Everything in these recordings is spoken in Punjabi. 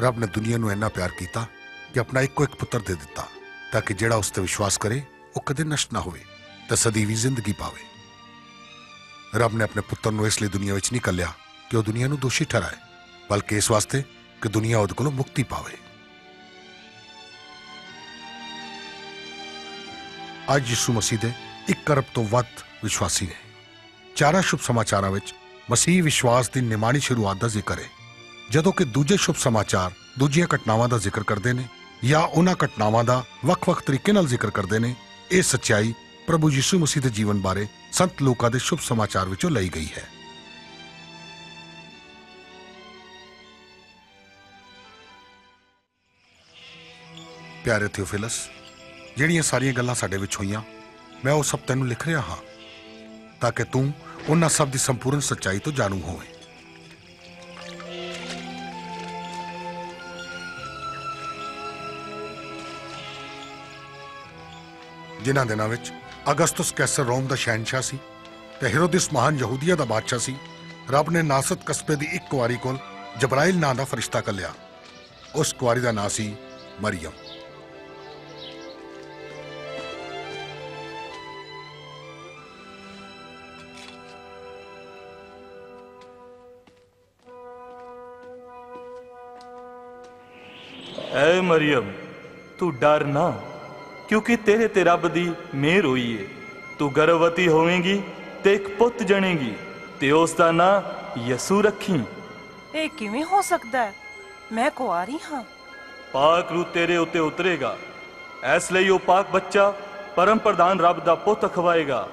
ਰੱਬ ਨੇ ਦੁਨੀਆ ਨੂੰ ਇੰਨਾ ਪਿਆਰ ਕੀਤਾ ਕਿ ਆਪਣਾ ਇੱਕੋ ਇੱਕ ਪੁੱਤਰ ਦੇ ਦਿੱਤਾ ਤਾਂ ਕਿ ਜਿਹੜਾ ਉਸ ਤੇ ਵਿਸ਼ਵਾਸ ਕਰੇ, ਉਹ ਕਦੇ ਨਸ਼ਟ ਨਾ ਹੋਵੇ ਤੇ ਸਦੀਵੀ ਜ਼ਿੰਦਗੀ ਪਾਵੇ। ਰੱਬ ਨੇ ਆਪਣੇ ਪੁੱਤਰ ਨੂੰ ਇਸ ਲਈ ਦੁਨੀਆ ਵਿੱਚ ਨਹੀਂ ਕੱਲਿਆ ਕਿ ਉਹ ਦੁਨੀਆ ਨੂੰ ਦੋਸ਼ੀ ਠਹਿਰਾਏ, ਬਲਕਿ ਇਸ ਵਾਸਤੇ ਕਿ ਦੁਨੀਆ ਉਹਦੇ ਕੋਲੋਂ ਮੁਕਤੀ ਪਾਵੇ। ਅੱਜ ਯਿਸੂ ਮਸੀਹ ਦੇ 1 ਅਰਬ ਤੋਂ ਵੱਧ ਵਿਸ਼ਵਾਸੀ ਨੇ। ਚਾਰਾਂ ਸ਼ੁਭ ਸਮਾਚਾਰਾਂ ਵਿੱਚ ਮਸੀਹ ਵਿਸ਼ਵਾਸ ਦੀ ਨਿਮਾਣੀ ਸ਼ੁਰੂਆਤ ਦਾ ਜ਼ਿਕਰ ਹੈ। ਜਦੋਂ ਕਿ ਦੂਜੇ ਸ਼ੁਭ ਸਮਾਚਾਰ ਦੂਜੀਆਂ ਘਟਨਾਵਾਂ ਦਾ ਜ਼ਿਕਰ ਕਰਦੇ ਨੇ ਜਾਂ ਉਹਨਾਂ ਘਟਨਾਵਾਂ ਦਾ ਵੱਖ-ਵੱਖ ਤਰੀਕੇ ਨਾਲ ਜ਼ਿਕਰ ਕਰਦੇ ਨੇ, ਇਹ ਸੱਚਾਈ ਪ੍ਰਭੂ ਯਿਸੂ ਮਸੀਹ ਦੇ ਜੀਵਨ ਬਾਰੇ ਸੰਤ ਲੂਕਾ ਦੇ ਸ਼ੁਭ ਸਮਾਚਾਰ ਵਿੱਚੋਂ ਲਈ ਗਈ ਹੈ। ਪਿਆਰੇ ਥਿਓਫਿਲਸ, ਜਿਹੜੀਆਂ ਸਾਰੀਆਂ ਗੱਲਾਂ ਸਾਡੇ ਵਿੱਚ ਹੋਈਆਂ, ਮੈਂ ਉਹ ਸਭ ਤੈਨੂੰ ਲਿਖ ਰਿਹਾ ਹਾਂ, ਤਾਂ ਕਿ ਤੂੰ ਉਹਨਾਂ ਸਭ ਦੀ ਸੰਪੂਰਨ ਸੱਚਾਈ ਤੋਂ ਜਾਣੂ ਹੋਵੇਂ। ਜਿਨ੍ਹਾਂ ਦਿਨਾਂ ਵਿੱਚ ਅਗਸਤਸ ਕੈਸਰ ਰੋਮ ਦਾ ਸ਼ਹਿਨशाह ਸੀ ਤੇ ਹੈਰੋਦਿਸ ਮਹਾਨ ਯਹੂਦੀਆ ਦਾ ਬਾਦਸ਼ਾਹ ਸੀ, ਰੱਬ ਨੇ ਨਾਸਤ ਕਸਬੇ ਦੀ ਇੱਕ ਕੁਆਰੀ ਕੋਲ ਜਬਰਾਇਲ ਨਾਂ ਦਾ ਫਰਿਸ਼ਤਾ ਕੱਲਿਆ। ਉਸ ਕੁਆਰੀ ਦਾ ਨਾਂ ਸੀ ਮਰੀਮ ਐ ਮਰੀਮ ਤੂੰ ਡਰ ਨਾ। ਕਿਉਂਕਿ ਤੇਰੇ ਤੇ ਰੱਬ ਦੀ ਮਿਹਰ ਹੋਈ ਏ ਤੂੰ ਗਰਭਵਤੀ ਹੋਵੇਂਗੀ ਤੇ ਇੱਕ ਪੁੱਤ ਜਣੇਗੀ ਤੇ ਉਸ ਦਾ ਨਾਂ ਯਸੂ ਰੱਖੀ। ਇਹ ਕਿਵੇਂ ਹੋ ਸਕਦਾ ਹੈ? ਮੈਂ ਕੁਆਰੀ ਹਾਂ। ਪਾਕ ਰੂ ਤੇਰੇ ਉੱਤੇ ਉਤਰੇਗਾ। ਐਸ ਲਈ ਉਹ ਪਾਕ ਬੱਚਾ ਪਰਮ ਪ੍ਰਧਾਨ ਰੱਬ ਦਾ ਪੁੱਤ ਖਵਾਏਗਾ।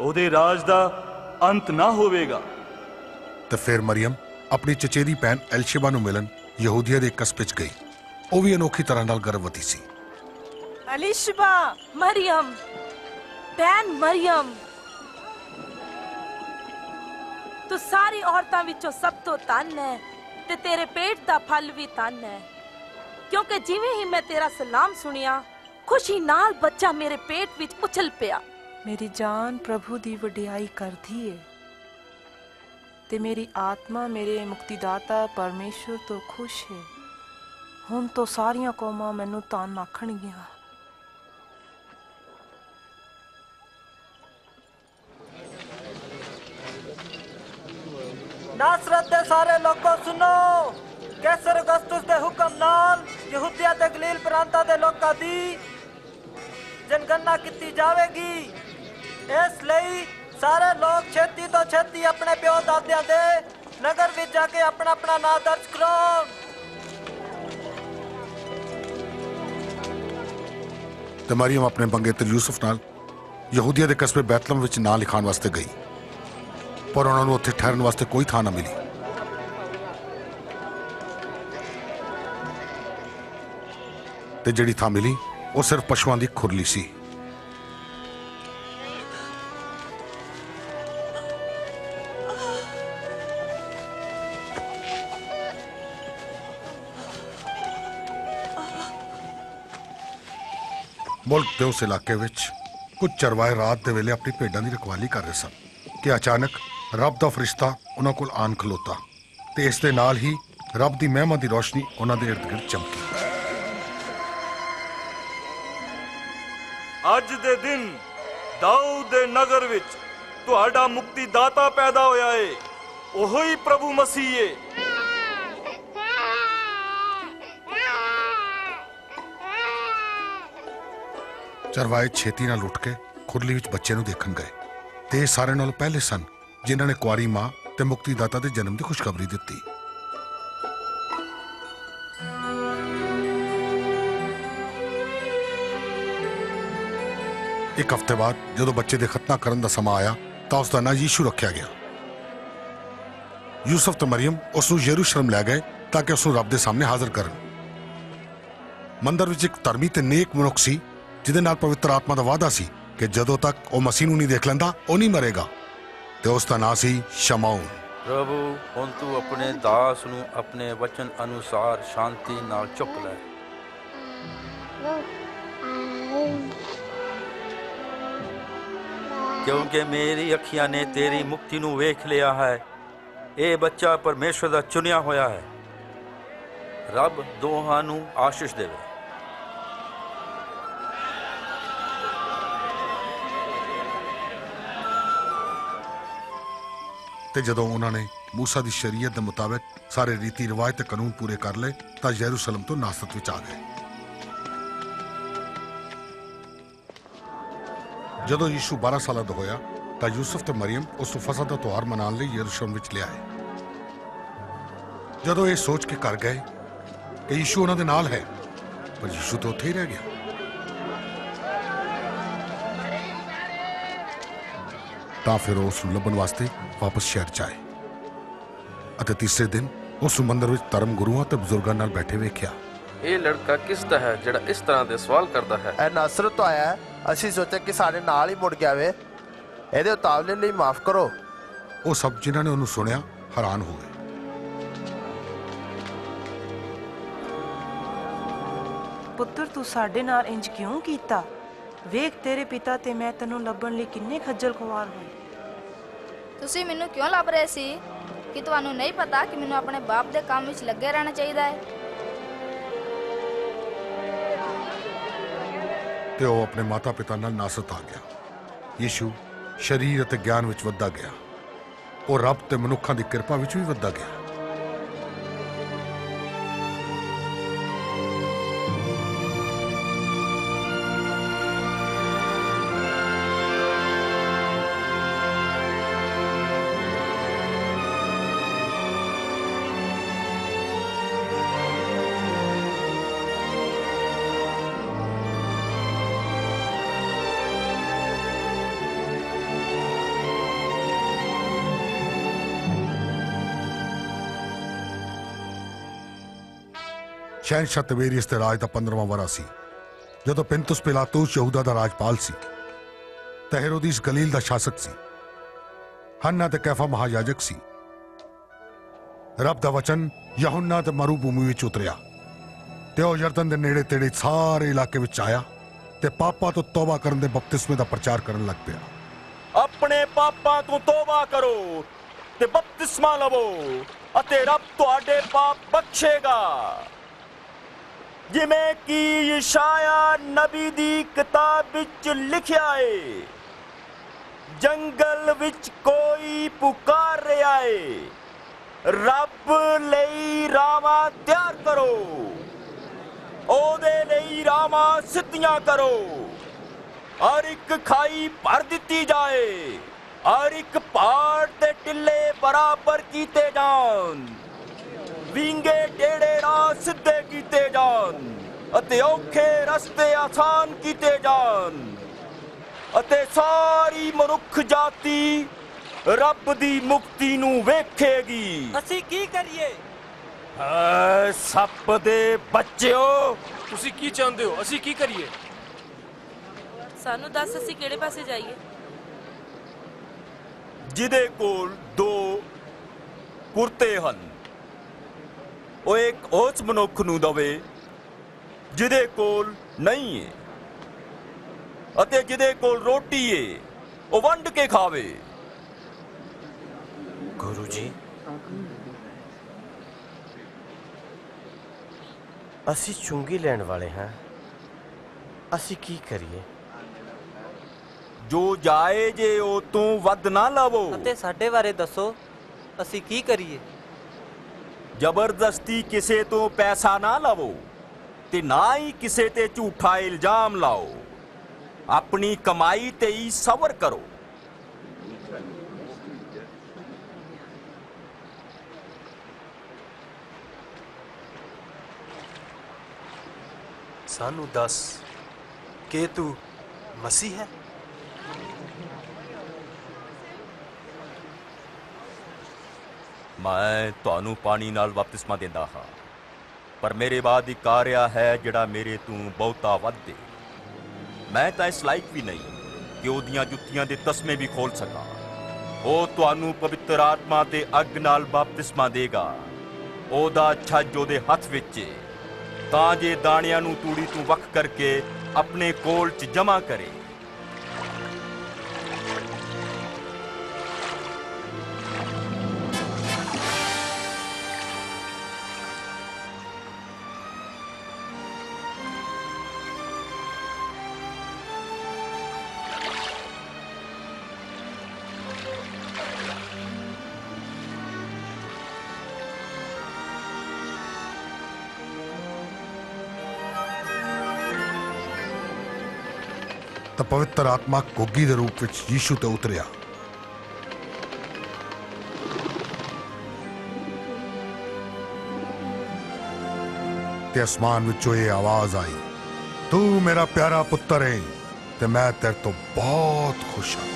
ਉਹਦੇ ਰਾਜ ਦਾ ਅੰਤ ਨਾ ਹੋਵੇਗਾ। ਤੇ ਫਿਰ ਮਰੀਮ ਆਪਣੀ ਚਚੇਰੀ ਭੈਣ ਐਲਸ਼ੇਬਾ ਨੂੰ ਮਿਲਣ ਯਹੂਦੀਆ ਦੇ ਕਸਬੇ 'ਚ ਗਈ। ਉਹ ਵੀ ਅਨੋਖੀ ਤਰ੍ਹਾਂ ਨਾਲ ਗਰਭਵਤੀ ਸੀ। ਅਲਿਸ਼ਬਾ ਮਰੀਮ ਭੈਣ ਮਰੀਮ ਤੂੰ ਸਾਰੀ ਔਰਤਾਂ ਵਿੱਚੋਂ ਸਭ ਤੋਂ ਤਨ ਹੈ ਤੇ ਤੇਰੇ ਪੇਟ ਦਾ ਫਲ ਵੀ ਧਨ ਹੈ ਕਿਉਂਕਿ ਜਿਵੇਂ ਹੀ ਮੈਂ ਤੇਰਾ ਸਲਾਮ ਸੁਣਿਆ ਖੁਸ਼ੀ ਨਾਲ ਬੱਚਾ ਮੇਰੇ ਪੇਟ ਵਿੱਚ ਉਛਲ ਪਿਆ ਮੇਰੀ ਜਾਨ ਪ੍ਰਭੂ ਦੀ ਵਡਿਆਈ ਕਰਦੀ ਏ ਤੇ ਮੇਰੀ ਆਤਮਾ ਮੇਰੇ ਮੁਕਤੀਦਾਤਾ ਪਰਮੇਸ਼ਵਰ ਤੋਂ ਖੁਸ਼ ਹੈ ਹੁਣ ਤੋਂ ਸਾਰੀਆਂ ਕੌਮਾਂ ਮੈਨੂੰ ਤਾਨ ਆਖਣਗੀਆਂ ਨਾਸਰਤ ਦੇ ਸਾਰੇ ਲੋਕੋ ਸੁਣੋ ਕੈਸਰ ਅਗਸਤਸ ਦੇ ਹੁਕਮ ਨਾਲ ਯਹੂਦੀਆ ਤੇ ਗਲੀਲ ਪ੍ਰਾਂਤਾਂ ਦੇ ਲੋਕਾਂ ਦੀ ਜਨਗਣਨਾ ਕੀਤੀ ਜਾਵੇਗੀ ਇਸ ਲਈ ਸਾਰੇ ਲੋਕ ਛੇਤੀ ਤੋਂ ਛੇਤੀ ਆਪਣੇ ਪਿਓ ਦਾਦਿਆਂ ਦੇ ਨਗਰ ਵਿੱਚ ਜਾ ਕੇ ਆਪਣਾ ਆਪਣਾ ਨਾਂ ਦਰਜ ਕਰਾਉਣ ਤੇ ਮਰੀਮ ਆਪਣੇ ਬੰਗੇਤਰ ਯੂਸਫ ਨਾਲ ਯਹੂਦੀਆ ਦੇ ਕਸਬੇ ਬੈਤਲਮ ਵਿੱਚ ਨਾਂ ਲਿਖਾਉਣ ਵਾਸਤੇ ਗਈ ਪਰ ਉਹਨਾਂ ਨੂੰ ਉੱਥੇ ਠਹਿਰਨ ਵਾਸਤੇ ਕੋਈ ਥਾਂ ਨਾ ਮਿਲੀ। ਤੇ ਜਿਹੜੀ ਥਾਂ ਮਿਲੀ, ਉਹ ਸਿਰਫ ਪਸ਼ੂਆਂ ਦੀ ਖੁਰਲੀ ਸੀ। ਮੁਲਕ ਦੇ ਉਸ ਇਲਾਕੇ ਵਿੱਚ ਕੁਝ ਚਰਵਾਏ ਰਾਤ ਦੇ ਵੇਲੇ ਆਪਣੀ ਭੇਡਾਂ ਦੀ ਰਖਵਾਲੀ ਕਰ ਰਹੇ ਸਨ ਕਿ ਅਚਾਨਕ ਰੱਬ ਦਾ ਫਰਿਸ਼ਤਾ ਉਹਨਾਂ ਕੋਲ ਆਣ ਖਲੋਤਾ ਤੇ ਇਸ ਦੇ ਨਾਲ ਹੀ ਰੱਬ ਦੀ ਮਹਿਮਾ ਦੀ ਰੋਸ਼ਨੀ ਉਹਨਾਂ ਦੇ ਗਿਰਦ ਚਮਕੀ। ਅੱਜ ਦੇ ਦਿਨ ਦਾਊਦ ਦੇ ਨਗਰ ਵਿੱਚ ਤੁਹਾਡਾ ਮੁਕਤੀ ਦਾਤਾ ਪੈਦਾ ਹੋਇਆ ਏ। ਉਹੋ ਹੀ ਪ੍ਰਭੂ ਮਸੀਹ ਏ। ਚਰਵਾਏ ਛੇਤੀ ਨਾਲ ਉੱਠ ਕੇ ਖੁਰਲੀ ਵਿੱਚ ਬੱਚੇ ਨੂੰ ਦੇਖਣ ਗਏ ਤੇ ਇਹ ਸਾਰਿਆਂ ਨਾਲੋਂ ਪਹਿਲੇ ਸਨ ਜਿਨ੍ਹਾਂ ਨੇ ਕੁਆਰੀ ਮਾਂ ਤੇ ਮੁਕਤੀ ਦਾਤਾ ਦੇ ਜਨਮ ਦੀ ਖੁਸ਼ਖਬਰੀ ਦਿੱਤੀ। ਇੱਕ ਹਫ਼ਤੇ ਬਾਅਦ ਜਦੋਂ ਬੱਚੇ ਦੇ ਖਤਨਾ ਕਰਨ ਦਾ ਸਮਾਂ ਆਇਆ ਤਾਂ ਉਸ ਦਾ ਨਾਂ ਯੀਸ਼ੂ ਰੱਖਿਆ ਗਿਆ। ਯੂਸਫ ਤੇ ਮਰੀਮ ਉਸ ਨੂੰ ਯਰੂਸ਼ਲਮ ਲੈ ਗਏ ਤਾਂ ਕਿ ਉਸ ਨੂੰ ਰੱਬ ਦੇ ਸਾਹਮਣੇ ਹਾਜ਼ਰ ਕਰਨ। ਮੰਦਰ ਵਿੱਚ ਇੱਕ ਧਰਮੀ ਤੇ ਨੇਕ ਮਨੁੱਖ ਸੀ, ਜਿਹਦੇ ਨਾਲ ਪਵਿੱਤਰ ਆਤਮਾ ਦਾ ਵਾਅਦਾ ਸੀ ਕਿ ਜਦੋਂ ਤੱਕ ਉਹ ਮਸੀਹ ਨੂੰ ਨਹੀਂ ਦੇਖ ਲੈਂਦਾ, ਉਹ ਨਹੀਂ ਮਰੇਗਾ। ਤੇ ਉਸ ਦਾ ਨਾਂ ਸੀ ਸ਼ਮਾਉਨ ਪ੍ਰਭੂ, ਹੁਣ ਤੂੰ ਆਪਣੇ ਦਾਸ ਨੂੰ ਆਪਣੇ ਵਚਨ ਅਨੁਸਾਰ ਸ਼ਾਂਤੀ ਨਾਲ ਚੁੱਕ ਲੈ। ਕਿਉਂਕਿ ਮੇਰੀ ਅੱਖੀਆਂ ਨੇ ਤੇਰੀ ਮੁਕਤੀ ਨੂੰ ਵੇਖ ਲਿਆ ਹੈ, ਇਹ ਬੱਚਾ ਪਰਮੇਸ਼ਵਰ ਦਾ ਚੁਣਿਆ ਹੋਇਆ ਹੈ। ਰੱਬ ਦੋਹਾਂ ਨੂੰ ਆਸ਼ੀਸ਼ ਦੇਵੇ। ਤੇ ਜਦੋਂ ਉਹਨਾਂ ਨੇ ਮੂਸਾ ਦੀ ਸ਼ਰੀਅਤ ਦੇ ਮੁਤਾਬਕ ਸਾਰੇ ਰੀਤੀ ਰਿਵਾਜ ਤੇ ਕਾਨੂੰਨ ਪੂਰੇ ਕਰ ਲਏ, ਤਾਂ ਯਰੂਸ਼ਲਮ ਤੋਂ ਨਾਸਰਤ ਵਿੱਚ ਆ ਗਏ। ਜਦੋਂ ਯੀਸ਼ੂ 12 ਸਾਲਾਂ ਦਾ ਹੋਇਆ, ਤਾਂ ਯੂਸਫ ਤੇ ਮਰੀਮ ਉਸ ਨੂੰ ਫਸਹ ਦਾ ਤਿਉਹਾਰ ਮਨਾਉਣ ਲਈ ਯਰੂਸ਼ਲਮ ਵਿੱਚ ਲਿਆਏ। ਜਦੋਂ ਇਹ ਸੋਚ ਕੇ ਘਰ ਗਏ ਕਿ ਯੀਸ਼ੂ ਉਹਨਾਂ ਦੇ ਨਾਲ ਹੈ, ਪਰ ਯੀਸ਼ੂ ਤਾਂ ਉੱਥੇ ਹੀ ਰਹਿ ਗਿਆ। ਤਾਂ ਫਿਰ ਉਹ ਉਸ ਨੂੰ ਲੱਭਣ ਵਾਸਤੇ ਵਾਪਸ ਸ਼ਹਿਰ ਚ ਆਏ। ਅਤੇ ਤੀਸਰੇ ਦਿਨ ਉਸ ਮੰਦਰ ਵਿੱਚ ਧਰਮ ਗੁਰੂਆਂ ਤੇ ਬਜ਼ੁਰਗਾਂ ਨਾਲ ਬੈਠੇ ਵੇਖਿਆ। ਇਹ ਲੜਕਾ ਕਿਸ ਦਾ ਹੈ ਜਿਹੜਾ ਇਸ ਤਰ੍ਹਾਂ ਦੇ ਸਵਾਲ ਕਰਦਾ ਹੈ? ਇਹ ਨਾਸਰਤ ਤੋਂ ਆਇਆ ਹੈ। ਅਸੀਂ ਸੋਚਿਆ ਕਿ ਸਾਡੇ ਨਾਲ ਹੀ ਮੁੜ ਗਿਆ ਵੇ। ਇਹਦੇ ਉਤਾਵਲੇ ਲਈ ਮਾਫ ਕਰੋ। ਉਹ ਸਭ ਜਿਨ੍ਹਾਂ ਨੇ ਉਹਨੂੰ ਸੁਣਿਆ ਹੈਰਾਨ ਹੋ ਗਏ। ਪੁੱਤਰ ਤੂੰ ਸਾਡੇ ਨਾਲ ਇੰਜ ਕਿਉਂ ਕੀਤਾ? ਵੇਖ ਤੇਰੇ ਪਿਤਾ ਤੇ ਮੈਂ ਤੈਨੂੰ ਲੱਭਣ ਲਈ ਕਿੰਨੇ ਖੱਜਲ ਖੁਆਰ ਹੋਏ। ਤੁਸੀਂ ਮੈਨੂੰ ਕਿਉਂ ਲੱਭ ਰਹੇ ਸੀ? ਕਿ ਤੁਹਾਨੂੰ ਨਹੀਂ ਪਤਾ ਕਿ ਮੈਨੂੰ ਆਪਣੇ ਬਾਪ ਦੇ ਕੰਮ ਵਿੱਚ ਲੱਗੇ ਰਹਿਣਾ ਚਾਹੀਦਾ ਹੈ। ਤੇ ਉਹ ਆਪਣੇ ਮਾਤਾ-ਪਿਤਾ ਨਾਲ ਨਾਸਰਤ ਆ ਗਿਆ। ਯੀਸ਼ੂ ਸ਼ਰੀਰ ਅਤੇ ਗਿਆਨ ਵਿੱਚ ਵੱਧਦਾ ਗਿਆ। ਉਹ ਰੱਬ ਤੇ ਮਨੁੱਖਾਂ ਦੀ ਕਿਰਪਾ ਵਿੱਚ ਵੀ ਵੱਧਦਾ ਗਿਆ। ਸ਼ਹਿਨशाह ਤਵੇਰੀਅਸ ਦੇ ਰਾਜ ਦਾ 15ਵਾਂ ਵਰਾ ਸੀ ਜਦੋਂ ਪਿੰਤੁਸ ਪਿਲਾਤੂਸ ਯਹੂਦਾ ਦਾ ਰਾਜਪਾਲ ਸੀ ਤੇ ਹੈਰੋਦੀਸ ਗਲੀਲ ਦਾ ਸ਼ਾਸਕ ਸੀ ਹੰਨਾ ਤੇ ਕੈਫਾ ਮਹਾਯਾਜਕ ਸੀ ਰੱਬ ਦਾ ਵਚਨ ਯਹੋਨਾ ਤੇ ਮਰੂਭੂਮੀ ਵਿੱਚ ਉਤਰਿਆ ਤੇ ਉਹ ਯਰਦਨ ਦੇ ਨੇੜੇ ਤੇੜੇ ਸਾਰੇ ਇਲਾਕੇ ਵਿੱਚ ਆਇਆ ਤੇ ਪਾਪਾਂ ਤੋਂ ਤੌਬਾ ਕਰਨ ਦੇ ਬਪਤਿਸਮੇ ਦਾ ਪ੍ਰਚਾਰ ਕਰਨ ਲੱਗ ਪਿਆ ਆਪਣੇ ਪਾਪਾਂ ਤੋਂ ਤੋਬਾ ਕਰੋ ਤੇ ਬਪਤਿਸਮਾ ਲਵੋ ਅਤੇ ਰੱਬ ਤੁਹਾਡੇ ਪਾਪ ਬਖਸ਼ੇਗਾ ਜਿਵੇਂ ਕਿ ਯਸ਼ਾਇਆ ਨਬੀ ਦੀ ਕਿਤਾਬ ਵਿੱਚ ਲਿਖਿਆ ਏ, ਜੰਗਲ ਵਿੱਚ ਕੋਈ ਪੁਕਾਰ ਰਿਹਾ ਏ, ਰੱਬ ਲਈ ਰਾਵਾਂ ਤਿਆਰ ਕਰੋ, ਉਹਦੇ ਲਈ ਰਾਵਾਂ ਸਿੱਧੀਆਂ ਕਰੋ, ਹਰ ਇੱਕ ਖਾਈ ਭਰ ਦਿੱਤੀ ਜਾਏ, ਹਰ ਇੱਕ ਪਹਾੜ ਤੇ ਟਿੱਲੇ ਬਰਾਬਰ ਕੀਤੇ ਜਾਣ। ਵਿੰਗੇ ਟੇੜੇ ਰਾਹ ਸਿੱਧੇ ਕੀਤੇ ਜਾਣ ਅਤੇ ਔਖੇ ਰਸਤੇ ਆਸਾਨ ਕੀਤੇ ਜਾਣ ਅਤੇ ਸਾਰੀ ਮਨੁੱਖ ਜਾਤੀ ਰੱਬ ਦੀ ਮੁਕਤੀ ਨੂੰ ਵੇਖੇਗੀ। ਅਸੀਂ ਕੀ ਕਰੀਏ? ਐ ਸੱਪ ਦੇ ਬੱਚਿਓ ਤੁਸੀਂ ਕੀ ਚਾਹੁੰਦੇ ਹੋ? ਅਸੀਂ ਕੀ ਕਰੀਏ? ਸਾਨੂੰ ਦੱਸ ਅਸੀਂ ਕਿਹੜੇ ਪਾਸੇ ਜਾਈਏ? ਜਿਹਦੇ ਕੋਲ ਦੋ ਕੁਰਤੇ ਹਨ। ਉਹ ਇੱਕ ਉਸ ਮਨੁੱਖ ਨੂੰ ਦਵੇ ਜਿਹਦੇ ਕੋਲ ਨਹੀਂ ਏ ਅਤੇ ਜਿਹਦੇ ਕੋਲ ਰੋਟੀ ਏ, ਉਹ ਵੰਡ ਕੇ ਖਾਵੇ। ਗੁਰੂ ਜੀ, ਅਸੀਂ ਚੁੰਗੀ ਲੈਣ ਵਾਲੇ ਹਾਂ। ਅਸੀਂ ਕੀ ਕਰੀਏ? ਜੋ ਜਾਏ ਜੇ ਉਹ ਤੂੰ ਵੱਧ ਨਾ ਲਵੋ। ਅਤੇ ਸਾਡੇ ਬਾਰੇ ਦੱਸੋ, ਅਸੀਂ ਕੀ ਕਰੀਏ? ਜ਼ਬਰਦਸਤੀ ਕਿਸੇ ਤੋਂ ਪੈਸਾ ਨਾ ਲਵੋ ਤੇ ਨਾ ਹੀ ਕਿਸੇ ਤੇ ਝੂਠਾ ਇਲਜ਼ਾਮ ਲਾਓ ਆਪਣੀ ਕਮਾਈ ਤੇ ਹੀ ਸਬਰ ਕਰੋ ਸਾਨੂੰ ਦੱਸ ਕਿ ਤੂੰ ਮਸੀਹ ਹੈ ਮੈਂ ਤੁਹਾਨੂੰ ਪਾਣੀ ਨਾਲ ਬਪਤਿਸਮਾ ਦਿੰਦਾ ਹਾਂ। ਪਰ ਮੇਰੇ ਬਾਅਦ ਇੱਕ ਆ ਰਿਹਾ ਹੈ ਜਿਹੜਾ ਮੇਰੇ ਤੋਂ ਬਹੁਤਾ ਵੱਧ ਮੈਂ ਤਾਂ ਇਸ ਲਾਇਕ ਵੀ ਨਹੀਂ ਕਿ ਉਹਦੀਆਂ ਜੁੱਤੀਆਂ ਦੇ ਤਸਮੇ ਵੀ ਖੋਲ ਸਕਾਂ। ਉਹ ਤੁਹਾਨੂੰ ਪਵਿੱਤਰ ਆਤਮਾ ਤੇ ਅੱਗ ਨਾਲ ਬਪਤਿਸਮਾ ਦੇਗਾ। ਉਹਦਾ ਛੱਜ ਉਹਦੇ ਹੱਥ ਵਿੱਚ ਏ। ਤਾਂ ਜੇ ਦਾਣਿਆਂ ਨੂੰ ਤੂੜੀ ਤੋਂ ਵੱਖ ਕਰਕੇ ਆਪਣੇ ਕੋਲ 'ਚ ਜਮ੍ਹਾਂ ਕਰੇ ਪਵਿੱਤਰ ਆਤਮਾ ਗੋਗੀ ਦੇ ਰੂਪ ਵਿੱਚ ਯੀਸ਼ੂ ਤੇ ਉਤਰਿਆ। ਤੇ ਅਸਮਾਨ ਵਿੱਚੋਂ ਇਹ ਆਵਾਜ਼ ਆਈ, ਤੂੰ ਮੇਰਾ ਪਿਆਰਾ ਪੁੱਤਰ ਹੈ ਤੇ ਮੈਂ ਤੇਰੇ ਤੋਂ ਬਹੁਤ ਖੁਸ਼ ਹਾਂ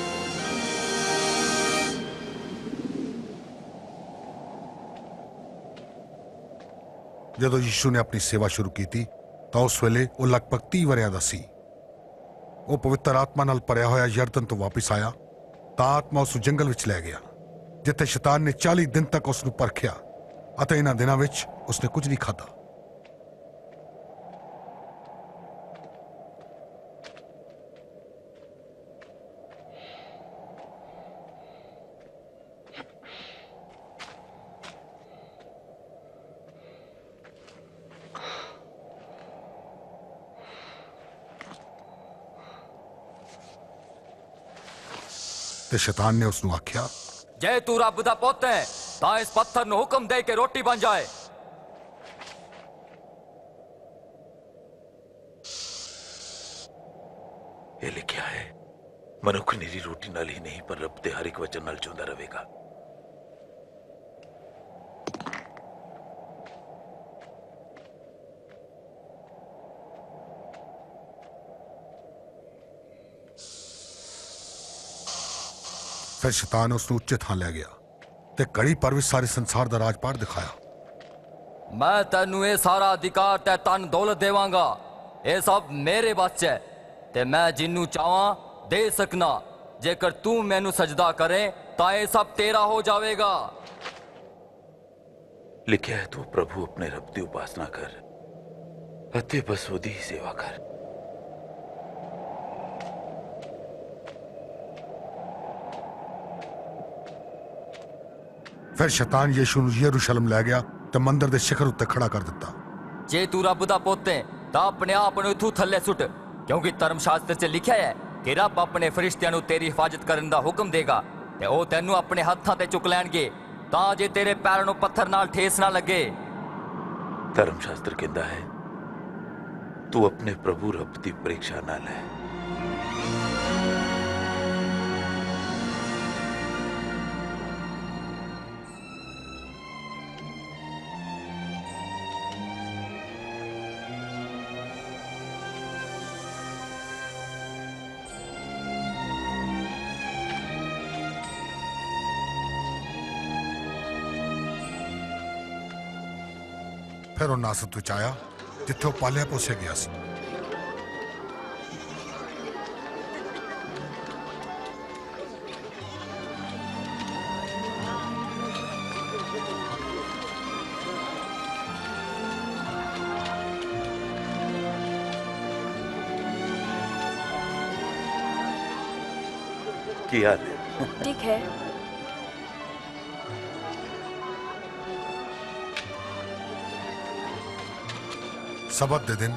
ਜਦੋਂ ਯੀਸ਼ੂ ਨੇ ਆਪਣੀ ਸੇਵਾ ਸ਼ੁਰੂ ਕੀਤੀ, ਤਾਂ ਉਸ ਵੇਲੇ ਉਹ ਲਗਭਗ 30 ਵਰਿਆਂ ਦਾ ਸੀ। ਉਹ ਪਵਿੱਤਰ ਆਤਮਾ ਨਾਲ ਭਰਿਆ ਹੋਇਆ ਯਰਦਨ ਤੋਂ ਵਾਪਸ ਆਇਆ, ਤਾਂ ਆਤਮਾ ਉਸ ਜੰਗਲ ਵਿੱਚ ਲੈ ਗਿਆ, ਜਿੱਥੇ ਸ਼ੈਤਾਨ ਨੇ 40 ਦਿਨ ਤੱਕ ਉਸ ਨੂੰ ਪਰਖਿਆ ਅਤੇ ਇਹਨਾਂ ਦਿਨਾਂ ਵਿੱਚ ਉਸਨੇ ਕੁਝ ਨਹੀਂ ਖਾਧਾ। ਤੇ ਸ਼ੈਤਾਨ ਨੇ ਉਸ ਨੂੰ ਆਖਿਆ ਜੇ ਤੂੰ ਰੱਬ ਦਾ ਪੁੱਤ ਹੈ ਤਾਂ ਇਸ ਪੱਥਰ ਨੂੰ ਹੁਕਮ ਦੇ ਕੇ ਰੋਟੀ ਬਣ ਜਾਏ ਇਹ ਲਿਖਿਆ ਹੈ ਮਨੁੱਖ ਨਿਰੀ ਰੋਟੀ ਨਾਲ ਹੀ ਨਹੀਂ ਪਰ ਰੱਬ ਦੇ ਹਰ ਇੱਕ ਵਚਨ ਨਾਲ ਜਿਉਂਦਾ ਰਹੇਗਾ ਫਿਰ ਸ਼ੈਤਾਨ ਉਸ ਨੂੰ ਉੱਚੇ ਥਾਂ ਲੈ ਗਿਆ ਤੇ ਕੜੀ ਪਰ ਵੀ ਸਾਰੇ ਸੰਸਾਰ ਦਾ ਰਾਜਪਾਟ ਦਿਖਾਇਆ। ਮੈਂ ਤੈਨੂੰ ਇਹ ਸਾਰਾ ਅਧਿਕਾਰ ਤੇ ਤਨ ਦੌਲਤ ਦੇਵਾਂਗਾ। ਇਹ ਸਭ ਮੇਰੇ ਵੱਸ 'ਚ ਹੈ ਤੇ ਮੈਂ ਜਿੰਨੂੰ ਚਾਹਾਂ ਦੇ ਸਕਣਾ ਜੇਕਰ ਤੂੰ ਮੈਨੂੰ ਸਜਦਾ ਕਰੇ ਤਾਂ ਇਹ ਸਭ ਤੇਰਾ ਹੋ ਜਾਵੇਗਾ। ਲਿਖਿਆ ਹੈ ਤੂੰ ਪ੍ਰਭੂ ਆਪਣੇ ਰੱਬ ਦੀ ਉਪਾਸਨਾ ਕਰ ਅਤੇ ਬਸ ਉਹਦੀ ਹੀ ਫਿਰ ਸ਼ੈਤਾਨ ਯੀਸ਼ੂ ਨੂੰ ਯਰੂਸ਼ਲਮ ਲੈ ਗਿਆ ਤੇ ਮੰਦਰ ਦੇ ਸਿਖਰ ਉੱਤੇ ਖੜਾ ਕਰ ਦਿੱਤਾ। ਜੇ ਤੂੰ ਰੱਬ ਦਾ ਪੁੱਤ ਹੈ ਤਾਂ ਆਪਣੇ ਆਪ ਨੂੰ ਇਥੋਂ ਥੱਲੇ ਸੁੱਟ ਕਿਉਂਕਿ ਧਰਮ ਸ਼ਾਸਤਰ 'ਚ ਲਿਖਿਆ ਹੈ ਕਿ ਰੱਬ ਆਪਣੇ ਫਰਿਸ਼ਤਿਆਂ ਨੂੰ ਤੇਰੀ ਹਿਫਾਜ਼ਤ ਕਰਨ ਦਾ ਹੁਕਮ ਦੇਗਾ ਤੇ ਉਹ ਤੈਨੂੰ ਆਪਣੇ ਹੱਥਾਂ ਤੇ ਚੁੱਕ ਲੈਣਗੇ ਤਾਂ ਜੇ ਤੇਰੇ ਪੈਰਾਂ ਨੂੰ ਪੱਥਰ ਨਾਲ ਠੇਸ ਨਾ ਲੱਗੇ। ਧਰਮ ਸ਼ਾਸਤਰ ਕਹਿੰਦਾ ਹੈ ਤੂੰ ਆਪਣੇ ਪ੍ਰਭੂ ਰੱਬ ਦੀ ਪ੍ਰੀਖਿਆ ਨਾ ਲੈ ਸ਼ਹਿਰੋਂ ਨਾਸਤ ਵਿੱਚ ਆਇਆ ਉਹ ਪਾਲਿਆ ਪੋਸੇ ਗਿਆ ਸੀ। ਕੀ ਹਾਲ ਹੈ? ਠੀਕ ਹੈ। ਸਬਤ ਦੇ ਦਿਨ,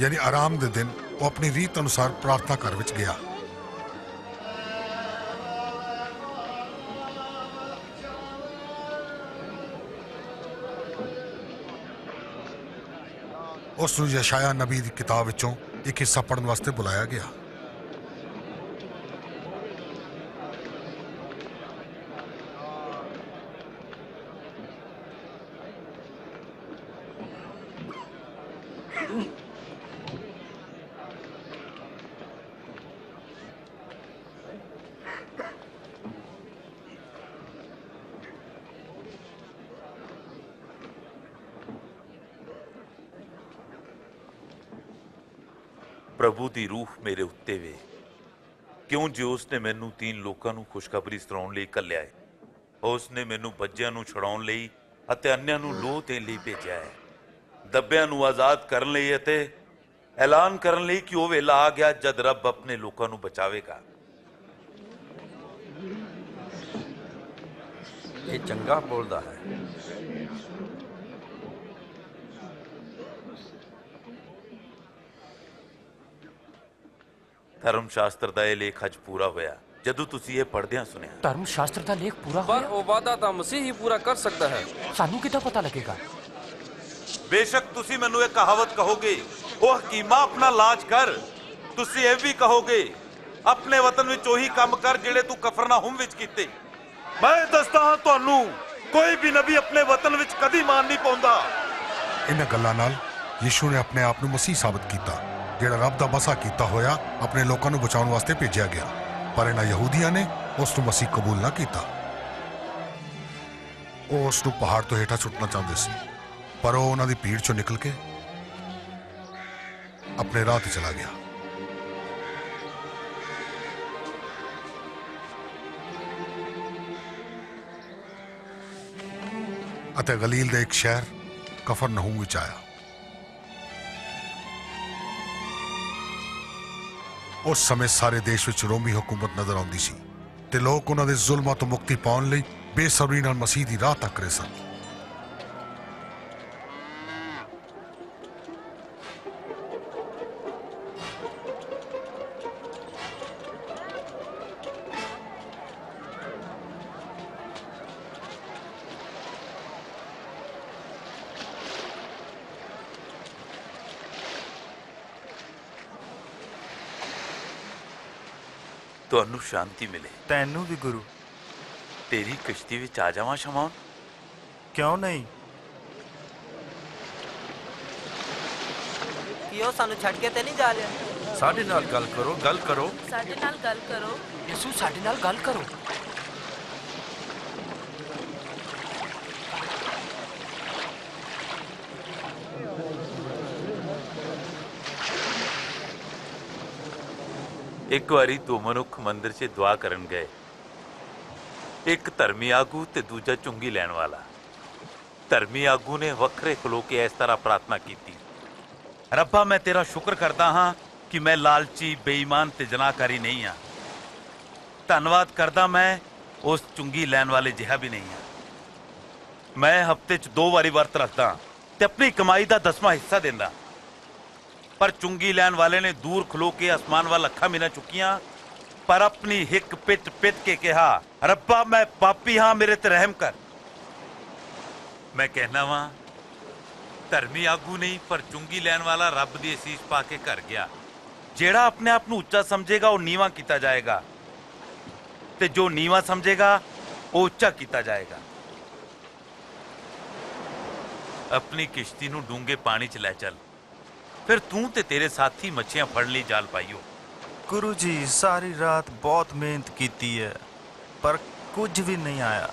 ਯਾਨੀ ਆਰਾਮ ਦੇ ਦਿਨ, ਉਹ ਆਪਣੀ ਰੀਤ ਅਨੁਸਾਰ ਪ੍ਰਾਰਥਨਾ ਘਰ ਵਿੱਚ ਗਿਆ। ਉਸ ਨੂੰ ਯਸ਼ਾਇਆ ਨਬੀ ਦੀ ਕਿਤਾਬ ਵਿੱਚੋਂ ਇੱਕ ਹਿੱਸਾ ਪੜ੍ਹਨ ਵਾਸਤੇ ਬੁਲਾਇਆ ਗਿਆ। ਪ੍ਰਭੂ ਦੀ ਰੂਹ ਮੇਰੇ ਉੱਤੇ ਵੇ। ਕਿਉਂ ਜੇ ਉਸ ਨੇ ਮੈਨੂੰ ਤਿੰਨ ਲੋਕਾਂ ਨੂੰ ਖੁਸ਼ਖਬਰੀ ਸੁਣਾਉਣ ਲਈ ਕੱਲਿਆ ਹੈ ਉਸ ਨੇ ਮੈਨੂੰ ਬੱਜਿਆਂ ਨੂੰ ਛੁਡਾਉਣ ਲਈ ਅਤੇ ਅੰਨਿਆਂ ਨੂੰ ਲੋਹ ਦੇਣ ਲਈ ਭੇਜਿਆ ਹੈ ਦੱਬਿਆਂ ਨੂੰ ਆਜ਼ਾਦ ਕਰਨ ਲਈ ਅਤੇ ਐਲਾਨ ਕਰਨ ਲਈ ਕਿ ਉਹ ਵੇਲਾ ਆ ਗਿਆ ਜਦ ਰੱਬ ਆਪਣੇ ਲੋਕਾਂ ਨੂੰ ਬਚਾਵੇਗਾ। ਇਹ ਚੰਗਾ ਬੋਲਦਾ ਹੈ। ਧਰਮ ਸ਼ਾਸਤਰ ਦਾ ਇਹ ਲੇਖ ਅੱਜ ਪੂਰਾ ਹੋਇਆ। ਜਦੋਂ ਤੁਸੀਂ ਇਹ ਪੜ੍ਹਦਿਆਂ ਸੁਣਿਆ। ਧਰਮ ਸ਼ਾਸਤਰ ਦਾ ਲੇਖ ਪੂਰਾ ਪਰ ਉਹ ਵਾਦਾ ਤਾਂ ਮਸੀਹ ਹੀ ਪੂਰਾ ਕਰ ਸਕਦਾ ਹੈ। ਸਾਨੂੰ ਕਿੱਦਾਂ ਪਤਾ ਲੱਗੇਗਾ? ਬੇਸ਼ੱਕ ਤੁਸੀਂ ਮੈਨੂੰ ਇਹ ਕਹਾਵਤ ਕਹੋਗੇ ਉਹ ਹਕੀਮਾ ਆਪਣਾ ਇਲਾਜ ਕਰ। ਤੁਸੀਂ ਇਹ ਵੀ ਕਹੋਗੇ ਆਪਣੇ ਵਤਨ ਵਿੱਚ ਉਹੀ ਕੰਮ ਕਰ ਜਿਹੜੇ ਤੂੰ ਕਫਰਨਾਹੁਮ ਵਿੱਚ ਕੀਤੇ। ਮੈਂ ਦੱਸਦਾ ਹਾਂ ਤੁਹਾਨੂੰ ਕੋਈ ਵੀ ਨਬੀ ਆਪਣੇ ਵਤਨ ਵਿੱਚ ਕਦੀ ਮਾਨ ਨਹੀਂ ਪਾਉਂਦਾ। ਇਹਨਾਂ ਗੱਲਾਂ ਨਾਲ ਯਿਸੂ ਨੇ ਆਪਣੇ ਆਪ ਨੂੰ ਮਸੀਹ ਸਾਬਤ ਕੀਤਾ। ਜਿਹੜਾ ਰੱਬ ਦਾ ਬਸਾ ਕੀਤਾ ਹੋਇਆ ਆਪਣੇ ਲੋਕਾਂ ਨੂੰ ਬਚਾਉਣ ਵਾਸਤੇ ਭੇਜਿਆ ਗਿਆ ਪਰ ਇਹਨਾਂ ਯਹੂਦੀਆਂ ਨੇ ਉਸ ਨੂੰ ਮਸੀਹ ਕਬੂਲ ਨਾ ਕੀਤਾ ਉਹ ਉਸ ਨੂੰ ਪਹਾੜ ਤੋਂ ਹੇਠਾਂ ਸੁੱਟਣਾ ਚਾਹੁੰਦੇ ਸੀ ਪਰ ਉਹ ਉਹਨਾਂ ਦੀ ਭੀੜ ਚੋਂ ਨਿਕਲ ਕੇ ਆਪਣੇ ਰਾਹ ਤੇ ਚਲਾ ਗਿਆ ਅਤੇ ਗਲੀਲ ਦੇ ਇੱਕ ਸ਼ਹਿਰ ਕਫਰਨਹੂਮ ਵਿੱਚ ਆਇਆ ਉਸ ਸਮੇਂ ਸਾਰੇ ਦੇਸ਼ ਵਿੱਚ ਰੋਮੀ ਹਕੂਮਤ ਨਜ਼ਰ ਆਉਂਦੀ ਸੀ ਤੇ ਲੋਕ ਉਹਨਾਂ ਦੇ ਜ਼ੁਲਮਾਂ ਤੋਂ ਮੁਕਤੀ ਪਾਉਣ ਲਈ ਬੇਸਬਰੀ ਨਾਲ ਮਸੀਹ ਦੀ ਰਾਹ ਤੱਕ ਰਹੇ ਸਨ। ਤੁਹਾਨੂੰ ਸ਼ਾਂਤੀ ਮਿਲੇ। ਤੈਨੂੰ ਵੀ ਗੁਰੂ। ਤੇਰੀ ਕਿਸ਼ਤੀ ਵਿੱਚ ਆ ਜਾਵਾਂ ਸ਼ਮਾਉਨ ਕਿਉਂ ਨਹੀਂ? ਕੀ ਉਹ ਸਾਨੂੰ ਛੱਡ ਕੇ ਤੇ ਨਹੀਂ ਜਾ ਰਿਹਾ? ਸਾਡੇ ਨਾਲ ਗੱਲ ਕਰੋ ਗੱਲ ਕਰੋ। ਸਾਡੇ ਨਾਲ ਗੱਲ ਕਰੋ। ਯਿਸੂ ਸਾਡੇ ਨਾਲ ਗੱਲ ਕਰੋ। ਇੱਕ ਵਾਰੀ ਦੋ ਮਨੁੱਖ ਮੰਦਿਰ 'ਚ ਦੁਆ ਕਰਨ ਗਏ। ਇੱਕ ਧਰਮੀ ਆਗੂ ਤੇ ਦੂਜਾ ਚੁੰਗੀ ਲੈਣ ਵਾਲਾ। ਧਰਮੀ ਆਗੂ ਨੇ ਵੱਖਰੇ ਖਲੋ ਕੇ ਇਸ ਤਰ੍ਹਾਂ ਪ੍ਰਾਰਥਨਾ ਕੀਤੀ। ਰੱਬਾ, ਮੈਂ ਤੇਰਾ ਸ਼ੁਕਰ ਕਰਦਾ ਹਾਂ ਕਿ ਮੈਂ ਲਾਲਚੀ, ਬੇਈਮਾਨ ਤੇ ਜਨਾਹਕਾਰੀ ਨਹੀਂ ਹਾਂ। ਧੰਨਵਾਦ ਕਰਦਾ ਮੈਂ ਉਸ ਚੁੰਗੀ ਲੈਣ ਵਾਲੇ ਜਿਹਾ ਵੀ ਨਹੀਂ ਹਾਂ। ਮੈਂ ਹਫ਼ਤੇ 'ਚ ਦੋ ਵਾਰੀ ਵਰਤ ਰੱਖਦਾ ਤੇ ਆਪਣੀ ਕਮਾਈ ਦਾ ਦਸਵਾਂ ਹਿੱਸਾ ਦਿੰਦਾ ਪਰ ਚੁੰਗੀ ਲੈਣ ਵਾਲੇ ਨੇ ਦੂਰ ਖਲੋ ਕੇ ਅਸਮਾਨ ਵੱਲ ਅੱਖਾਂ ਮਿਨਾ ਚੁੱਕੀਆਂ, ਪਰ ਆਪਣੀ ਹਿੱਕ ਪਿੱਟ ਪਿੱਟ ਕੇ ਕਿਹਾ, ਰੱਬਾ, ਮੈਂ ਪਾਪੀ ਹਾਂ, ਮੇਰੇ ਤੇ ਰਹਿਮ ਕਰ। ਮੈਂ ਕਹਿਣਾ ਵਾਂ, ਧਰਮੀ ਆਗੂ ਨਹੀਂ, ਪਰ ਚੁੰਗੀ ਲੈਣ ਵਾਲਾ ਰੱਬ ਦੀ ਅਸੀਸ ਪਾ ਕੇ ਘਰ ਗਿਆ। ਜਿਹੜਾ ਆਪਣੇ ਆਪ ਨੂੰ ਉੱਚਾ ਸਮਝੇਗਾ, ਉਹ ਨੀਵਾ ਕੀਤਾ ਜਾਏਗਾ। ਤੇ ਜੋ ਨੀਵਾ ਸਮਝੇਗਾ, ਉਹ ਉੱਚਾ ਕੀਤਾ ਜਾਏਗਾ। ਆਪਣੀ ਕਿਸ਼ਤੀ ਨੂੰ ਡੂੰਘੇ ਪਾਣੀ 'ਚ ਲੈ ਚੱਲ। ਫਿਰ ਤੂੰ ਤੇ ਤੇਰੇ ਸਾਥੀ ਮੱਛੀਆਂ ਫੜਨ ਲਈ ਜਾਲ ਪਾਈਓ ਗੁਰੂ ਜੀ ਸਾਰੀ ਰਾਤ ਬਹੁਤ ਮਿਹਨਤ ਕੀਤੀ ਹੈ ਪਰ ਕੁਝ ਵੀ ਨਹੀਂ ਆਇਆ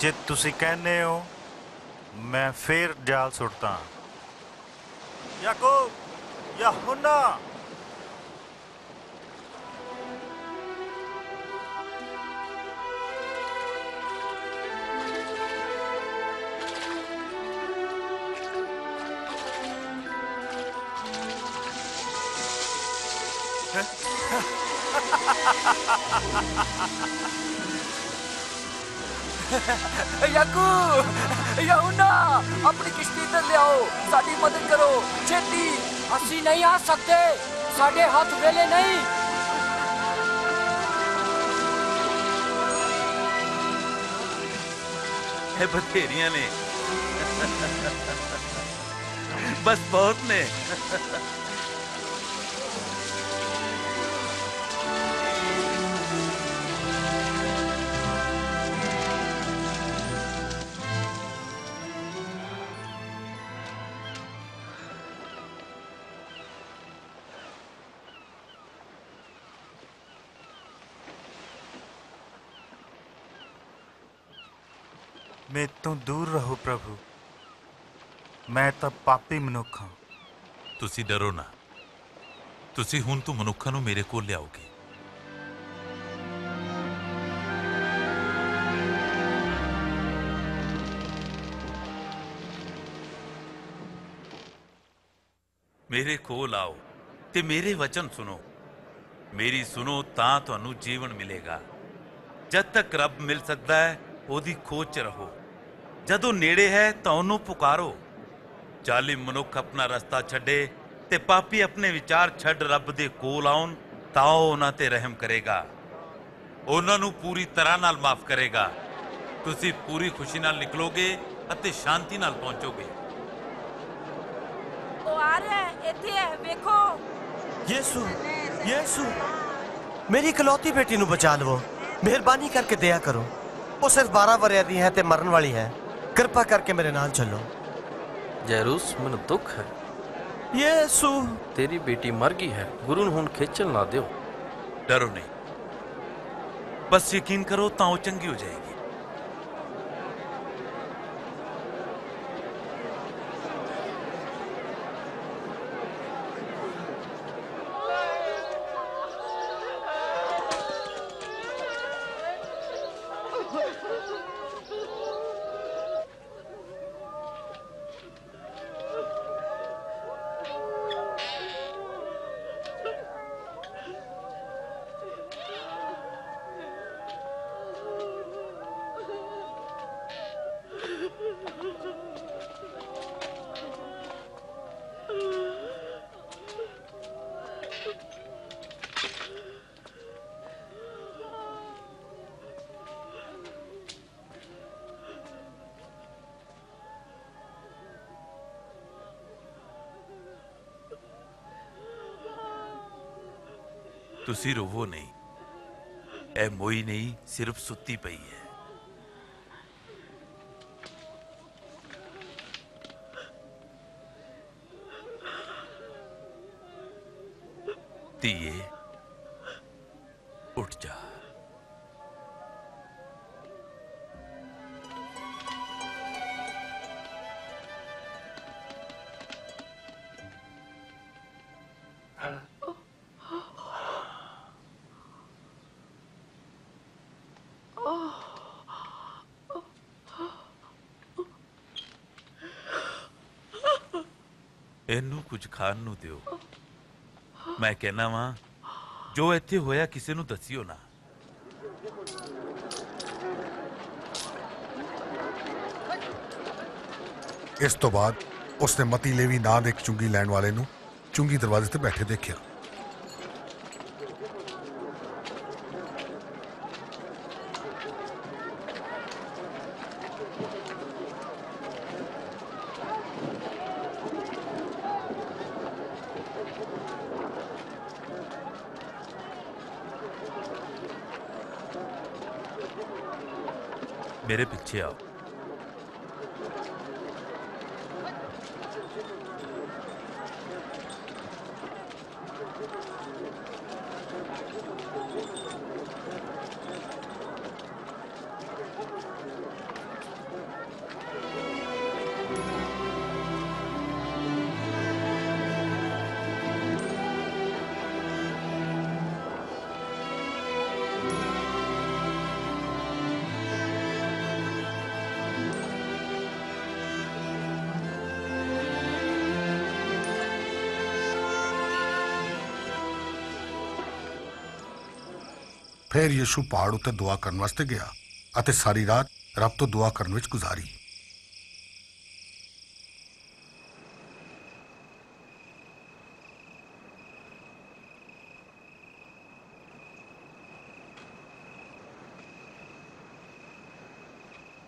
ਜੇ ਤੁਸੀਂ ਕਹਿੰਦੇ ਹੋ ਮੈਂ ਫੇਰ ਜਾਲ ਸੁੱਟਦਾ ਯਾਕੂਬ ਯਹੂਨਾ ਯਾਕੂ ਯਾਉਨਾ ਆਪਣੀ ਕਿਸ਼ਤੀ ਤੇ ਲਿਆਓ ਸਾਡੀ ਮਦਦ ਕਰੋ ਛੇਤੀ ਅਸੀਂ ਨਹੀਂ ਆ ਸਕਦੇ ਸਾਡੇ ਹੱਥ ਵੇਲੇ ਨਹੀਂ ਇਹ ਬਥੇਰੀਆਂ ਨੇ ਬਸ ਬਹੁਤ ਨੇ ਤੋਂ ਦੂਰ ਰਹੋ ਪ੍ਰਭੂ। ਮੈਂ ਤਾਂ ਪਾਪੀ ਮਨੁੱਖ ਹਾਂ। ਤੁਸੀਂ ਡਰੋ ਨਾ। ਤੁਸੀਂ ਹੁਣ ਤੋਂ ਮਨੁੱਖਾਂ ਨੂੰ ਮੇਰੇ ਕੋਲ ਲਿਆਓਗੇ। ਮੇਰੇ ਕੋਲ ਆਓ ਤੇ ਮੇਰੇ ਵਚਨ ਸੁਣੋ। ਮੇਰੀ ਸੁਣੋ ਤਾਂ ਤੁਹਾਨੂੰ ਜੀਵਨ ਮਿਲੇਗਾ। ਜਦ ਤੱਕ ਰੱਬ ਮਿਲ ਸਕਦਾ ਹੈ, ਉਹਦੀ ਖੋਜ 'ਚ ਰਹੋ। ਜਦੋਂ ਨੇੜੇ ਹੈ ਤਾਂ ਉਹਨੂੰ ਪੁਕਾਰੋ। ਜ਼ਾਲਿਮ ਮਨੁੱਖ ਆਪਣਾ ਰਸਤਾ ਛੱਡੇ ਤੇ ਪਾਪੀ ਆਪਣੇ ਵਿਚਾਰ ਛੱਡ ਰੱਬ ਦੇ ਕੋਲ ਆਉਣ ਤਾਂ ਉਹ ਉਹਨਾਂ ਤੇ ਰਹਿਮ ਕਰੇਗਾ। ਉਹਨਾਂ ਨੂੰ ਪੂਰੀ ਤਰ੍ਹਾਂ ਨਾਲ ਮਾਫ ਕਰੇਗਾ। ਤੁਸੀਂ ਪੂਰੀ ਖੁਸ਼ੀ ਨਾਲ ਨਿਕਲੋਗੇ ਅਤੇ ਸ਼ਾਂਤੀ ਨਾਲ ਪਹੁੰਚੋਗੇ। ਉਹ ਆ ਰਿਹਾ ਹੈ ਇੱਥੇ ਹੈ ਵੇਖੋ। ਯੀਸੂ ਯੀਸੂ ਮੇਰੀ ਇਕਲੌਤੀ ਬੇਟੀ ਨੂੰ ਬਚਾ ਲਵੋ। ਮਿਹਰਬਾਨੀ ਕਰਕੇ ਦਇਆ ਕਰੋ। ਉਹ ਸਿਰਫ 12 ਵਰਿਆਂ ਦੀ ਹੈ ਤੇ ਮਰਨ ਵਾਲੀ ਹੈ। ਕਿਰਪਾ ਕਰਕੇ ਮੇਰੇ ਨਾਲ ਚੱਲੋ। ਜੈਰੂਸ ਮੈਨੂੰ ਦੁੱਖ ਹੈ। ਯੀਸੂ। ਤੇਰੀ ਬੇਟੀ ਮਰ ਗਈ ਹੈ। ਗੁਰੂ ਨੂੰ ਹੁਣ ਖੇਚਲ ਨਾ ਦਿਓ। ਡਰੋ ਨਹੀਂ। ਬਸ ਯਕੀਨ ਕਰੋ ਤਾਂ ਉਹ ਚੰਗੀ ਹੋ ਜਾਏਗੀ। ਤੁਸੀਂ ਰੋਵੋ ਨਹੀਂ ਇਹ ਮੋਈ ਨਹੀਂ ਸਿਰਫ ਸੁੱਤੀ ਪਈ ਹੈ ਧੀਏ ਕੁਝ ਖਾਣ ਨੂੰ ਦਿਓ। ਮੈਂ ਕਹਿਣਾ ਵਾਂ, ਜੋ ਇੱਥੇ ਹੋਇਆ ਕਿਸੇ ਨੂੰ ਦੱਸਿਓ ਨਾ। ਇਸ ਤੋਂ ਬਾਅਦ ਉਸਨੇ ਮਤੀ ਲੇਵੀ ਨਾਂ ਦੇ ਇੱਕ ਚੁੰਗੀ ਲੈਣ ਵਾਲੇ ਨੂੰ ਚੁੰਗੀ ਦਰਵਾਜ਼ੇ ਤੇ ਬੈਠੇ ਦੇਖਿਆ। ਮੇਰੇ ਪਿੱਛੇ ਆਓ। ਫਿਰ ਯਿਸੂ ਪਹਾੜ ਉੱਤੇ ਦੁਆ ਕਰਨ ਵਾਸਤੇ ਗਿਆ ਅਤੇ ਸਾਰੀ ਰਾਤ ਰੱਬ ਤੋਂ ਦੁਆ ਕਰਨ ਵਿੱਚ ਗੁਜ਼ਾਰੀ।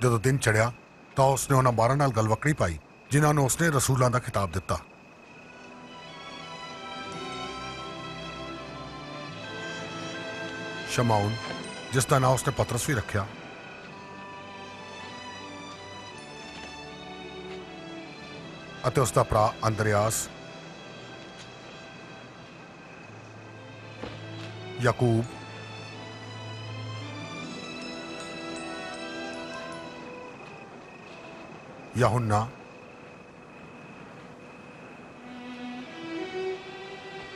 ਜਦੋਂ ਦਿਨ ਚੜਿਆ ਤਾਂ ਉਸਨੇ ਉਹਨਾਂ 12 ਨਾਲ ਗਲਵਕੜੀ ਪਾਈ, ਜਿਨ੍ਹਾਂ ਨੂੰ ਉਸਨੇ ਰਸੂਲਾਂ ਦਾ ਖਿਤਾਬ ਦਿੱਤਾ। ਸ਼ਮਾਉਨ ਜਿਸ ਦਾ ਨਾਮ ਉਸਨੇ ਪਤਰਸ ਵੀ ਰੱਖਿਆ ਅਤੇ ਉਸ ਦਾ ਭਰਾ ਅੰਦਰਿਆਸ ਯਾਕੂਬ ਯਹੋਨਾ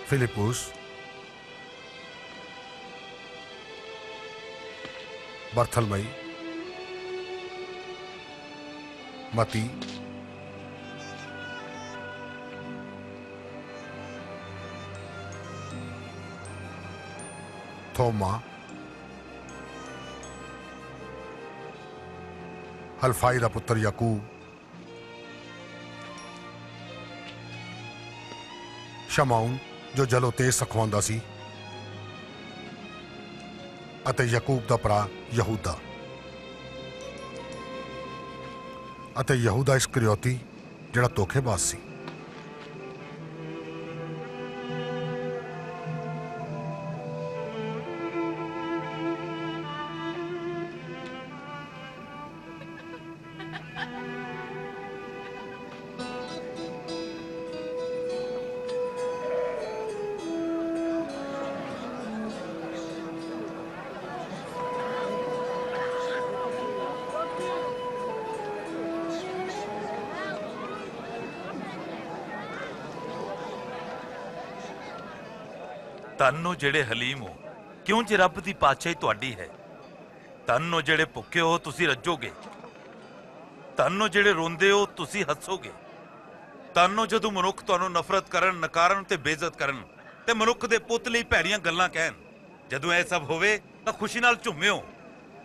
ਫਿਲਿਪੁਸ ਬਰਥਲਮਈ ਮਤੀ ਥੋਮਾ ਹਲਫਾਈ ਦਾ ਪੁੱਤਰ ਯਾਕੂਬ ਸ਼ਮਾਉਨ ਜੋ ਜਲੋ ਤੇਜ਼ ਸਖਵਾਉਂਦਾ ਸੀ ਅਤੇ ਯਾਕੂਬ ਦਾ ਭਰਾ ਯਹੂਦਾ ਅਤੇ ਯਹੂਦਾ ਇਸਕਰਿਓਤੀ ਜਿਹੜਾ ਧੋਖੇਬਾਜ਼ ਸੀ ਤਨੋ ਜਿਹੜੇ ਹਲੀਮ ਹੋ, ਕਿਉਂ ਜੇ ਰੱਬ ਦੀ ਪਾਤਸ਼ਾਹੀ ਤੁਹਾਡੀ ਹੈ? ਤਨੋ ਜਿਹੜੇ ਭੁੱਖੇ ਹੋ, ਤੁਸੀਂ ਰੱਜੋਗੇ। ਤਨੋ ਜਿਹੜੇ ਰੋਂਦੇ ਹੋ, ਤੁਸੀਂ ਹੱਸੋਗੇ। ਤਨੋ ਜਦੋਂ ਮਨੁੱਖ ਤੁਹਾਨੂੰ ਨਫ਼ਰਤ ਕਰਨ, ਨਕਾਰਨ ਤੇ ਬੇਇੱਜ਼ਤ ਕਰਨ ਤੇ ਮਨੁੱਖ ਦੇ ਪੁੱਤ ਲਈ ਭੈੜੀਆਂ ਗੱਲਾਂ ਕਹਿਣ, ਜਦੋਂ ਇਹ ਸਭ ਹੋਵੇ, ਤਾਂ ਖੁਸ਼ੀ ਨਾਲ ਝੁੰਮਿਓ।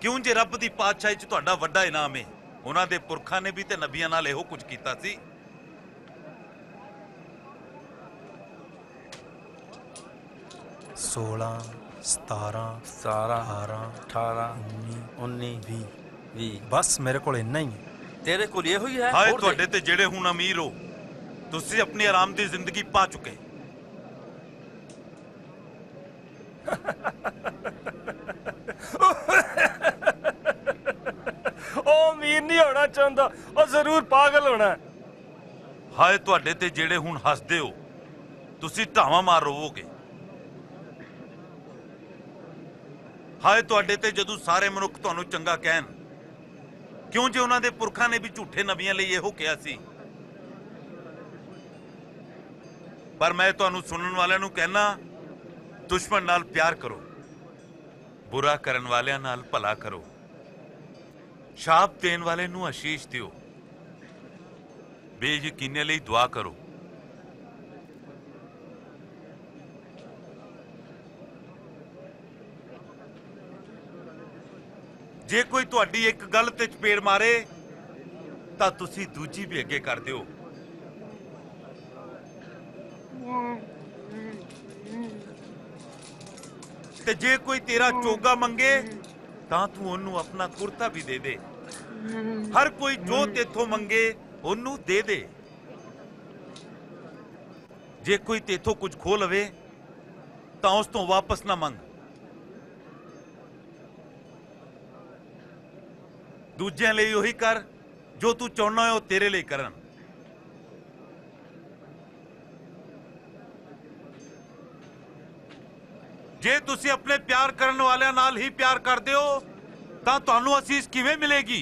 ਕਿਉਂ ਜੇ ਰੱਬ ਦੀ ਪਾਤਸ਼ਾਹੀ 'ਚ ਤੁਹਾਡਾ ਵੱਡਾ ਇਨਾਮ ਹੈ ਉਹਨਾਂ ਦੇ ਪੁਰਖਾਂ ਨੇ ਵੀ ਤੇ ਨਬੀਆਂ ਨਾਲ ਇਹੋ ਕੁਝ ਕੀਤਾ ਸੀ। ਸੋਲਾਂ 17 17 18 19 20 20 ਬਸ ਮੇਰੇ ਕੋਲ ਇੰਨਾ ਹੀ ਹੈ। ਤੇਰੇ ਕੋਲ ਇਹੋ ਹੀ ਹੈ? ਹਾਏ ਹੋਰ। ਤੁਹਾਡੇ ਤੇ ਜਿਹੜੇ ਹੁਣ ਅਮੀਰ ਹੋ ਤੁਸੀਂ ਆਪਣੀ ਆਰਾਮ ਦੀ ਜ਼ਿੰਦਗੀ ਪਾ ਚੁੱਕੇ। ਉਹ ਅਮੀਰ ਨਹੀਂ ਹੋਣਾ ਚਾਹੁੰਦਾ ਉਹ ਜ਼ਰੂਰ ਪਾਗਲ ਹੋਣਾ ਹੈ। ਹਾਏ ਤੁਹਾਡੇ ਤੇ ਜਿਹੜੇ ਹੁਣ ਹੱਸਦੇ ਹੋ ਤੁਸੀਂ ਢਾਵਾਂ ਮਾਰ ਰੋਵੋਗੇ। ਹਾਏ, ਤੁਹਾਡੇ ਤੇ ਜਦੋਂ ਸਾਰੇ ਮਨੁੱਖ ਤੁਹਾਨੂੰ ਚੰਗਾ ਕਹਿਣ, ਕਿਉਂ ਜੇ ਉਹਨਾਂ ਦੇ ਪੁਰਖਾਂ ਨੇ ਵੀ ਝੂਠੇ ਨਬੀਆਂ ਲਈ ਇਹੋ ਕਿਹਾ ਸੀ? ਪਰ ਮੈਂ ਤੁਹਾਨੂੰ ਸੁਣਨ ਵਾਲਿਆਂ ਨੂੰ ਕਹਿਣਾ, ਦੁਸ਼ਮਣ ਨਾਲ ਪਿਆਰ ਕਰੋ, ਬੁਰਾ ਕਰਨ ਵਾਲਿਆਂ ਨਾਲ ਭਲਾ ਕਰੋ। ਸ਼ਾਪ ਦੇਣ ਵਾਲੇ ਨੂੰ ਆਸ਼ੀਸ਼ ਦਿਓ। ਬੇਯਕੀਨੇ ਲਈ ਦੁਆ ਕਰੋ। ਜੇ ਕੋਈ ਤੁਹਾਡੀ ਇੱਕ ਗੱਲ ਤੇ ਚਪੇੜ ਮਾਰੇ, ਤਾਂ ਤੁਸੀਂ ਦੂਜੀ ਵੀ ਅੱਗੇ ਕਰ ਦਿਓ। ਤੇ ਜੇ ਕੋਈ ਤੇਰਾ ਚੋਗਾ ਮੰਗੇ, ਤਾਂ ਤੂੰ ਉਹਨੂੰ ਆਪਣਾ ਕੁਰਤਾ ਵੀ ਦੇ ਦੇ। ਹਰ ਕੋਈ ਜੋ ਤੇਥੋਂ ਮੰਗੇ, ਉਹਨੂੰ ਦੇ ਦੇ। ਜੇ ਕੋਈ ਤੇਥੋਂ ਕੁਝ ਖੋ ਲਵੇ, ਤਾਂ ਉਸ ਤੋਂ ਵਾਪਸ ਨਾ ਮੰਗ। ਦੂਜਿਆਂ ਲਈ ਉਹੀ ਕਰ, ਜੋ ਤੂੰ ਚਾਹੁੰਦਾ ਹੈ ਉਹ ਤੇਰੇ ਲਈ ਕਰਨ। ਜੇ ਤੁਸੀਂ ਆਪਣੇ ਪਿਆਰ ਕਰਨ ਵਾਲਿਆਂ ਨਾਲ ਹੀ ਪਿਆਰ ਕਰਦੇ ਹੋ, ਤਾਂ ਤੁਹਾਨੂੰ ਅਸੀਸ ਕਿਵੇਂ ਮਿਲੇਗੀ?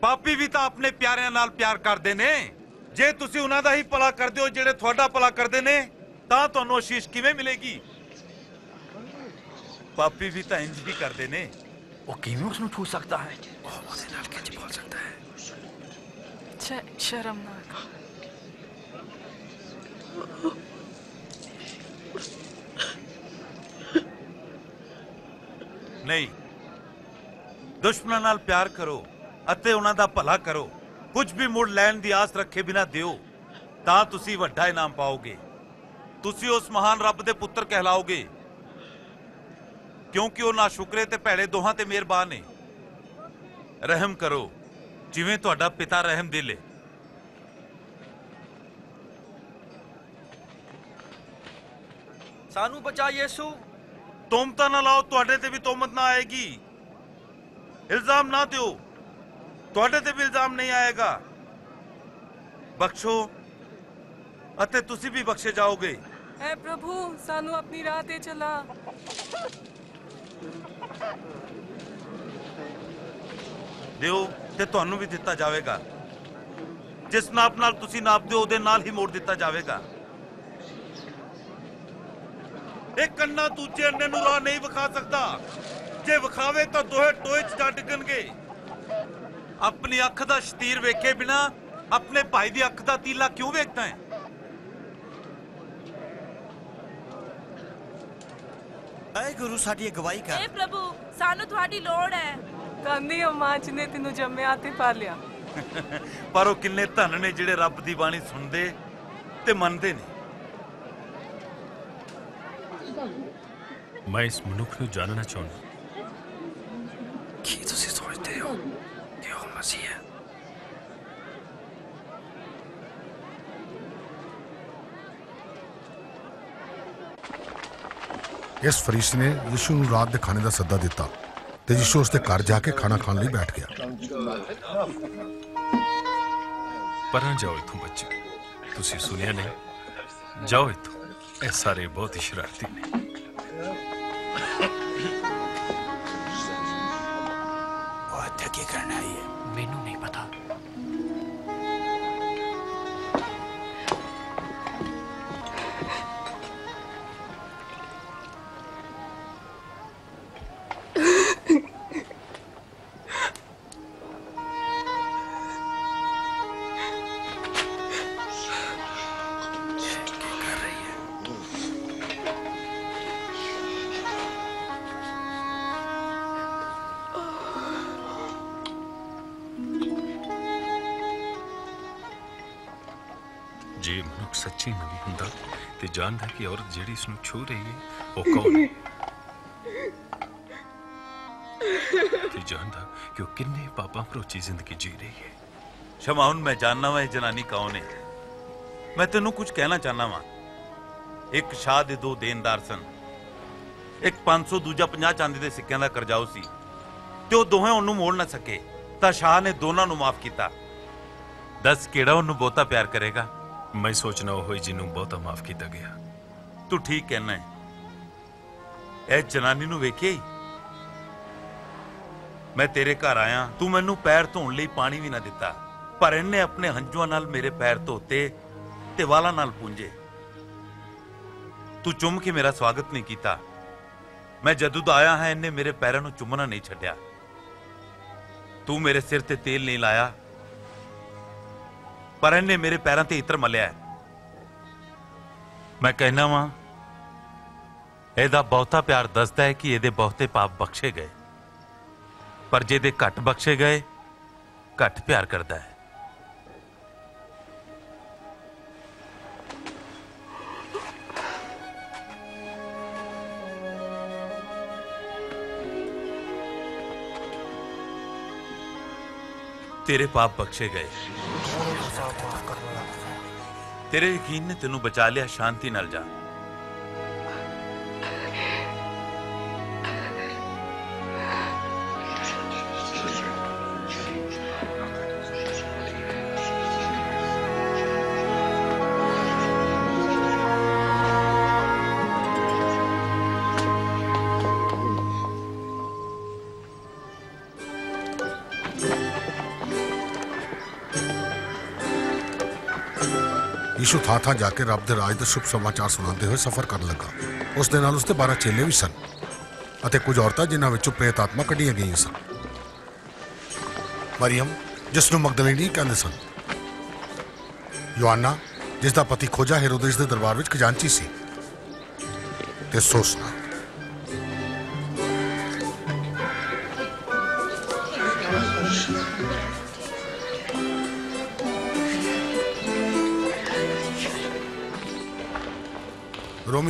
ਪਾਪੀ ਵੀ ਤਾਂ ਆਪਣੇ ਪਿਆਰਿਆਂ ਨਾਲ ਪਿਆਰ ਕਰਦੇ ਨੇ। ਜੇ ਤੁਸੀਂ ਉਹਨਾਂ ਦਾ ਹੀ ਭਲਾ ਕਰਦੇ ਹੋ, ਜਿਹੜੇ ਤੁਹਾਡਾ ਭਲਾ ਕਰਦੇ ਨੇ, ਤਾਂ ਤੁਹਾਨੂੰ ਅਸੀਸ ਕਿਵੇਂ ਮਿਲੇਗੀ? ਪਾਪੀ ਵੀ ਤਾਂ ਇੰਜ ਹੀ ਕਰਦੇ ਨੇ। ਉਹ ਕਿਵੇਂ ਉਸ ਨੂੰ ਛੂ ਸਕਦਾ ਹੈ ਉਹ ਉਹਦੇ ਨਾਲ ਕਿੰਜ ਬੋਲ ਸਕਦਾ ਹੈ ਸ਼- ਸ਼ਰਮਨਾਕ ਨਹੀਂ ਦੁਸ਼ਮਣਾਂ ਨਾਲ ਪਿਆਰ ਕਰੋ ਅਤੇ ਉਹਨਾਂ ਦਾ ਭਲਾ ਕਰੋ ਕੁਝ ਵੀ ਮੁੜ ਲੈਣ ਦੀ ਆਸ ਰੱਖੇ ਬਿਨਾ ਦਿਓ ਤਾਂ ਤੁਸੀਂ ਵੱਡਾ ਇਨਾਮ ਪਾਓਗੇ ਤੁਸੀਂ ਉਸ ਮਹਾਨ ਰੱਬ ਦੇ ਪੁੱਤਰ ਕਹਿਲਾਓਗੇ ਕਿਉਂਕਿ ਉਹ ਨਾ ਸ਼ੁਕਰੇ ਤੇ ਭੈੜੇ ਦੋਹਾਂ ਤੇ ਮਿਹਰਬਾਨ ਨੇ। ਰਹਿਮ ਕਰੋ ਜਿਵੇਂ ਤੁਹਾਡਾ ਪਿਤਾ ਰਹਿਮ ਦਿਲ। ਹੈ ਸਾਨੂੰ ਬਚਾ ਯੀਸੂ। ਤੋਮਤਾਂ ਨਾ ਲਾਓ ਤੁਹਾਡੇ ਤੇ ਵੀ ਤੋਮਤ ਨਾ ਆਏਗੀ। ਇਲਜ਼ਾਮ ਨਾ ਦਿਓ ਤੁਹਾਡੇ ਤੇ ਵੀ ਇਲਜ਼ਾਮ ਨਹੀਂ ਆਏਗਾ। ਬਖਸ਼ੋ ਅਤੇ ਤੁਸੀਂ ਵੀ ਬਖਸ਼ੇ ਜਾਓਗੇ। ਐ ਪ੍ਰਭੂ ਸਾਨੂੰ ਆਪਣੀ ਰਾਹ ਤੇ ਚਲਾ। ਦਿਓ ਤੇ ਤੁਹਾਨੂੰ ਵੀ ਦਿੱਤਾ ਜਾਵੇਗਾ। ਜਿਸ ਨਾਪ ਨਾਲ ਤੁਸੀਂ ਨਾਪਦੇ ਹੋ, ਉਹਦੇ ਨਾਲ ਹੀ ਮੋੜ ਦਿੱਤਾ ਜਾਵੇਗਾ। ਇਹ ਕੰਨਾ ਦੂਜੇ ਅੰਨੇ ਨੂੰ ਰਾਹ ਨਹੀਂ ਵਿਖਾ ਸਕਦਾ। ਜੇ ਵਿਖਾਵੇ ਤਾਂ ਦੋਹੇ ਟੋਏ 'ਚ ਜਾ ਡਿੱਗਣਗੇ ਆਪਣੀ ਅੱਖ ਦਾ ਸ਼ਤੀਰ ਵੇਖੇ ਬਿਨਾ ਆਪਣੇ ਭਾਈ ਦੀ ਅੱਖ ਦਾ ਤੀਲਾ ਕਿਉਂ ਵੇਖਦਾ ਹੈ? ਐ ਗੁਰੂ ਸਾਡੀ ਅਗਵਾਈ ਕਰ ਏ ਪ੍ਰਭੂ ਸਾਨੂੰ ਤੁਹਾਡੀ ਲੋੜ ਹੈ ਕਾਂਦੀ ਮਾਂ ਨੇ ਤੈਨੂੰ ਜੰਮਿਆ ਤੇ ਪਾਲਿਆ ਪਰ ਉਹ ਕਿੰਨੇ ਧਨ ਨੇ ਜਿਹੜੇ ਰੱਬ ਦੀ ਬਾਣੀ ਸੁਣਦੇ ਤੇ ਮੰਨਦੇ ਨੇ ਮੈਂ ਇਸ ਮਨੁੱਖ ਨੂੰ ਜਾਣਨਾ ਚਾਹੁੰਦਾ ਕੀ ਤੁਸੀਂ ਸੋਚਦੇ ਹੋ ਕਿ ਉਹ ਮਸੀਹ ਹੈ ਇਸ ਫਰੀਸ਼ ਨੇ ਯਿਸੂ ਨੂੰ ਰਾਤ ਦੇ ਖਾਣੇ ਦਾ ਸੱਦਾ ਦਿੱਤਾ ਤੇ ਯਿਸੂ ਉਸ ਦੇ ਘਰ ਜਾ ਕੇ ਖਾਣਾ ਖਾਣ ਲਈ ਬੈਠ ਗਿਆ। ਪਰਾਂ ਜਾਓ ਇਥੋਂ ਬੱਚੇ। ਤੁਸੀਂ ਸੁਣਿਆ ਨਹੀਂ? ਜਾਓ ਇਥੋਂ। ਇਹ ਸਾਰੇ ਬਹੁਤ ਹੀ ਸ਼ਰਾਰਤੀ ਨੇ। ਕਿ ਔਰਤ ਜਿਹੜੀ ਇਸ ਨੂੰ ਛੂ ਰਹੀ ਹੈ ਉਹ ਕੌਣ ਹੈ? ਤੇ ਜਾਣਦਾ ਕਿ ਉਹ ਕਿੰਨੇ ਪਾਪਾਂ ਭਰੋਚੀ ਜ਼ਿੰਦਗੀ ਜੀ ਰਹੀ ਹੈ। ਸ਼ਮਾਉਨ ਮੈਂ ਜਾਣਨਾ ਵਾ ਇਹ ਜਨਾਨੀ ਕੌਣ ਹੈ। ਮੈਂ ਤੈਨੂੰ ਕੁਝ ਕਹਿਣਾ ਚਾਹਨਾ ਵਾਂ। ਇੱਕ ਸ਼ਾਹ ਦੇ ਦੋ ਦੇਨਦਾਰ ਸਨ। ਇੱਕ 500 ਦੂਜਾ 50 ਚਾਂਦੀ ਦੇ ਸਿੱਕਿਆਂ ਦਾ ਕਰਜ਼ਾਉ ਸੀ। ਤੇ ਉਹ ਦੋਵੇਂ ਉਹਨੂੰ ਮੋੜ ਨਾ ਸਕੇ ਤਾਂ ਸ਼ਾਹ ਨੇ ਦੋਨਾਂ ਨੂੰ ਮਾਫ ਕੀਤਾ। ਦੱਸ ਕਿਹੜਾ ਉਹਨੂੰ ਬਹੁਤਾ ਪਿਆਰ ਕਰੇਗਾ? ਮੈਂ ਸੋਚਣਾ ਉਹ ਹੋਈ ਜਿਹਨੂੰ ਬਹੁਤਾ ਮਾਫ ਕੀਤਾ ਗਿਆ। ਤੂੰ ਠੀਕ ਕਹਿਣਾ ਹੈ। ਇਹ ਜਨਾਨੀ ਨੂੰ ਵੇਖਿਆ ਹੀ? ਮੈਂ ਤੇਰੇ ਘਰ ਆਇਆ, ਤੂੰ ਮੈਨੂੰ ਪੈਰ ਧੋਣ ਲਈ ਪਾਣੀ ਵੀ ਨਾ ਦਿੱਤਾ, ਪਰ ਇਹਨੇ ਆਪਣੇ ਹੰਝੂਆਂ ਨਾਲ ਮੇਰੇ ਪੈਰ ਧੋਤੇ ਤੇ ਵਾਲਾਂ ਨਾਲ ਪੂੰਝੇ। ਤੂੰ ਚੁੰਮ ਕੇ ਮੇਰਾ ਸਵਾਗਤ ਨਹੀਂ ਕੀਤਾ। ਮੈਂ ਜਦੋਂ ਦਾ ਆਇਆ ਹਾਂ, ਇਹਨੇ ਮੇਰੇ ਪੈਰਾਂ ਨੂੰ ਚੁੰਮਣਾ ਨਹੀਂ ਛੱਡਿਆ। ਤੂੰ ਮੇਰੇ ਸਿਰ ਤੇ ਤੇਲ ਨਹੀਂ ਲਾਇਆ, ਪਰ ਇਹਨੇ ਮੇਰੇ ਪੈਰਾਂ ਤੇ ਇਤਰ ਮਲਿਆ ਮੈਂ ਕਹਿਣਾ ਵਾਂ ਇਹਦਾ ਬਹੁਤਾ ਪਿਆਰ ਦੱਸਦਾ ਹੈ ਕਿ ਇਹਦੇ ਬਹੁਤੇ ਪਾਪ ਬਖਸ਼ੇ ਗਏ ਪਰ ਜਿਹਦੇ ਘੱਟ ਬਖਸ਼ੇ ਗਏ ਘੱਟ ਪਿਆਰ ਕਰਦਾ ਹੈ ਤੇਰੇ ਪਾਪ ਬਖਸ਼ੇ ਗਏ ਤੇਰੇ ਯਕੀਨ ਨੇ ਤੈਨੂੰ ਬਚਾ ਲਿਆ ਸ਼ਾਂਤੀ ਨਾਲ ਜਾ। ਯੀਸ਼ੂ ਥਾਂ ਥਾਂ ਜਾ ਕੇ ਰੱਬ ਦੇ ਰਾਜ ਦਾ ਸ਼ੁਭ ਸਮਾਚਾਰ ਸੁਣਾਉਂਦੇ ਹੋਏ ਸਫ਼ਰ ਕਰਨ ਲੱਗਾ। ਉਸ ਦੇ ਨਾਲ ਉਸ ਦੇ 12 ਚੇਲੇ ਵੀ ਸਨ ਅਤੇ ਕੁਝ ਔਰਤਾਂ ਜਿਨ੍ਹਾਂ ਵਿੱਚੋਂ ਪ੍ਰੇਤ ਆਤਮਾ ਕੱਢੀਆਂ ਗਈਆਂ ਸਨ। ਮਰੀਮ ਜਿਸ ਨੂੰ ਮਗਦਲੀਨੀ ਕਹਿੰਦੇ ਸਨ। ਯੋਹਾਨਾ ਜਿਸ ਦਾ ਪਤੀ ਖੋਜਾ ਹੈਰੋਦੇਸ ਦੇ ਦਰਬਾਰ ਵਿੱਚ ਖਜ਼ਾਨਚੀ ਸੀ। ਤੇ ਸੋਸਨਾ।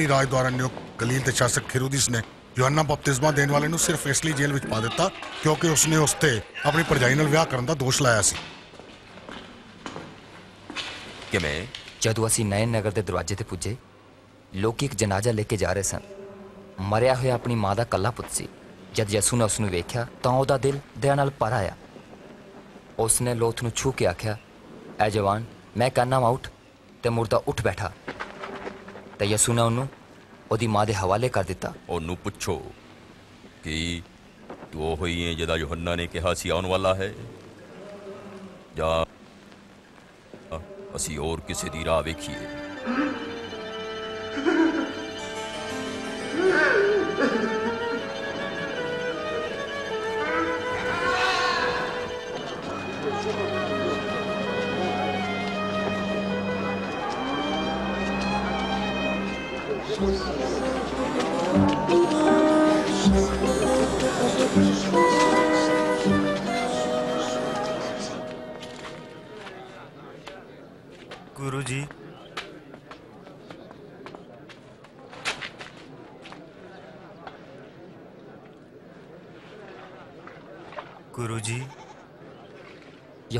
ਰੋਮੀ ਰਾਜ ਦੁਆਰਾ ਨਿਯੁਕਤ ਗਲੀਲ ਦੇ ਸ਼ਾਸਕ ਖਿਰੂਦੀਸ ਨੇ ਯੋਹੰਨਾ ਬਪਤਿਸਮਾ ਦੇਣ ਵਾਲੇ ਨੂੰ ਸਿਰਫ ਇਸ ਲਈ ਜੇਲ੍ਹ ਵਿੱਚ ਪਾ ਦਿੱਤਾ ਕਿਉਂਕਿ ਉਸਨੇ ਉਸ ਤੇ ਆਪਣੀ ਭਰਜਾਈ ਨਾਲ ਵਿਆਹ ਕਰਨ ਦਾ ਦੋਸ਼ ਲਾਇਆ ਸੀ। ਕਿਵੇਂ? ਜਦੋਂ ਅਸੀਂ ਨਏ ਨਗਰ ਦੇ ਦਰਵਾਜ਼ੇ ਤੇ ਪੁੱਜੇ ਲੋਕੀ ਇੱਕ ਜਨਾਜ਼ਾ ਲੈ ਕੇ ਜਾ ਰਹੇ ਸਨ। ਮਰਿਆ ਹੋਇਆ ਆਪਣੀ ਮਾਂ ਦਾ ਕੱਲਾ ਪੁੱਤ ਸੀ। ਜਦ ਯਸੂ ਨੇ ਉਸ ਨੂੰ ਵੇਖਿਆ ਤਾਂ ਉਹਦਾ ਦਿਲ ਦਇਆ ਨਾਲ ਭਰ ਆਇਆ। ਉਸ ਨੇ ਲੋਥ ਨੂੰ ਛੂ ਕੇ ਆਖਿਆ ਐ ਜਵਾਨ ਮੈਂ ਕਹਿੰਨਾ ਵਾਂ ਉੱਠ। ਤੇ ਮੁਰਦਾ ਉੱਠ ਬੈਠਾ। ਤੇ ਯਸੂ ਨੇ ਉਹਨੂੰ ਉਹਦੀ ਮਾਂ ਦੇ ਹਵਾਲੇ ਕਰ ਦਿੱਤਾ। ਉਹਨੂੰ ਪੁੱਛੋ ਕਿ ਤੂੰ ਉਹ ਹੀ ਹੈ ਜਿਹਦਾ ਯੋਹੰਨਾ ਨੇ ਕਿਹਾ ਸੀ ਆਉਣ ਵਾਲਾ ਹੈ? ਜਾਂ ਅਸੀਂ ਹੋਰ ਕਿਸੇ ਦੀ ਰਾਹ ਵੇਖੀਏ?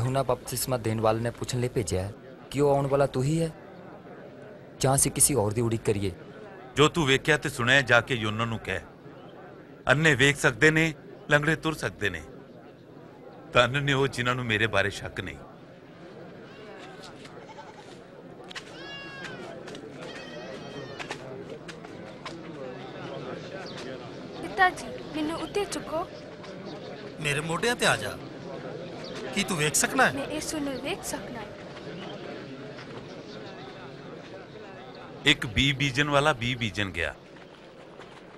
ਯਹੂਨਾ ਬਪਤਿਸਮਾ ਦੇਣ ਵਾਲੇ ਨੇ ਪੁੱਛਣ ਲਈ ਭੇਜਿਆ ਹੈ ਕਿ ਉਹ ਆਉਣ ਵਾਲਾ ਤੂੰ ਹੀ ਹੈ ਜਾਂ ਅਸੀਂ ਕਿਸੇ ਹੋਰ ਦੀ ਉਡੀਕ ਕਰੀਏ। ਜੋ ਤੂੰ ਵੇਖਿਆ ਤੇ ਸੁਣਿਆ ਜਾ ਕੇ ਯੋਨਾ ਨੂੰ ਕਹਿ। ਅੰਨੇ ਵੇਖ ਸਕਦੇ ਨੇ ਲੰਗੜੇ ਤੁਰ ਸਕਦੇ ਨੇ। ਧੰਨ ਨੇ ਉਹ ਜਿਨ੍ਹਾਂ ਨੂੰ ਮੇਰੇ ਬਾਰੇ ਸ਼ੱਕ ਨਹੀਂ। ਪਿਤਾ ਜੀ ਮੈਨੂੰ ਉੱਤੇ ਚੁੱਕੋ। ਮੇਰੇ ਮੋਢਿਆਂ ਤੇ ਆ ਜਾ। ਕੀ ਤੂੰ ਵੇਖ ਸਕਣਾ ਹੈ? ਮੈਂ ਯਿਸੂ ਨੂੰ ਵੇਖ ਸਕਣਾ ਹੈ। ਇੱਕ ਬੀ ਬੀਜਣ ਵਾਲਾ ਬੀ ਬੀਜਣ ਗਿਆ।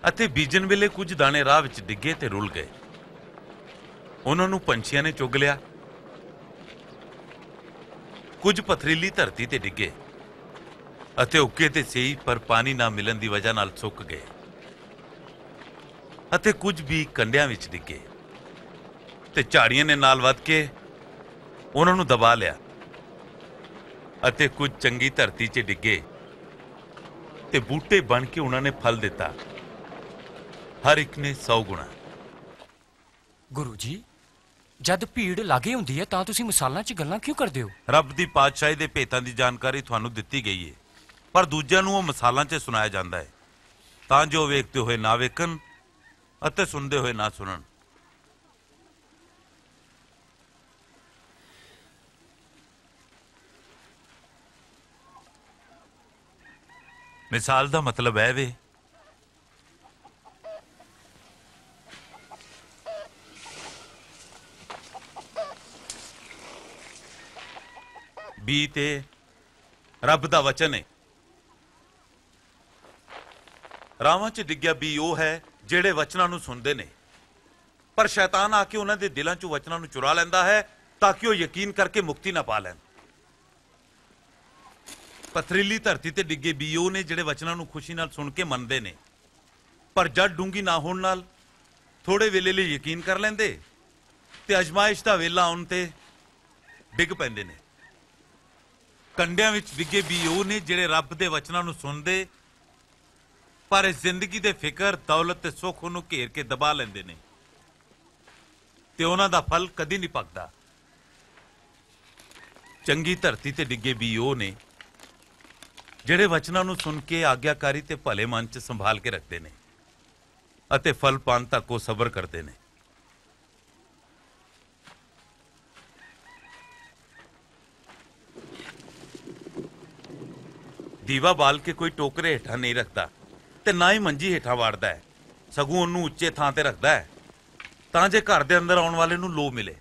ਅਤੇ ਬੀਜਣ ਵੇਲੇ ਕੁਝ ਦਾਣੇ ਰਾਹ ਵਿੱਚ ਡਿੱਗੇ ਤੇ ਰੁਲ ਗਏ। ਉਹਨਾਂ ਨੂੰ ਪੰਛੀਆਂ ਨੇ ਚੁਗ ਲਿਆ। ਕੁਝ ਪਥਰੀਲੀ ਧਰਤੀ ਤੇ ਡਿੱਗੇ। ਅਤੇ ਉੱਕੇ ਤੇ ਸਹੀ ਪਰ ਪਾਣੀ ਨਾ ਮਿਲਣ ਦੀ ਵਜ੍ਹਾ ਨਾਲ ਸੁੱਕ ਗਏ। ਅਤੇ ਕੁਝ ਵੀ ਕੰਡਿਆਂ ਵਿੱਚ ਡਿੱਗੇ। ਤੇ ਝਾੜੀਆਂ ਨੇ ਨਾਲ ਵੱਧ ਕੇ ਉਹਨਾਂ ਨੂੰ ਦਬਾ ਲਿਆ ਅਤੇ ਕੁਝ ਚੰਗੀ ਧਰਤੀ 'ਚ ਡਿੱਗੇ ਤੇ ਬੂਟੇ ਬਣ ਕੇ ਉਹਨਾਂ ਨੇ ਫਲ ਦਿੱਤਾ। ਹਰ ਇੱਕ ਨੇ 100 ਗੁਣਾ। ਗੁਰੂ ਜੀ ਜਦ ਭੀੜ ਲਾਗੇ ਹੁੰਦੀ ਹੈ ਤਾਂ ਤੁਸੀਂ ਮਿਸਾਲਾਂ 'ਚ ਗੱਲਾਂ ਕਿਉਂ ਕਰਦੇ ਹੋ? ਰੱਬ ਦੀ ਪਾਤਸ਼ਾਹੀ ਦੇ ਭੇਤਾਂ ਦੀ ਜਾਣਕਾਰੀ ਤੁਹਾਨੂੰ ਦਿੱਤੀ ਗਈ ਹੈ ਪਰ ਦੂਜਿਆਂ ਨੂੰ ਉਹ ਮਿਸਾਲਾਂ 'ਚ ਸੁਣਾਇਆ ਜਾਂਦਾ ਹੈ ਤਾਂ ਜੋ ਵੇਖਦੇ ਹੋਏ ਨਾ ਵੇਖਣ ਅਤੇ ਸੁਣਦੇ ਹੋਏ ਨਾ ਸੁਣਨ। ਮਿਸਾਲ ਦਾ ਮਤਲਬ ਹੈ ਵੇ। ਬੀ ਤੇ ਰੱਬ ਦਾ ਵਚਨ ਹੈ ਰਾਵਾਂ 'ਚ ਡਿੱਗਿਆ ਬੀ ਉਹ ਹੈ ਜਿਹੜੇ ਵਚਨਾਂ ਨੂੰ ਸੁਣਦੇ ਨੇ। ਪਰ ਸ਼ੈਤਾਨ ਆ ਕੇ ਉਹਨਾਂ ਦੇ ਦਿਲਾਂ 'ਚੋਂ ਵਚਨਾਂ ਨੂੰ ਚੁਰਾ ਲੈਂਦਾ ਹੈ ਤਾਂ ਕਿ ਉਹ ਯਕੀਨ ਕਰਕੇ ਮੁਕਤੀ ਨਾ ਪਾ ਲੈਣ। ਪਥਰੀਲੀ ਧਰਤੀ ਤੇ ਡਿੱਗੇ ਬੀ ਉਹ ਨੇ ਜਿਹੜੇ ਵਚਨਾਂ ਨੂੰ ਖੁਸ਼ੀ ਨਾਲ ਸੁਣ ਕੇ ਮੰਨਦੇ ਨੇ। ਪਰ ਜਦ ਡੂੰਗੀ ਨਾ ਹੋਣ ਨਾਲ ਥੋੜੇ ਵੇਲੇ ਲਈ ਯਕੀਨ ਕਰ ਲੈਂਦੇ ਤੇ ਅਜਮਾਇਸ਼ ਦਾ ਵੇਲਾ ਆਉਣ ਤੇ ਡਿੱਗ ਪੈਂਦੇ ਨੇ। ਕੰਡਿਆਂ ਵਿੱਚ ਡਿੱਗੇ ਬੀ ਉਹ ਨੇ ਜਿਹੜੇ ਰੱਬ ਦੇ ਵਚਨਾਂ ਨੂੰ ਸੁਣਦੇ, ਪਰ ਇਸ ਜ਼ਿੰਦਗੀ ਦੇ ਫਿਕਰ, ਦੌਲਤ ਤੇ ਸੁੱਖ ਨੂੰ ਘੇਰ ਕੇ ਦਬਾ ਲੈਂਦੇ ਨੇ। ਤੇ ਉਹਨਾਂ ਦਾ ਫਲ ਕਦੀ ਨਹੀਂ ਪੱਕਦਾ ਚੰਗੀ ਧਰਤੀ ਤੇ ਡਿੱਗੇ ਬੀ ਉਹ ਨੇ ਜਿਹੜੇ ਵਚਨਾਂ ਨੂੰ ਸੁਣ ਕੇ ਆਗਿਆਕਾਰੀ ਤੇ ਭਲੇ ਮਨ 'ਚ ਸੰਭਾਲ ਕੇ ਰੱਖਦੇ ਨੇ ਅਤੇ ਫਲ ਪਾਣ ਤੱਕ ਉਹ ਸਬਰ ਕਰਦੇ ਨੇ। ਦੀਵਾ ਬਾਲ ਕੇ ਕੋਈ ਟੋਕਰੇ ਹੇਠਾਂ ਨਹੀਂ ਰੱਖਦਾ ਤੇ ਨਾ ਹੀ ਮੰਜੀ ਹੇਠਾਂ ਵਾੜਦਾ ਹੈ। ਸਗੋਂ ਉਹਨੂੰ ਉੱਚੇ ਥਾਂ ਤੇ ਰੱਖਦਾ ਹੈ। ਤਾਂ ਜੇ ਘਰ ਦੇ ਅੰਦਰ ਆਉਣ ਵਾਲੇ ਨੂੰ ਲੋ ਮਿਲੇ।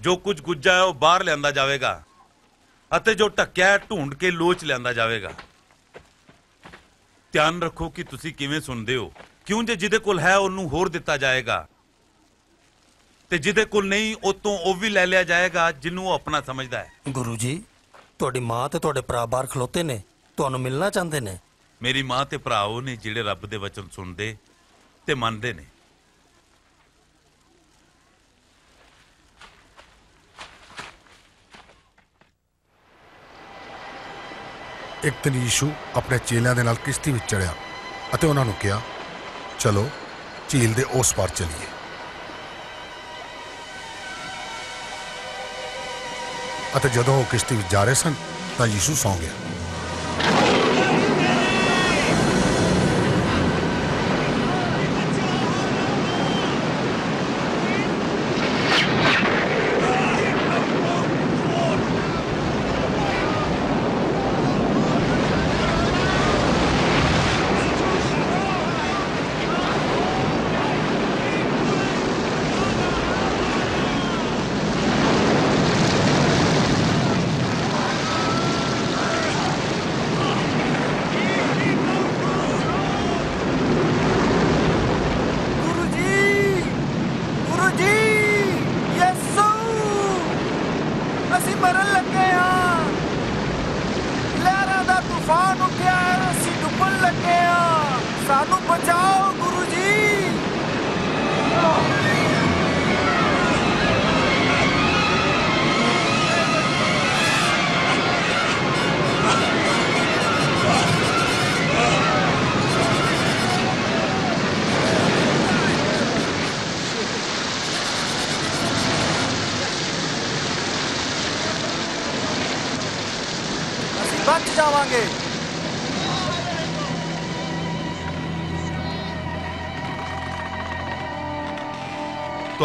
ਜੋ ਕੁਝ ਗੁੱਜਾ ਹੈ ਉਹ ਬਾਹਰ ਲਿਆਂਦਾ ਜਾਵੇਗਾ। ਅਤੇ ਜੋ ਟੱਕਿਆ ਢੂੰਡ ਕੇ ਲੋਚ ਲਿਆਂਦਾ ਜਾਵੇਗਾ। ਧਿਆਨ ਰੱਖੋ ਕਿ ਤੁਸੀਂ ਕਿਵੇਂ ਸੁਣਦੇ ਹੋ। ਕਿਉਂ ਜੇ ਜਿਹਦੇ ਕੋਲ ਹੈ ਉਹਨੂੰ ਹੋਰ ਦਿੱਤਾ ਜਾਏਗਾ। ਤੇ ਜਿਹਦੇ ਕੋਲ ਨਹੀਂ ਉਹ ਤੋਂ ਉਹ ਵੀ ਲੈ ਲਿਆ ਜਾਏਗਾ ਜਿਹਨੂੰ ਉਹ ਆਪਣਾ ਸਮਝਦਾ ਹੈ। ਗੁਰੂ ਜੀ ਤੁਹਾਡੀ ਮਾਂ ਤੇ ਤੁਹਾਡੇ ਭਰਾ ਬਾਹਰ ਖਲੋਤੇ ਨੇ। ਤੁਹਾਨੂੰ ਮਿਲਣਾ ਚਾਹੁੰਦੇ ਨੇ। ਮੇਰੀ ਮਾਂ ਤੇ ਭਰਾ ਉਹ ਨੇ ਜਿਹੜੇ ਰੱਬ ਦੇ ਵਚਨ ਸੁਣਦੇ ਤੇ ਮੰਨਦੇ ਨੇ। ਇੱਕ ਦਿਨ ਯੀਸ਼ੂ ਆਪਣੇ ਚੇਲਿਆਂ ਦੇ ਨਾਲ ਕਿਸ਼ਤੀ ਵਿੱਚ ਚੜਿਆ ਅਤੇ ਉਹਨਾਂ ਨੂੰ ਕਿਹਾ, ਚਲੋ, ਝੀਲ ਦੇ ਉਸ ਪਾਰ ਚਲੀਏ। ਅਤੇ ਜਦੋਂ ਉਹ ਕਿਸ਼ਤੀ ਵਿੱਚ ਜਾ ਰਹੇ ਸਨ ਤਾਂ ਯੀਸ਼ੂ ਸੌਂ ਗਿਆ।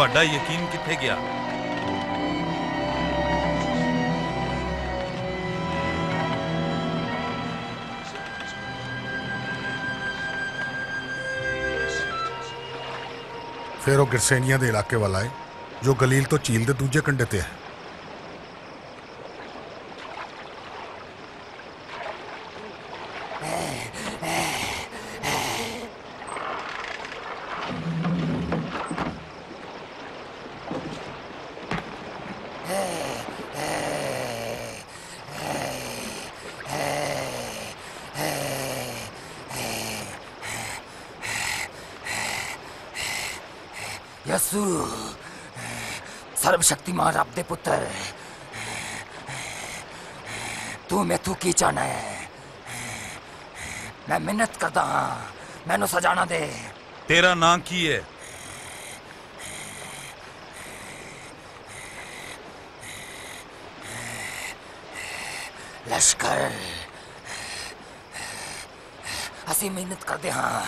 ਤੁਹਾਡਾ ਯਕੀਨ ਕਿੱਥੇ ਗਿਆ? ਫਿਰ ਉਹ ਗਿਰਸੇਨੀਆਂ ਦੇ ਇਲਾਕੇ ਵੱਲ ਆਏ, ਜੋ ਗਲੀਲ ਤੋਂ ਝੀਲ ਦੇ ਦੂਜੇ ਕੰਢੇ ਤੇ ਹੈ ਯਸੂ ਸਰਬ ਸ਼ਕਤੀਮਾਨ ਰੱਬ ਦੇ ਪੁੱਤਰ ਤੂੰ ਮੈਥੋਂ ਕੀ ਚਾਹਨਾ ਹੈ ਮੈਂ ਮਿਹਨਤ ਕਰਦਾ ਹਾਂ ਮੈਨੂੰ ਸਜਾਣਾ ਦੇ ਤੇਰਾ ਨਾਂ ਕੀ ਹੈ ਲਸ਼ਕਰ ਅਸੀਂ ਮਿਹਨਤ ਕਰਦੇ ਹਾਂ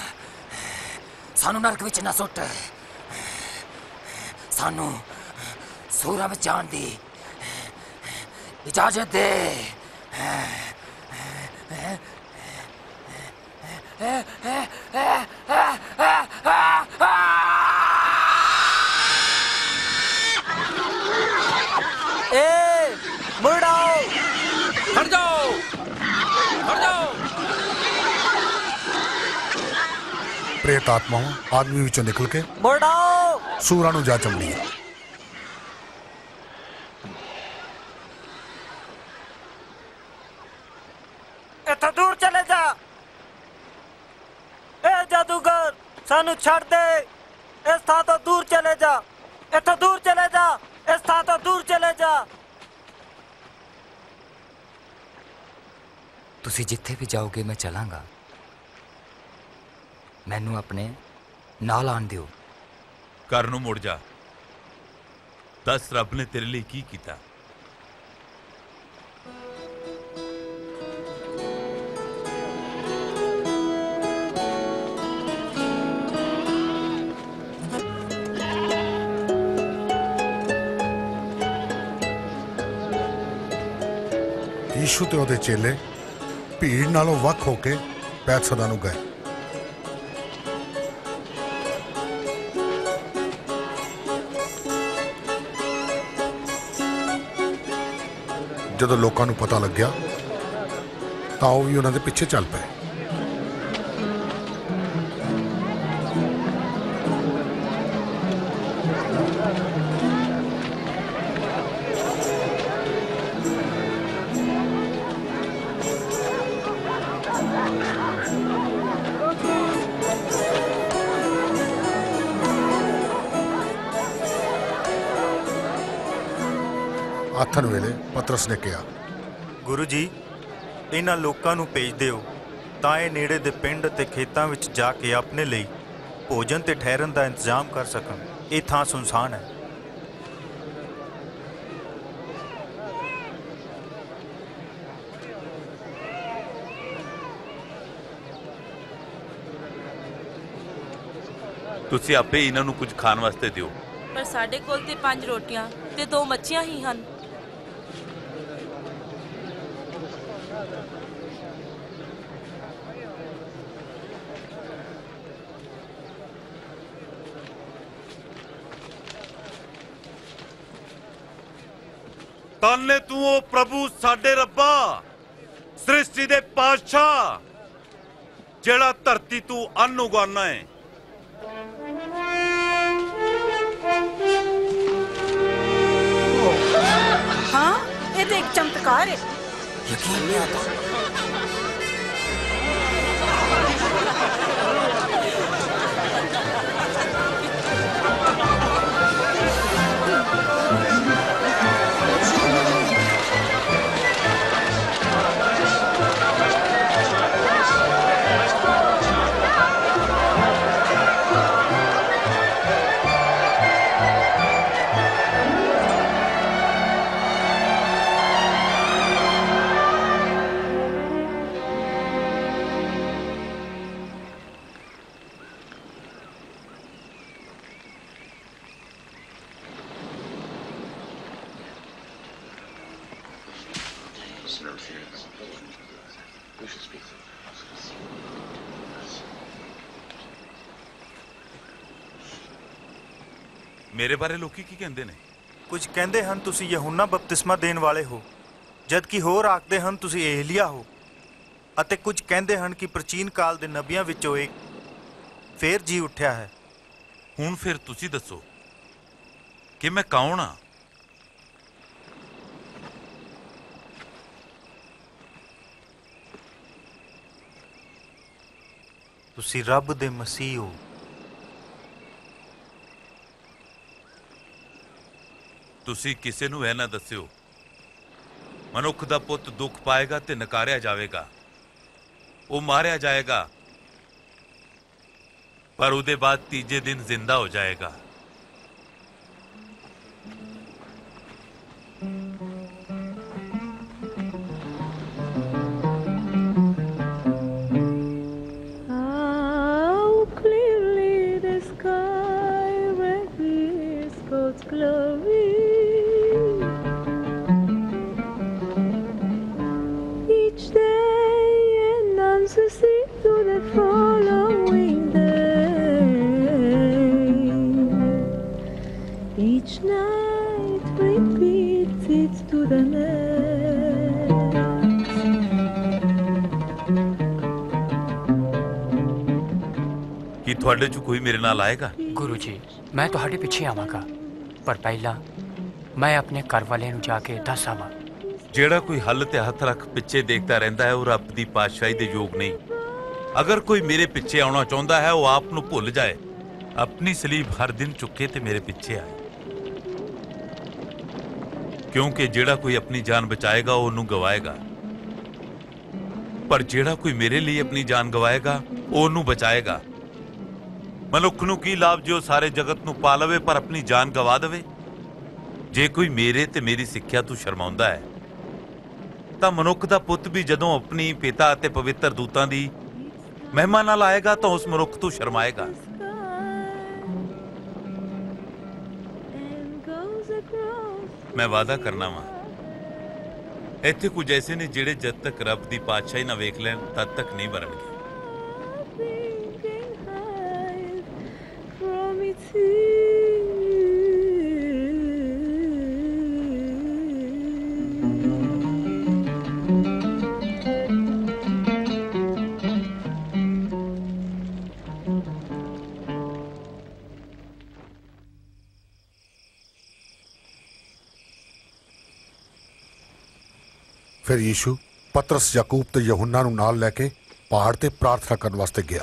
ਸਾਨੂੰ ਨਰਕ ਵਿੱਚ ਨਾ ਸੁੱਟ ਸਾਨੂੰ ਸੂਰਾਂ ਵਿੱਚ ਜਾਣ ਦੀ ਇਜਾਜ਼ਤ ਦੇ ਏ ਮੁੜ ਆਓ ਖੜ ਜਾਓ ਖੜ ਜਾਓ ਪ੍ਰੇਤ ਆਤਮਾਵਾਂ ਆਦਮੀ ਵਿੱਚੋਂ ਨਿਕਲ ਕੇ ਮੁੜ ਆਓ ਸੂਰਾਂ ਨੂੰ ਜਾ ਚੰਬੜੀਆਂ ਇੱਥੋਂ ਦੂਰ ਚਲੇ ਜਾ ਏ ਜਾਦੂਗਰ ਸਾਨੂੰ ਛੱਡ ਦੇ। ਇਸ ਥਾਂ ਤੋਂ ਦੂਰ ਚਲੇ ਜਾ। ਇੱਥੋਂ ਦੂਰ ਚਲੇ ਜਾ। ਇਸ ਥਾਂ ਤੋਂ ਦੂਰ ਚਲੇ ਜਾ। ਤੁਸੀਂ ਜਿੱਥੇ ਵੀ ਜਾਓਗੇ ਮੈਂ ਚਲਾਂਗਾ। ਮੈਨੂੰ ਆਪਣੇ ਨਾਲ ਆਣ ਦਿਓ। ਘਰ ਨੂੰ ਮੁੜ ਜਾ। ਦੱਸ ਰੱਬ ਨੇ ਤੇਰੇ ਲਈ ਕੀ ਕੀਤਾ? ਯੀਸ਼ੂ ਤੇ ਉਹਦੇ ਚੇਲੇ ਭੀੜ ਨਾਲੋਂ ਵੱਖ ਹੋ ਕੇ ਬੈਤਸਦਾ ਨੂੰ ਗਏ। ਜਦੋਂ ਲੋਕਾਂ ਨੂੰ ਪਤਾ ਲੱਗਿਆ ਤਾਂ ਉਹ ਵੀ ਉਹਨਾਂ ਦੇ ਪਿੱਛੇ ਚੱਲ ਪਏ। ਨੇ ਕਿਹਾ। ਗੁਰੂ ਜੀ ਇਹਨਾਂ ਲੋਕਾਂ ਨੂੰ ਭੇਜ ਦਿਓ ਤਾਂ ਇਹ ਨੇੜੇ ਦੇ ਪਿੰਡ ਤੇ ਖੇਤਾਂ ਵਿੱਚ ਜਾ ਕੇ ਆਪਣੇ ਲਈ ਭੋਜਨ ਤੇ ਠਹਿਰਨ ਦਾ ਇੰਤਜ਼ਾਮ ਕਰ ਸਕਣ। ਇਹ ਥਾਂ ਸੁਨਸਾਨ ਹੈ। ਤੁਸੀਂ ਆਪੇ ਇਹਨਾਂ ਨੂੰ ਕੁਝ ਖਾਣ ਵਾਸਤੇ ਦਿਓ। ਪਰ ਸਾਡੇ ਕੋਲ ਤੇ ਪੰਜ ਰੋਟੀਆਂ ਤੇ ਦੋ ਮੱਛੀਆਂ ਹੀ ਹਨ ਤਾਨੇ ਤੂੰ ਉਹ ਪ੍ਰਭੂ ਸਾਡੇ ਰੱਬਾ ਸ੍ਰਿਸ਼ਟੀ ਦੇ ਪਾਤਸ਼ਾਹ ਜਿਹੜਾ ਧਰਤੀ ਤੂੰ ਅੰਨ ਉਗਾਨਾ ਹੈ ਹਾਂ ਇਹ ਤਾਂ ਇੱਕ ਚਮਤਕਾਰ ਹੈ ਯਕੀਨ ਨਹੀਂ ਆਤਾ ਮੇਰੇ ਬਾਰੇ ਲੋਕੀ ਕੀ ਕਹਿੰਦੇ ਨੇ? ਕੁਝ ਕਹਿੰਦੇ ਹਨ ਤੁਸੀਂ ਯਹੂਨਾ ਬਪਤਿਸਮਾ ਦੇਣ ਵਾਲੇ ਹੋ ਜਦਕਿ ਹੋਰ ਆਖਦੇ ਹਨ ਤੁਸੀਂ ਏਲੀਆ ਹੋ। ਅਤੇ ਕੁਝ ਕਹਿੰਦੇ ਹਨ ਕਿ ਪ੍ਰਾਚੀਨ ਕਾਲ ਦੇ ਨਬੀਆਂ ਵਿੱਚੋਂ ਇੱਕ ਫੇਰ ਜੀ ਉੱਠਿਆ ਹੈ। ਹੁਣ ਫਿਰ ਤੁਸੀਂ ਦੱਸੋ ਕਿ ਮੈਂ ਕੌਣ ਆ ਤੁਸੀਂ ਰੱਬ ਦੇ ਮਸੀਹ ਹੋ। ਤੁਸੀਂ ਕਿਸੇ ਨੂੰ ਇਹ ਨਾ ਦੱਸਿਓ। ਮਨੁੱਖ ਦਾ ਪੁੱਤ ਦੁੱਖ ਪਾਏਗਾ ਤੇ ਨਕਾਰਿਆ ਜਾਵੇਗਾ। ਉਹ ਮਾਰਿਆ ਜਾਏਗਾ, ਪਰ ਉਹਦੇ ਬਾਅਦ ਤੀਜੇ ਦਿਨ ਜ਼ਿੰਦਾ ਹੋ ਜਾਏਗਾ। ਤੁਹਾਡੇ ਚ ਕੋਈ ਮੇਰੇ ਨਾਲ ਆਏਗਾ? ਗੁਰੂ ਜੀ ਮੈਂ ਤੁਹਾਡੇ ਪਿੱਛੇ ਆਵਾਂਗਾ। ਪਰ ਪਹਿਲਾਂ ਮੈਂ ਆਪਣੇ ਘਰ ਵਾਲੇ ਨੂੰ ਜਾ ਕੇ ਦੱਸ ਆਵਾਂ। ਜਿਹੜਾ ਕੋਈ ਹੱਲ ਤੇ ਹੱਥ ਰੱਖ ਪਿੱਛੇ ਦੇਖਦਾ ਰਹਿੰਦਾ ਹੈ ਉਹ ਰੱਬ ਦੀ ਪਾਤਸ਼ਾਹੀ ਦੇ ਯੋਗ ਨਹੀਂ। ਅਗਰ ਕੋਈ ਮੇਰੇ ਪਿੱਛੇ ਆਉਣਾ ਚਾਹੁੰਦਾ ਹੈ ਉਹ ਆਪ ਨੂੰ ਭੁੱਲ ਜਾਏ। ਆਪਣੀ ਸਲੀਬ ਹਰ ਦਿਨ ਚੁੱਕੇ ਤੇ ਮੇਰੇ ਪਿੱਛੇ ਆਏ। ਕਿਉਂਕਿ ਜਿਹੜਾ ਕੋਈ ਆਪਣੀ ਜਾਨ ਬਚਾਏਗਾ ਉਹ ਉਹਨੂੰ ਗਵਾਏਗਾ। ਪਰ ਜਿਹੜਾ ਕੋਈ ਮੇਰੇ ਲਈ ਆਪਣੀ ਜਾਨ ਗਵਾਏਗਾ ਉਹ ਉਹਨੂੰ ਬਚਾਏਗਾ। ਮਨੁੱਖ ਨੂੰ ਕੀ ਲਾਭ ਜੇ ਉਹ ਸਾਰੇ ਜਗਤ ਨੂੰ ਪਾ ਲਵੇ, ਪਰ ਆਪਣੀ ਜਾਨ ਗਵਾ ਦੇਵੇ? ਜੇ ਕੋਈ ਮੇਰੇ ਤੇ ਮੇਰੀ ਸਿੱਖਿਆ ਤੋਂ ਸ਼ਰਮਾਉਂਦਾ ਹੈ, ਤਾਂ ਮਨੁੱਖ ਦਾ ਪੁੱਤ ਵੀ ਜਦੋਂ ਆਪਣੀ ਪਿਤਾ ਅਤੇ ਪਵਿੱਤਰ ਦੂਤਾਂ ਦੀ ਮਹਿਮਾ ਨਾਲ ਆਏਗਾ, ਤਾਂ ਉਸ ਮਨੁੱਖ ਤੋਂ ਸ਼ਰਮਾਏਗਾ। ਮੈਂ ਵਾਅਦਾ ਕਰਨਾ ਵਾਂ। ਇੱਥੇ ਕੁਝ ਐਸੇ ਨੇ ਜਿਹੜੇ ਜਦ ਤੱਕ ਰੱਬ ਦੀ ਪਾਤਸ਼ਾਹੀ ਨਾ ਵੇਖ ਲੈਣ, ਤਦ ਤੱਕ ਨਹੀਂ ਮਰਨਗੇ। ਫਿਰ ਯੀਸ਼ੂ ਪਤਰਸ ਯਾਕੂਬ ਤੇ ਯਹੋਨਾ ਨੂੰ ਨਾਲ ਲੈ ਕੇ ਪਹਾੜ ਤੇ ਪ੍ਰਾਰਥਨਾ ਕਰਨ ਵਾਸਤੇ ਗਿਆ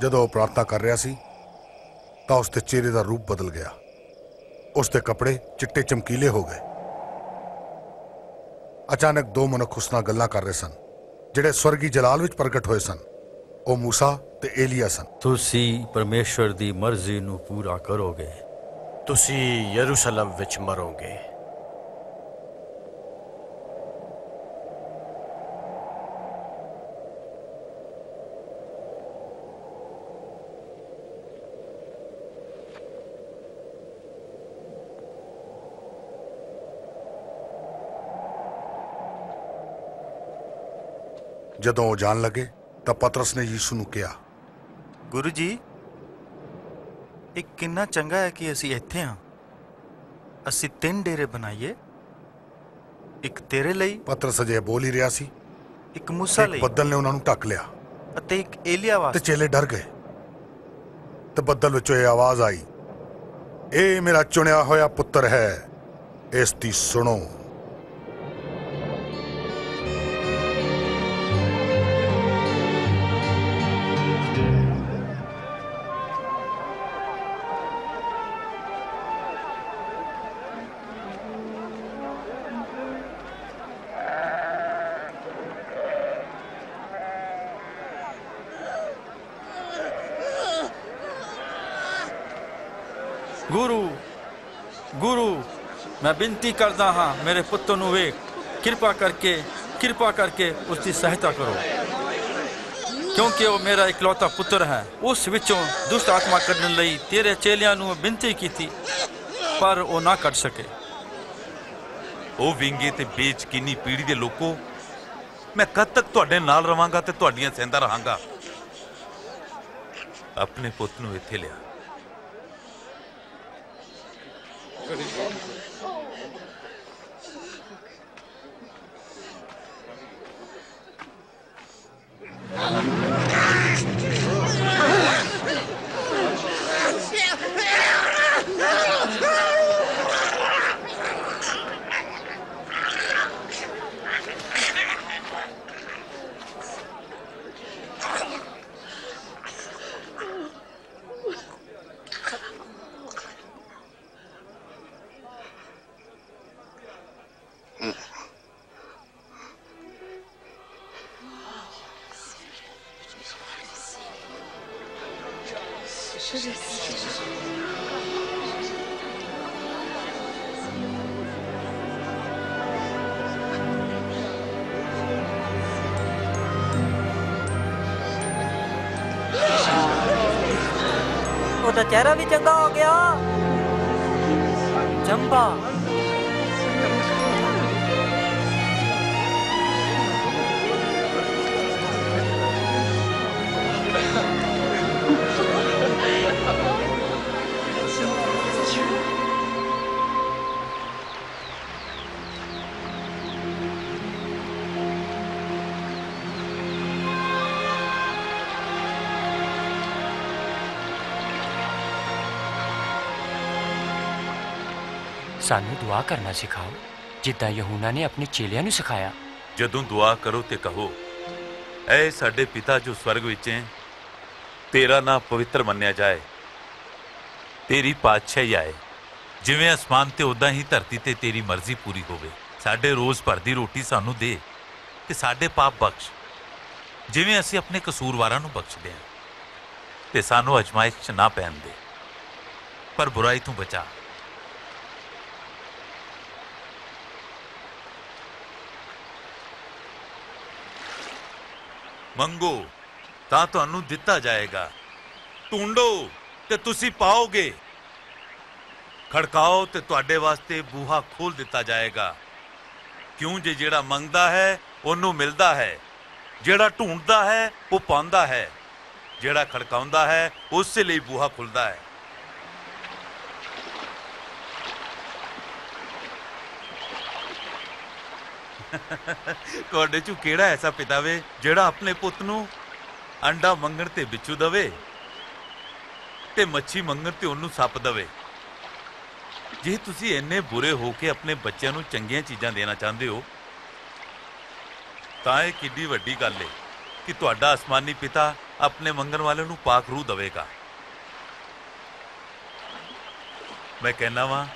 ਜਦੋਂ ਉਹ ਪ੍ਰਾਰਥਨਾ ਕਰ ਰਿਹਾ ਸੀ ਤਾਂ ਉਸ ਦੇ ਚਿਹਰੇ ਦਾ ਰੂਪ ਬਦਲ ਗਿਆ। ਉਸ ਦੇ ਕੱਪੜੇ ਚਿੱਟੇ ਚਮਕੀਲੇ ਹੋ ਗਏ। ਅਚਾਨਕ ਦੋ ਮਨੁੱਖ ਉਸ ਨਾਲ ਗੱਲਾਂ ਕਰ ਰਹੇ ਸਨ ਜਿਹੜੇ ਸਵਰਗੀ ਜਲਾਲ ਵਿੱਚ ਪ੍ਰਗਟ ਹੋਏ ਸਨ। ਉਹ ਮੂਸਾ ਤੇ ਏਲੀਆ ਸਨ। ਤੁਸੀਂ ਪਰਮੇਸ਼ਵਰ ਦੀ ਮਰਜ਼ੀ ਨੂੰ ਪੂਰਾ ਕਰੋਗੇ। ਤੁਸੀਂ ਯਰੂਸ਼ਲਮ ਵਿੱਚ ਮਰੋਗੇ। ਜਦੋਂ ਉਹ ਜਾਣ ਲੱਗੇ ਤਾਂ ਪਤਰਸ ਨੇ ਯੀਸ਼ੂ ਨੂੰ ਕਿਹਾ ਗੁਰੂ ਜੀ ਇਹ ਕਿੰਨਾ ਚੰਗਾ ਹੈ ਕਿ ਅਸੀਂ ਇੱਥੇ ਹਾਂ। ਅਸੀਂ ਤਿੰਨ ਡੇਰੇ ਬਣਾਈਏ। ਇੱਕ ਤੇਰੇ ਲਈ ਪਤਰਸ ਅਜੇ ਬੋਲ ਹੀ ਰਿਹਾ ਸੀ। ਇੱਕ ਮੂਸਾ ਲਈ। ਬੱਦਲ ਨੇ ਉਹਨਾਂ ਨੂੰ ਢੱਕ ਲਿਆ ਅਤੇ ਇੱਕ ਏਲੀਆ ਤੇ ਵਾਸਤੇ ਚੇਲੇ ਡਰ ਗਏ। ਤੇ ਬੱਦਲ ਵਿੱਚੋਂ ਇਹ ਆਵਾਜ਼ ਆਈ ਇਹ ਮੇਰਾ ਚੁਣਿਆ ਹੋਇਆ ਪੁੱਤਰ ਹੈ ਇਸ ਦੀ ਸੁਣੋ। ਬੇਨਤੀ ਕਰਦਾ ਹਾਂ, ਮੇਰੇ ਪੁੱਤ ਨੂੰ ਵੇਖ, ਕਿਰਪਾ ਕਰਕੇ ਕਿਰਪਾ ਕਰਕੇ ਉਸ ਦੀ ਸਹਾਇਤਾ ਕਰੋ। ਕਿਉਂਕਿ ਉਹ ਮੇਰਾ ਇਕਲੌਤਾ ਪੁੱਤਰ ਹੈ, ਉਸ ਵਿੱਚੋਂ ਦੁਸ਼ਟ ਆਤਮਾ ਕੱਢਣ ਲਈ ਤੇਰੇ ਚੇਲਿਆਂ ਨੂੰ ਬੇਨਤੀ ਕੀਤੀ, ਪਰ ਉਹ ਨਾ ਕੱਢ ਸਕੇ। ਉਹ ਵਿੰਗੇ ਤੇ ਬੇਚਕੀਨੀ ਪੀੜੀ ਦੇ ਲੋਕੋ, ਮੈਂ ਕਦ ਤੱਕ ਤੁਹਾਡੇ ਨਾਲ ਰਵਾਂਗਾ ਤੇ ਤੁਹਾਡੀਆਂ ਸਹਿੰਦਾ ਰਹਾਂਗਾ? ਆਪਣੇ ਪੁੱਤ ਨੂੰ ਇੱਥੇ ਲਿਆ। ਚਿਹਰਾ ਵੀ ਚੰਗਾ ਸਾਨੂੰ ਦੁਆ ਕਰਨਾ ਸਿਖਾਓ, ਜਿੱਦਾਂ ਯਹੂਨਾ ਨੇ ਆਪਣੇ ਚੇਲਿਆਂ ਨੂੰ ਸਿਖਾਇਆ। ਜਦੋਂ ਦੁਆ ਕਰੋ ਤੇ ਕਹੋ, ਐ ਸਾਡੇ ਪਿਤਾ ਜੋ ਸਵਰਗ ਵਿੱਚ ਹੈ, ਤੇਰਾ ਨਾਮ ਪਵਿੱਤਰ ਮੰਨਿਆ ਜਾਏ, ਤੇਰੀ ਪਾਤਸ਼ਾਹੀ ਆਏ। ਜਿਵੇਂ ਅਸਮਾਨ ਤੇ ਉਦਾਂ ਹੀ ਧਰਤੀ ਤੇ ਤੇਰੀ ਮਰਜ਼ੀ ਪੂਰੀ ਹੋਵੇ। ਸਾਡੇ ਰੋਜ਼ ਭਰ ਦੀ ਰੋਟੀ ਸਾਨੂੰ ਦੇ ਤੇ ਸਾਡੇ ਪਾਪ ਬਖਸ਼। ਜਿਵੇਂ ਅਸੀਂ ਆਪਣੇ ਕਸੂਰਵਾਰਾਂ ਨੂੰ ਬਖਸ਼ਦੇ ਹਾਂ, ਤੇ ਸਾਨੂੰ ਅਜਮਾਇਸ਼ 'ਚ ਨਾ ਪੈਣ ਦੇ। ਪਰ ਬੁਰਾਈ ਤੋਂ ਬਚਾ। ਮੰਗੋ, ਤਾਂ ਤੁਹਾਨੂੰ ਦਿੱਤਾ ਜਾਏਗਾ। ਢੂੰਡੋ ਤੇ ਤੁਸੀਂ ਪਾਓਗੇ। ਖੜਕਾਓ ਤੇ ਤੁਹਾਡੇ ਵਾਸਤੇ ਬੂਹਾ ਖੋਲ ਦਿੱਤਾ ਜਾਏਗਾ। ਕਿਉਂ ਜੇ ਜਿਹੜਾ ਮੰਗਦਾ ਹੈ, ਉਹਨੂੰ ਮਿਲਦਾ ਹੈ। ਜਿਹੜਾ ਢੂੰਡਦਾ ਹੈ, ਉਹ ਪਾਉਂਦਾ ਹੈ। ਜਿਹੜਾ ਖੜਕਾਉਂਦਾ ਹੈ, ਉਸ ਲਈ ਬੂਹਾ ਖੁੱਲਦਾ ਹੈ। ਤੁਹਾਡੇ ਚੋਂ ਕਿਹੜਾ ਐਸਾ ਪਿਤਾ ਵੇ ਜਿਹੜਾ ਆਪਣੇ ਪੁੱਤ ਨੂੰ ਅੰਡਾ ਮੰਗਣ ਤੇ ਬਿੱਛੂ ਦਵੇ ਤੇ ਮੱਛੀ ਮੰਗਣ ਤੇ ਉਹਨੂੰ ਸੱਪ ਦਵੇ? ਜੇ ਤੁਸੀਂ ਇੰਨੇ ਬੁਰੇ ਹੋ ਕੇ ਆਪਣੇ ਬੱਚਿਆਂ ਨੂੰ ਚੰਗੀਆਂ ਚੀਜ਼ਾਂ ਦੇਣਾ ਚਾਹੁੰਦੇ ਹੋ, ਤਾਂ ਇਹ ਕਿੱਡੀ ਵੱਡੀ ਗੱਲ ਏ ਕਿ ਤੁਹਾਡਾ ਅਸਮਾਨੀ ਪਿਤਾ ਆਪਣੇ ਮੰਗਣ ਵਾਲੇ ਨੂੰ ਪਾਕ ਰੂਹ ਦੇਵੇਗਾ। ਮੈਂ ਕਹਿਣਾ ਵਾਂ,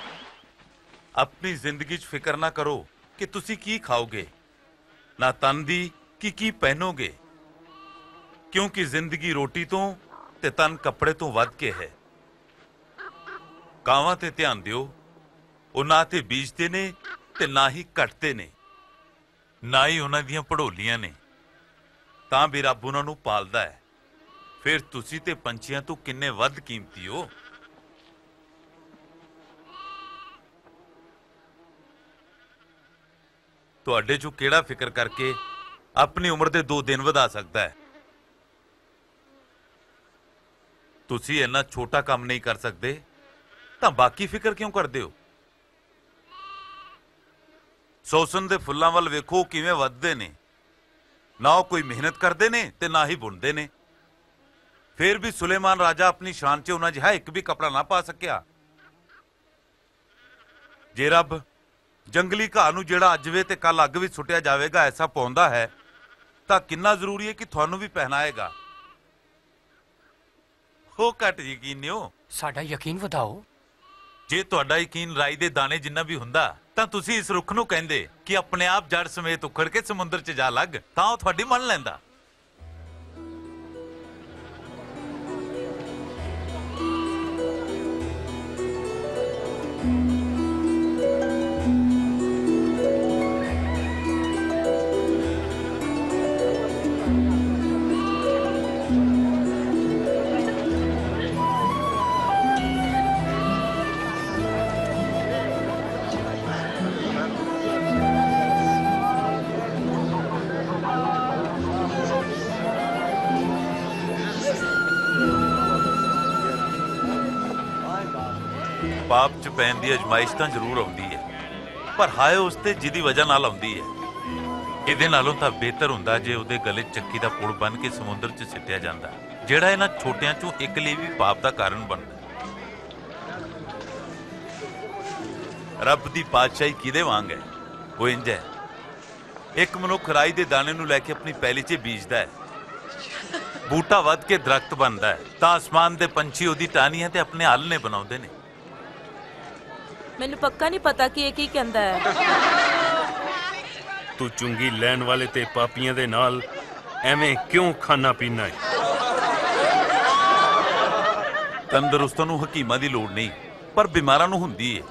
ਆਪਣੀ ਜ਼ਿੰਦਗੀ 'ਚ ਫਿਕਰ ਨਾ ਕਰੋ। ਕਿ ਤੁਸੀਂ ਕੀ ਖਾਓਗੇ? ਨਾ ਤਨ ਦੀ ਕਿ ਕੀ ਪਹਿਨੋਗੇ? ਕਿਉਂਕਿ ਜ਼ਿੰਦਗੀ ਰੋਟੀ ਤੋਂ ਤੇ ਤਨ ਕੱਪੜੇ ਤੋਂ ਵੱਧ ਕੇ ਹੈ। ਕਾਵਾਂ ਤੇ ਧਿਆਨ ਦਿਓ। ਉਹ ਨਾ ਤੇ ਬੀਜਦੇ ਨੇ ਤੇ ਨਾ ਹੀ ਕੱਟਦੇ ਨੇ। ਨਾ ਹੀ ਉਹਨਾਂ ਦੀਆਂ ਪੜੋਲੀਆਂ ਨੇ। ਤਾਂ ਵੀ ਰੱਬ ਉਹਨਾਂ ਨੂੰ ਪਾਲਦਾ ਹੈ। ਫਿਰ ਤੁਸੀਂ ਤੇ ਪੰਛੀਆਂ ਤੋਂ ਕਿੰਨੇ ਵੱਧ ਕੀਮਤੀ ਹੋ? ਤੁਹਾਡੇ ਚੋਂ ਕਿਹੜਾ ਫਿਕਰ ਕਰਕੇ ਆਪਣੀ ਉਮਰ ਦੇ 2 ਦਿਨ ਵਧਾ ਸਕਦਾ ਹੈ? ਤੁਸੀਂ ਇੰਨਾ ਛੋਟਾ ਕੰਮ ਨਹੀਂ ਕਰ ਸਕਦੇ, ਤਾਂ ਬਾਕੀ ਫਿਕਰ ਕਿਉਂ ਕਰਦੇ ਹੋ? ਸੋਸਨ ਦੇ ਫੁੱਲਾਂ ਵੱਲ ਵੇਖੋ ਕਿਵੇਂ ਵੱਧਦੇ ਨੇ। ਨਾ ਉਹ ਕੋਈ ਮਿਹਨਤ ਕਰਦੇ ਨੇ ਤੇ ਨਾ ਹੀ ਬੁਣਦੇ ਨੇ। ਫਿਰ ਵੀ ਸੁਲੇਮਾਨ ਰਾਜਾ ਆਪਣੀ ਸ਼ਾਨ 'ਚ ਉਹਨਾਂ ਜਿਹਾ ਇੱਕ ਵੀ ਕਪੜਾ ਨਾ ਪਾ ਸਕਿਆ। ਜੇ ਰੱਬ ਜੰਗਲੀ ਘਾਹ ਨੂੰ ਜਿਹੜਾ ਅੱਜ ਵੇ ਤੇ ਕੱਲ ਅੱਗ ਵਿੱਚ ਸੁੱਟਿਆ ਜਾਵੇਗਾ ਐਸਾ ਪਾਉਂਦਾ ਹੈ ਤਾਂ ਕਿੰਨਾ ਜ਼ਰੂਰੀ ਹੈ ਕਿ ਤੁਹਾਨੂੰ ਵੀ ਪਹਿਨਾਏਗਾ। ਹੋ ਘੱਟ ਯਕੀਨਿਓ ਸਾਡਾ ਯਕੀਨ ਵਧਾਓ। ਜੇ ਤੁਹਾਡਾ ਯਕੀਨ ਰਾਈ ਦੇ ਦਾਣੇ ਜਿੰਨਾ ਵੀ ਹੁੰਦਾ ਤਾਂ ਤੁਸੀਂ ਇਸ ਰੁੱਖ ਨੂੰ ਕਹਿੰਦੇ ਕਿ ਆਪਣੇ ਆਪ ਜੜ ਸਮੇਤ ਉਖੜ ਕੇ ਸਮੁੰਦਰ 'ਚ ਜਾ ਲੱਗ ਤਾਂ ਉਹ ਤੁਹਾਡੀ ਮੰਨ ਲੈਂਦਾ। ਦੀ ਅਜਮਾਇਸ਼ ਤਾਂ ਜ਼ਰੂਰ ਆਉਂਦੀ ਹੈ। ਪਰ ਹਾਏ, ਉਸ ਤੇ ਜਿਹਦੀ ਵਜ੍ਹਾ ਨਾਲ ਆਉਂਦੀ ਹੈ। ਇਹਦੇ ਨਾਲੋਂ ਤਾਂ ਬਿਹਤਰ ਹੁੰਦਾ ਜੇ ਉਹਦੇ ਗਲੇ ਚੱਕੀ ਦਾ ਪੁੜ ਬੰਨ ਕੇ ਸਮੁੰਦਰ 'ਚ ਸਿੱਟਿਆ ਜਾਂਦਾ। ਜਿਹੜਾ ਇਹਨਾਂ ਛੋਟਿਆਂ 'ਚੋਂ ਇੱਕ ਲਈ ਵੀ ਪਾਪ ਦਾ ਕਾਰਨ ਬਣਦਾ। ਰੱਬ ਦੀ ਪਾਤਸ਼ਾਹੀ ਕਿਹਦੇ ਵਾਂਗ ਹੈ? ਉਹ ਇੰਜ ਹੈ। ਇੱਕ ਮਨੁੱਖ ਰਾਈ ਦੇ ਦਾਣੇ ਨੂੰ ਲੈ ਕੇ ਆਪਣੀ ਪੈਲੀ 'ਚ ਬੀਜਦਾ ਹੈ। ਬੂਟਾ ਵੱਧ ਕੇ ਦਰਖਤ ਬਣਦਾ ਹੈ। ਤਾਂ ਅਸਮਾਨ ਦੇ ਪੰਛੀ ਉਹਦੀ ਟਾਹਣੀਆਂ ਤੇ ਆਪਣੇ ਆਲਣੇ ਬਣਾਉਂਦੇ ਨੇ। ਮੈਨੂੰ ਪੱਕਾ ਨਹੀਂ ਪਤਾ ਕਿ ਇਹ ਕੀ ਕਹਿੰਦਾ ਹੈ। ਤੂੰ ਚੁੰਗੀ ਲੈਣ ਵਾਲੇ ਤੇ ਪਾਪੀਆਂ ਦੇ ਨਾਲ ਐਵੇਂ ਕਿਉਂ ਖਾਣਾ ਪੀਣਾ ਹੈ? ਤੰਦਰੁਸਤਾਂ ਨੂੰ ਹਕੀਮਾਂ ਦੀ ਲੋੜ ਨਹੀਂ ਪਰ ਬਿਮਾਰਾਂ ਨੂੰ ਹੁੰਦੀ ਏ।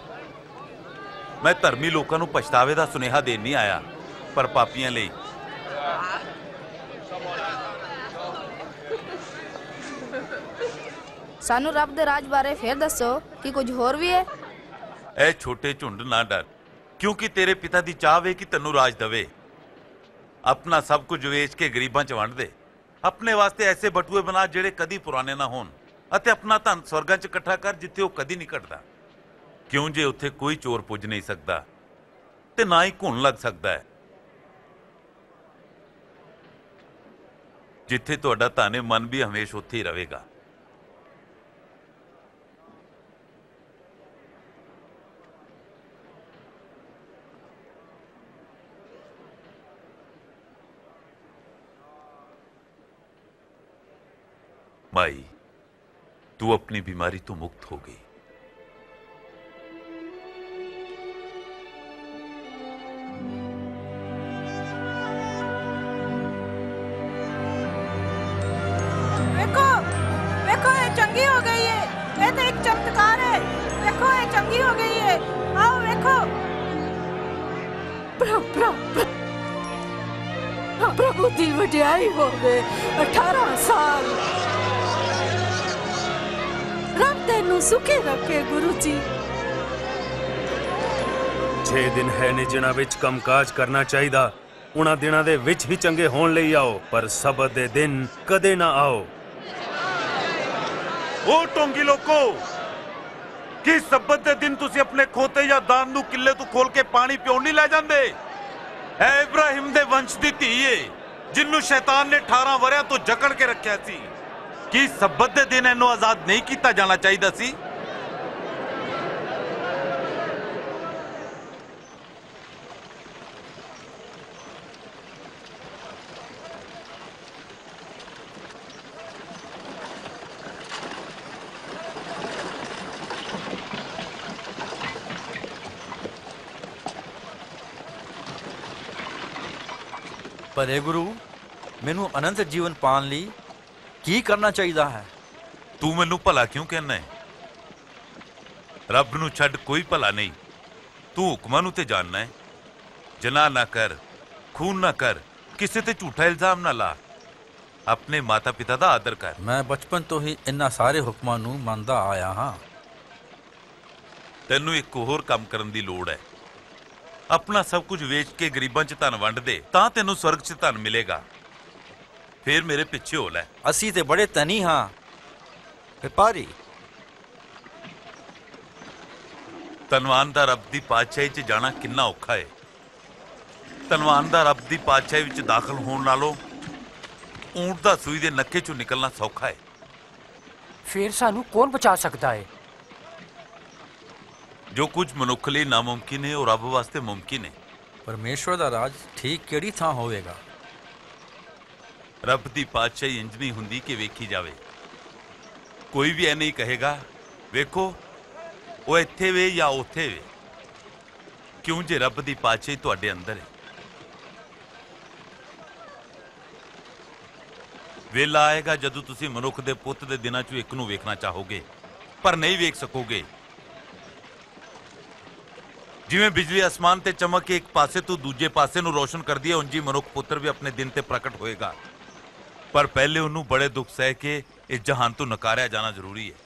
ਮੈਂ ਧਰਮੀ ਲੋਕਾਂ ਨੂੰ ਪਛਤਾਵੇ ਦਾ ਸੁਨੇਹਾ ਦੇਣ ਨਹੀਂ ਆਇਆ ਪਰ ਪਾਪੀਆਂ ਲਈ। ਸਾਨੂੰ ਰੱਬ ਦੇ ਰਾਜ ਬਾਰੇ ਫੇਰ ਦੱਸੋ ਕਿ ਕੁਝ ਹੋਰ ਵੀ ਹੈ? ਐ ਛੋਟੇ ਝੁੰਡ ਨਾ ਡਰ, ਕਿਉਂਕਿ ਤੇਰੇ ਪਿਤਾ ਦੀ ਚਾਹ ਵੇ ਕਿ ਤੈਨੂੰ ਰਾਜ ਦਵੇ। ਆਪਣਾ ਸਭ ਕੁਝ ਵੇਚ ਕੇ ਗਰੀਬਾਂ 'ਚ ਵੰਡ ਦੇ। ਆਪਣੇ ਵਾਸਤੇ ਐਸੇ ਬਟੂਏ ਬਣਾ ਜਿਹੜੇ ਕਦੀ ਪੁਰਾਣੇ ਨਾ ਹੋਣ ਅਤੇ ਆਪਣਾ ਧਨ ਸਵਰਗਾਂ 'ਚ ਇਕੱਠਾ ਕਰ ਜਿੱਥੇ ਉਹ ਕਦੀ ਨਹੀਂ ਘਟਦਾ। ਕਿਉਂ ਜੇ ਉੱਥੇ ਕੋਈ ਚੋਰ ਪੁੱਜ ਨਹੀਂ ਸਕਦਾ ਤੇ ਨਾ ਹੀ ਘੁਣ ਲੱਗ ਸਕਦਾ ਹੈ। ਜਿੱਥੇ ਤੁਹਾਡਾ ਧਨ ਹੈ ਮਨ ਵੀ ਹਮੇਸ਼ਾ ਉੱਥੇ ਹੀ ਰਹੇਗਾ। माई, तू अपनी बीमारी तो मुक्त हो गई। देखो देखो, ये चंगी हो गई है। ये तो एक चमत्कार है। देखो, ये चंगी हो गई है। आओ, देखो। प्रभु प्रभु दी वड्याई हो गए। अठारह साल। ਰੱਬ ਤੈਨੂੰ ਸੁਖੀ ਰੱਖੇ ਗੁਰੂ ਜੀ 6 ਦਿਨ ਹੈ ਨੇ ਜਿਨ੍ਹਾਂ ਵਿੱਚ ਕੰਮਕਾਜ ਕਰਨਾ ਚਾਹੀਦਾ। ਉਹਨਾਂ ਦਿਨਾਂ ਦੇ ਵਿੱਚ ਹੀ ਚੰਗੇ ਹੋਣ ਲਈ ਆਓ ਪਰ ਸਬਤ ਦੇ ਦਿਨ ਕਦੇ ਨਾ ਆਓ। ਉਹ ਟੋਂਗੀ ਲੋਕੋ ਕੀ ਸਬਤ ਦੇ ਦਿਨ ਤੁਸੀਂ ਆਪਣੇ ਖੋਤੇ ਜਾਂ ਦਾਨ ਨੂੰ ਕਿੱਲੇ ਤੋਂ ਖੋਲ ਕੇ ਪਾਣੀ ਪਿਉਣ ਨਹੀਂ ਲੈ ਜਾਂਦੇ? ਐ ਇਬਰਾਹਿਮ ਦੇ ਵੰਸ਼ ਦੀ ਧੀ ਏ ਜਿਹਨੂੰ ਸ਼ੈਤਾਨ ਨੇ 18 ਵਰਿਆਂ ਤੋਂ ਜਕੜ ਕੇ ਰੱਖਿਆ ਸੀ। ਕੀ ਸਬਤ ਦੇ ਦਿਨ ਇਹਨੂੰ ਆਜ਼ਾਦ ਨਹੀਂ ਕੀਤਾ ਜਾਣਾ ਚਾਹੀਦਾ ਸੀ? ਭਲੇ ਗੁਰੂ, ਮੈਨੂੰ ਅਨੰਤ ਜੀਵਨ ਪਾਣ ਲਈ ਕੀ ਕਰਨਾ ਚਾਹੀਦਾ ਹੈ? ਤੂੰ ਮੈਨੂੰ ਭਲਾ ਕਿਉਂ ਕਹਿੰਦਾ ਹੈ? ਰੱਬ ਨੂੰ ਛੱਡ ਕੋਈ ਭਲਾ ਨਹੀਂ। ਤੂੰ ਹੁਕਮਾਂ ਨੂੰ ਤੇ ਜਾਣਨਾ ਹੈ। ਜਨਾ ਨਾ ਕਰ ਖੂਨ ਨਾ ਕਰ ਕਿਸੇ ਤੇ ਝੂਠਾ ਇਲਜ਼ਾਮ ਨਾ ਲਾ। ਆਪਣੇ ਮਾਤਾ ਪਿਤਾ ਦਾ ਆਦਰ ਕਰ। ਮੈਂ ਬਚਪਨ ਤੋਂ ਹੀ ਇਨ੍ਹਾਂ ਸਾਰੇ ਹੁਕਮਾਂ ਨੂੰ ਮੰਨਦਾ ਆਇਆ ਹਾਂ। ਤੈਨੂੰ ਇੱਕ ਹੋਰ ਕੰਮ ਕਰਨ ਦੀ ਲੋੜ ਹੈ। ਆਪਣਾ ਸਭ ਕੁਝ ਵੇਚ ਕੇ ਗਰੀਬਾਂ 'ਚ ਧਨ ਵੰਡ ਦੇ ਤਾਂ ਤੈਨੂੰ ਸਵਰਗ 'ਚ ਧਨ ਮਿਲੇਗਾ। ਫੇਰ ਮੇਰੇ ਪਿੱਛੇ ਹੋ ਲੈ। ਅਸੀਂ ਤੇ ਬੜੇ ਤਨੀ ਹਾਂ। ਵਪਾਰੀ ਧਨਵਾਨ ਦਾ ਰੱਬ ਦੀ ਪਾਤਸ਼ਾਹੀ 'ਚ ਜਾਣਾ ਕਿੰਨਾ ਔਖਾ ਹੈ ਧਨਵਾਨ ਦਾ ਰੱਬ ਦੀ ਪਾਤਸ਼ਾਹੀ ਵਿੱਚ ਦਾਖਲ ਹੋਣ ਨਾਲੋਂ ਊਂਟ ਦਾ ਸੂਈ ਦੇ ਨੱਕੇ 'ਚੋਂ ਨਿਕਲਣਾ ਸੌਖਾ ਹੈ ਫਿਰ ਸਾਨੂੰ ਕੌਣ ਬਚਾ ਸਕਦਾ ਹੈ ਜੋ ਕੁਝ ਮਨੁੱਖ ਲਈ ਨਾਮੁਮਕਿਨ ਹੈ ਉਹ ਰੱਬ ਵਾਸਤੇ ਮੁਮਕਿਨ ਹੈ ਪਰਮੇਸ਼ਵਰ ਦਾ ਰਾਜ ਠੀਕ ਕਿਹੜੀ ਥਾਂ ਹੋਵੇਗਾ? ਰੱਬ ਦੀ ਪਾਤਸ਼ਾਹੀ ਇੰਜ ਨਹੀਂ ਹੁੰਦੀ ਕਿ ਵੇਖੀ ਜਾਵੇ। ਕੋਈ ਵੀ ਇਹ ਨਹੀਂ ਕਹੇਗਾ, ਵੇਖੋ, ਉਹ ਇੱਥੇ ਵੇ ਜਾਂ ਉੱਥੇ ਵੇ। ਕਿਉਂ ਜੇ ਰੱਬ ਦੀ ਪਾਤਸ਼ਾਹੀ ਤੁਹਾਡੇ ਅੰਦਰ ਹੈ ਵੇਲਾ ਆਏਗਾ ਜਦੋਂ ਤੁਸੀਂ ਮਨੁੱਖ ਦੇ ਪੁੱਤ ਦੇ ਦਿਨਾਂ ਚੋਂ ਇੱਕ ਨੂੰ ਵੇਖਣਾ ਚਾਹੋਗੇ, ਪਰ ਨਹੀਂ ਵੇਖ ਸਕੋਗੇ। ਜਿਵੇਂ ਬਿਜਲੀ ਅਸਮਾਨ ਤੇ ਚਮਕ ਕੇ ਇੱਕ ਪਾਸੇ ਤੋਂ ਦੂਜੇ ਪਾਸੇ ਨੂੰ ਰੋਸ਼ਨ ਕਰਦੀ ਹੈ, ਉਂਝ ਹੀ ਮਨੁੱਖ ਪੁੱਤਰ ਵੀ ਆਪਣੇ ਦਿਨ ਤੇ ਪ੍ਰਗਟ ਹੋਏਗਾ। ਪਰ ਪਹਿਲੇ ਉਹਨੂੰ ਬੜੇ ਦੁੱਖ ਸਹਿ ਕੇ ਇਸ ਜਹਾਨ ਤੋਂ ਨਕਾਰਿਆ ਜਾਣਾ ਜ਼ਰੂਰੀ ਹੈ।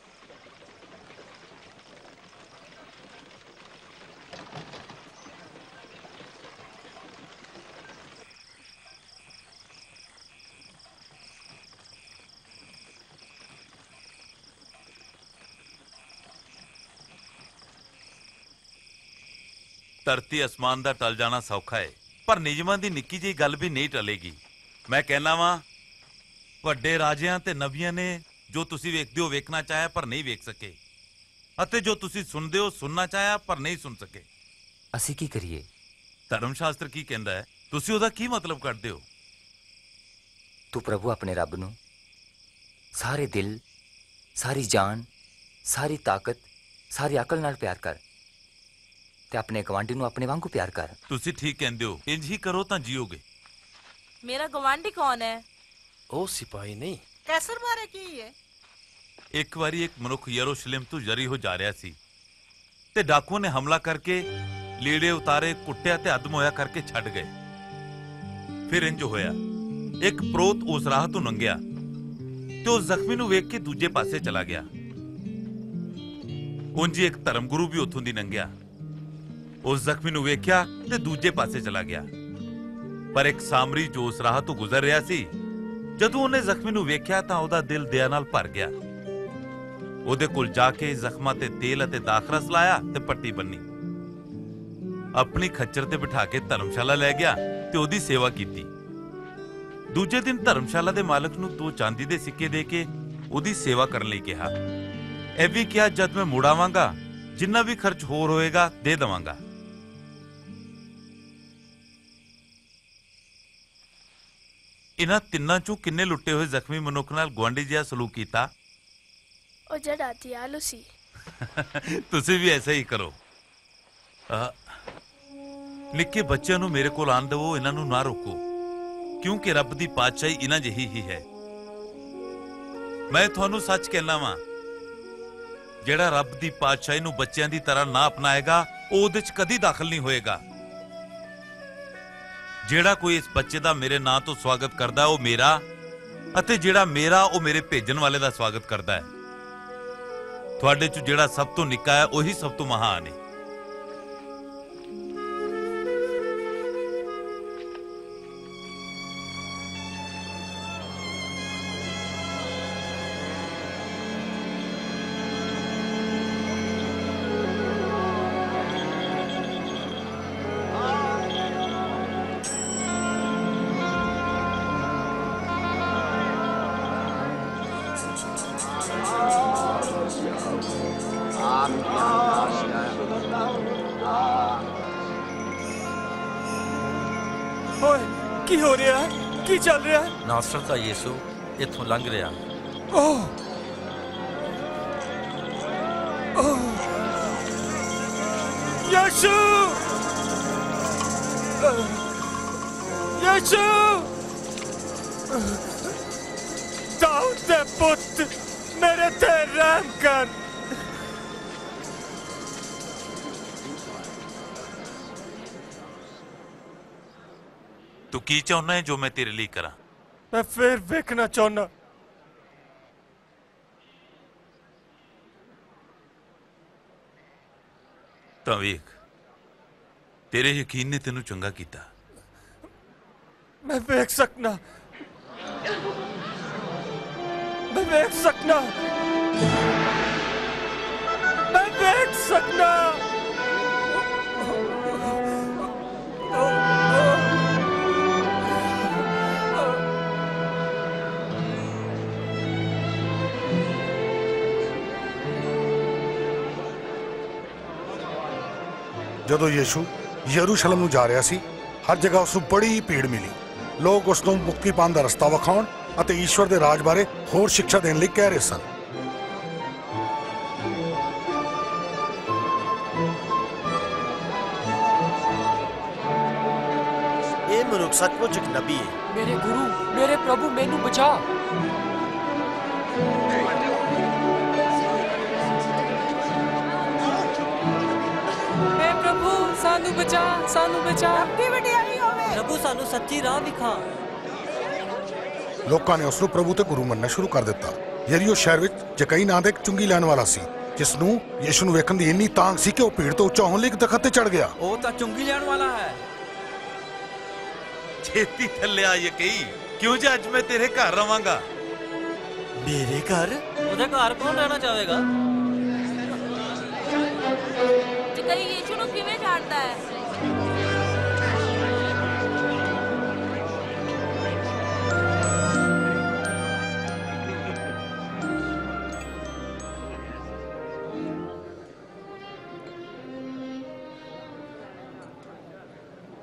ਧਰਤੀ ਅਸਮਾਨ ਦਾ ਟਲ ਜਾਣਾ ਸੌਖਾ ਹੈ, ਪਰ ਨਿਯਮਾਂ ਦੀ ਨਿੱਕੀ ਜਿਹੀ ਗੱਲ ਵੀ ਨਹੀਂ ਟਲੇਗੀ। ਮੈਂ ਕਹਿਣਾ ਵਾਂ ਵੱਡੇ ਰਾਜਿਆਂ ਤੇ ਨਬੀਆਂ ਨੇ ਜੋ ਤੁਸੀਂ ਵੇਖਦੇ ਹੋ ਵੇਖਣਾ ਚਾਹਿਆ ਪਰ ਨਹੀਂ ਵੇਖ ਸਕੇ। ਅਤੇ ਜੋ ਤੁਸੀਂ ਸੁਣਦੇ ਹੋ ਸੁਣਨਾ ਚਾਹਿਆ ਪਰ ਨਹੀਂ ਸੁਣ ਸਕੇ। ਅਸੀਂ ਕੀ ਕਰੀਏ? ਧਰਮ ਸ਼ਾਸਤਰ ਕੀ ਕਹਿੰਦਾ ਹੈ? ਤੁਸੀਂ ਉਹਦਾ ਕੀ ਮਤਲਬ ਕੱਢਦੇ ਹੋ? ਤੂੰ ਪ੍ਰਭੂ ਆਪਣੇ ਰੱਬ ਨੂੰ ਸਾਰੇ ਦਿਲ ਸਾਰੀ ਜਾਨ ਸਾਰੀ ਤਾਕਤ ਸਾਰੀ ਅਕਲ ਨਾਲ ਪਿਆਰ ਕਰ ਤੇ ਆਪਣੇ ਗਵਾਂਢੀ ਨੂੰ ਆਪਣੇ ਵਾਂਗੂ ਪਿਆਰ ਕਰ। ਤੁਸੀਂ ਠੀਕ ਕਹਿੰਦੇ ਹੋ। ਇੰਜ ਹੀ ਕਰੋ ਤਾਂ ਜੀਓਗੇ। ਮੇਰਾ ਗਵਾਂਢੀ ਕੌਣ ਹੈ? ਉਹ ਸਿਪਾਹੀ ਨਹੀਂ। ਕੈਸਰ ਬਾਰੇ ਕੀ ਹੈ? ਇੱਕ ਵਾਰੀ ਇੱਕ ਮਨੁੱਖ ਯਰੂਸ਼ਲਮ ਤੋਂ ਜਰੀ ਹੋ ਜਾ ਰਿਹਾ ਸੀ ਤੇ ਡਾਕੂਆਂ ਨੇ ਹਮਲਾ ਕਰਕੇ ਲੀੜੇ ਉਤਾਰੇ ਕੁੱਟਿਆ ਤੇ ਅਦਮ ਹੋਇਆ ਕਰਕੇ ਛੱਡ ਗਏ। ਫਿਰ ਇੰਜ ਹੋਇਆ। ਇੱਕ ਪ੍ਰੋਤ ਉਸ ਰਾਹ ਤੋਂ ਲੰਘਿਆ ਤੇ ਉਸ ਜ਼ਖਮੀ ਨੂੰ ਵੇਖ ਕੇ ਦੂਜੇ ਪਾਸੇ ਚਲਾ ਗਿਆ। ਉਂਝ ਇੱਕ ਧਰਮ ਗੁਰੂ ਵੀ ਉੱਥੋਂ ਦੀ ਲੰਘਿਆ। ਉਸ ਜ਼ਖਮੀ ਨੂੰ ਵੇਖਿਆ ਤੇ ਦੂਜੇ ਪਾਸੇ ਚਲਾ ਗਿਆ। ਪਰ ਇੱਕ ਸਾਮਰੀ ਜੋ ਉਸ ਰਾਹ ਤੋਂ ਗੁਜ਼ਰ ਰਿਹਾ ਸੀ ਜਦੋਂ ਉਹਨੇ ਜ਼ਖਮੀ ਨੂੰ ਵੇਖਿਆ ਤਾਂ ਉਹਦਾ ਦਿਲ ਦਇਆ ਨਾਲ ਭਰ ਗਿਆ। ਉਹਦੇ ਕੋਲ ਜਾ ਕੇ ਜ਼ਖਮਾਂ ਤੇ ਤੇਲ ਅਤੇ ਦਾਖਰਸ ਲਾਇਆ ਤੇ ਪੱਟੀ ਬੰਨੀ। ਆਪਣੀ ਖੱਚਰ ਤੇ ਬਿਠਾ ਕੇ ਧਰਮਸ਼ਾਲਾ ਲੈ ਗਿਆ ਤੇ ਉਹਦੀ ਸੇਵਾ ਕੀਤੀ। ਦੂਜੇ ਦਿਨ ਧਰਮਸ਼ਾਲਾ ਦੇ ਮਾਲਕ ਨੂੰ ਦੋ ਚਾਂਦੀ ਦੇ ਸਿੱਕੇ ਦੇ ਕੇ ਉਹਦੀ ਸੇਵਾ ਕਰਨ ਲਈ ਕਿਹਾ। ਇਹ ਵੀ ਕਿਹਾ, ਜਦ ਮੈਂ ਮੁੜ ਆਵਾਂਗਾ, ਜਿੰਨਾ ਵੀ ਖਰਚ ਹੋਰ ਹੋਏਗਾ, ਦੇ ਦਵਾਂਗਾ। ਇਹਨਾਂ ਤਿੰਨਾਂ ਚੋਂ ਕਿੰਨੇ ਲੁੱਟੇ ਹੋਏ ਜ਼ਖਮੀ ਮਨੁੱਖ ਨਾਲ ਗੁਆਂਢੀ ਜਿਹਾ ਸਲੂਕ ਕੀਤਾ? ਉਹ ਜਿਹੜਾ ਦਿਆਲੂ ਸੀ। ਤੁਸੀਂ ਵੀ ਐਸਾ ਹੀ ਕਰੋ। ਨਿੱਕੇ ਬੱਚਿਆਂ ਨੂੰ ਮੇਰੇ ਕੋਲ ਆਣ ਦਿਵੋ ਇਹਨਾਂ ਨੂੰ ਨਾ ਰੋਕੋ। ਕਿਉਂਕਿ ਰੱਬ ਦੀ ਪਾਤਸ਼ਾਹੀ ਇਹਨਾਂ ਜਿਹੀ ਹੀ ਹੈ। ਮੈਂ ਤੁਹਾਨੂੰ ਸੱਚ ਕਹਿਣਾ ਵਾਂ ਜਿਹੜਾ ਰੱਬ ਦੀ ਪਾਤਸ਼ਾਹੀ ਨੂੰ ਬੱਚਿਆਂ ਦੀ ਤਰ੍ਹਾਂ ਨਾ ਅਪਣਾਏਗਾ ਉਹ ਉਹਦੇ 'ਚ ਕਦੀ ਦਾਖਲ ਨਹੀਂ ਹੋਏਗਾ। ਜਿਹੜਾ ਕੋਈ ਇਸ ਬੱਚੇ ਦਾ ਮੇਰੇ ਨਾਂ ਤੋਂ ਸਵਾਗਤ ਕਰਦਾ ਹੈ, ਉਹ ਮੇਰਾ ਅਤੇ ਜਿਹੜਾ ਮੇਰਾ ਉਹ ਮੇਰੇ ਭੇਜਣ ਵਾਲੇ ਦਾ ਸਵਾਗਤ ਕਰਦਾ ਹੈ। ਤੁਹਾਡੇ 'ਚੋਂ ਜਿਹੜਾ ਸਭ ਤੋਂ ਨਿੱਕਾ ਹੈ ਉਹੀ ਸਭ ਤੋਂ ਮਹਾਨ ਹੈ। ਰਿਹਾ ਹੈ ਨਾਸਰਤ ਦਾ ਯੀਸੂ ਇੱਥੋਂ ਲੰਘ ਰਿਹਾ ਓਹ ਓਹ ਯਿਸੂ ਯਿਸੂ ਦਾਊਦ ਦੇ ਪੁੱਤ ਮੇਰੇ ਤੇ ਰਹਿਮ ਕਰ ਤੂੰ ਕੀ ਚਾਹੁੰਦਾ ਹੈ ਜੋ ਮੈਂ ਤੇਰੇ ਲਈ ਕਰਾਂ ਮੈਂ ਫੇਰ ਵੇਖਣਾ ਚਾਹੁੰਦਾ ਤਾਂ ਵੇਖ ਤੇਰੇ ਯਕੀਨ ਨੇ ਤੈਨੂੰ ਚੰਗਾ ਕੀਤਾ। ਮੈਂ ਵੇਖ ਸਕਣਾ ਮੈਂ ਵੇਖ ਸਕਣਾ ਮੈਂ ਵੇਖ ਸਕਣਾ ਜਦੋਂ ਯੀਸ਼ੂ ਯਰੂਸ਼ਲਮ ਨੂੰ ਜਾ ਰਿਹਾ ਸੀ ਹਰ ਜਗ੍ਹਾ ਉਸ ਨੂੰ ਬੜੀ ਭੀੜ ਮਿਲੀ। ਲੋਕ ਉਸ ਨੂੰ ਮੁਕਤੀ ਪਾਉਣ ਦਾ ਰਸਤਾ ਵਿਖਾਉਣ ਅਤੇ ਈਸ਼ਵਰ ਦੇ ਰਾਜ ਬਾਰੇ ਹੋਰ ਸਿੱਖਿਆ ਦੇਣ ਲਈ ਕਹਿ ਰਹੇ ਸਨ। ਇਹ ਮਨੁੱਖ ਸੱਚਮੁੱਚ ਇੱਕ ਨਬੀ ਹੈ। ਮੇਰੇ ਗੁਰੂ ਮੇਰੇ ਪ੍ਰਭੂ ਮੈਨੂੰ ਬਚਾ। ਸਾਨੂੰ ਬਚਾ ਸਾਨੂੰ ਬਚਾ। ਰੱਬੀ ਵਡਿਆਈ ਹੋਵੇ। ਪ੍ਰਭੂ ਸਾਨੂੰ ਸੱਚੀ ਰਾਹ ਵਿਖਾ। ਲੋਕਾਂ ਨੇ ਉਸ ਨੂੰ ਪ੍ਰਭੂ ਤੇ ਗੁਰੂ ਮੰਨਣਾ ਸ਼ੁਰੂ ਕਰ ਦਿੱਤਾ। ਯਰੀਓ ਸ਼ਹਿਰ ਵਿੱਚ ਜਕਈ ਨਾਂ ਦਾ ਇੱਕ ਚੁੰਗੀ ਲੈਣ ਵਾਲਾ ਸੀ ਜਿਸ ਨੂੰ ਯੀਸ਼ੂ ਨੂੰ ਵੇਖਣ ਦੀ ਇੰਨੀ ਤਾਂਗ ਸੀ ਕਿ ਉਹ ਭੀੜ ਤੋਂ ਉੱਚਾ ਹੋਣ ਲਈ ਇੱਕ ਤਖਤ ਤੇ ਚੜ ਗਿਆ। ਉਹ ਤਾਂ ਚੁੰਗੀ ਲੈਣ ਵਾਲਾ ਹੈ। ਛੇਤੀ ਥੱਲੇ ਆ ਯਕਈ। ਕਿਉਂ ਜੇ ਅੱਜ ਮੈਂ ਤੇਰੇ ਘਰ ਰਵਾਂਗਾ ਮੇਰੇ ਘਰ? ਉਹਦੇ ਘਰ ਕੌਣ ਰਹਿਣਾ ਚਾਹੇਗਾ? ਜਕਈ ਯੀਸ਼ੂ ਨੂੰ ਕਿਵੇਂ ਜਾਣਦਾ ਹੈ?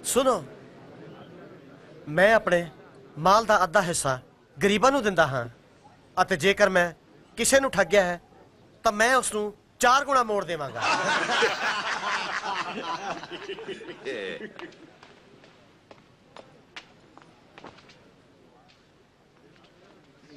ਸੁਣੋ, ਮੈਂ ਆਪਣੇ ਮਾਲ ਦਾ ਅੱਧਾ ਹਿੱਸਾ ਗਰੀਬਾਂ ਨੂੰ ਦਿੰਦਾ ਹਾਂ ਅਤੇ ਜੇਕਰ ਮੈਂ ਕਿਸੇ ਨੂੰ ਠੱਗਿਆ ਹੈ, ਤਾਂ ਮੈਂ ਉਸ ਨੂੰ ਚਾਰ ਗੁਣਾ ਮੋੜ ਦੇਵਾਂਗਾ।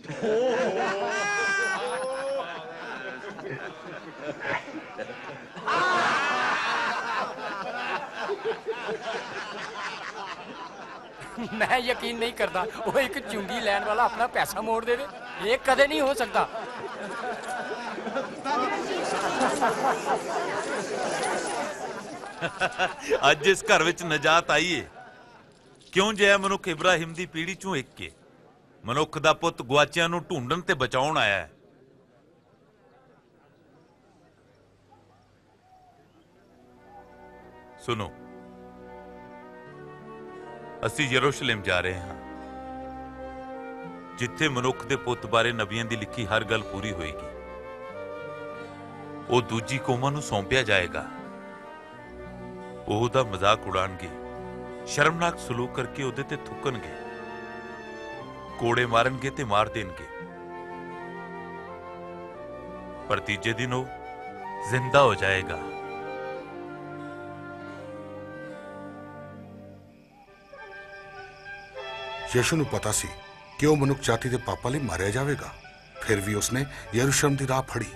ਮੈਂ ਯਕੀਨ ਨਹੀਂ ਕਰਦਾ ਉਹ ਇੱਕ ਚੁੰਗੀ ਲੈਣ ਵਾਲਾ ਆਪਣਾ ਪੈਸਾ ਮੋੜ ਦੇਵੇ। ਇਹ ਕਦੇ ਨਹੀਂ ਹੋ ਸਕਦਾ। ਅੱਜ ਇਸ ਘਰ ਵਿੱਚ ਨਜਾਤ ਆਈ ਏ। ਕਿਉਂ ਜੇ ਮਨੁੱਖ ਇਬਰਾਹਿਮ ਦੀ ਪੀੜ੍ਹੀ ਚੋਂ ਇੱਕ ਏ? ਮਨੁੱਖ ਦਾ ਪੁੱਤ ਗਵਾਚਿਆਂ ਨੂੰ ਢੂੰਡਣ ਤੇ ਬਚਾਉਣ ਆਇਆ ਹੈ। ਸੁਣੋ, ਅਸੀਂ ਯਰੂਸ਼ਲਮ ਜਾ ਰਹੇ ਹਾਂ, ਜਿੱਥੇ ਮਨੁੱਖ ਦੇ ਪੁੱਤ ਬਾਰੇ ਨਬੀਆਂ ਦੀ ਲਿਖੀ ਹਰ ਗੱਲ ਪੂਰੀ ਹੋਏਗੀ। ਉਹ ਦੂਜੀ ਕੌਮਾਂ ਨੂੰ ਸੌਂਪਿਆ ਜਾਏਗਾ। ਉਹ ਉਹਦਾ ਮਜ਼ਾਕ ਉਡਾਣਗੇ, ਸ਼ਰਮਨਾਕ ਸਲੂਕ ਕਰਕੇ ਉਹਦੇ ਤੇ ਥੁੱਕਣਗੇ। ਕੋੜੇ ਮਾਰਨਗੇ ਤੇ ਮਾਰ ਦੇਣਗੇ। ਪਰ ਤੀਜੇ ਦਿਨ ਉਹ ਜ਼ਿੰਦਾ ਹੋ ਜਾਏਗਾ। ਯਿਸੂ ਨੂੰ ਪਤਾ ਸੀ ਕਿ ਉਹ ਮਨੁੱਖ ਜਾਤੀ ਦੇ ਪਾਪਾਂ ਲਈ ਮਾਰਿਆ ਜਾਵੇਗਾ। ਫਿਰ ਵੀ ਉਸਨੇ ਯਰੂਸ਼ਲਮ ਦੀ ਰਾਹ ਫੜੀ।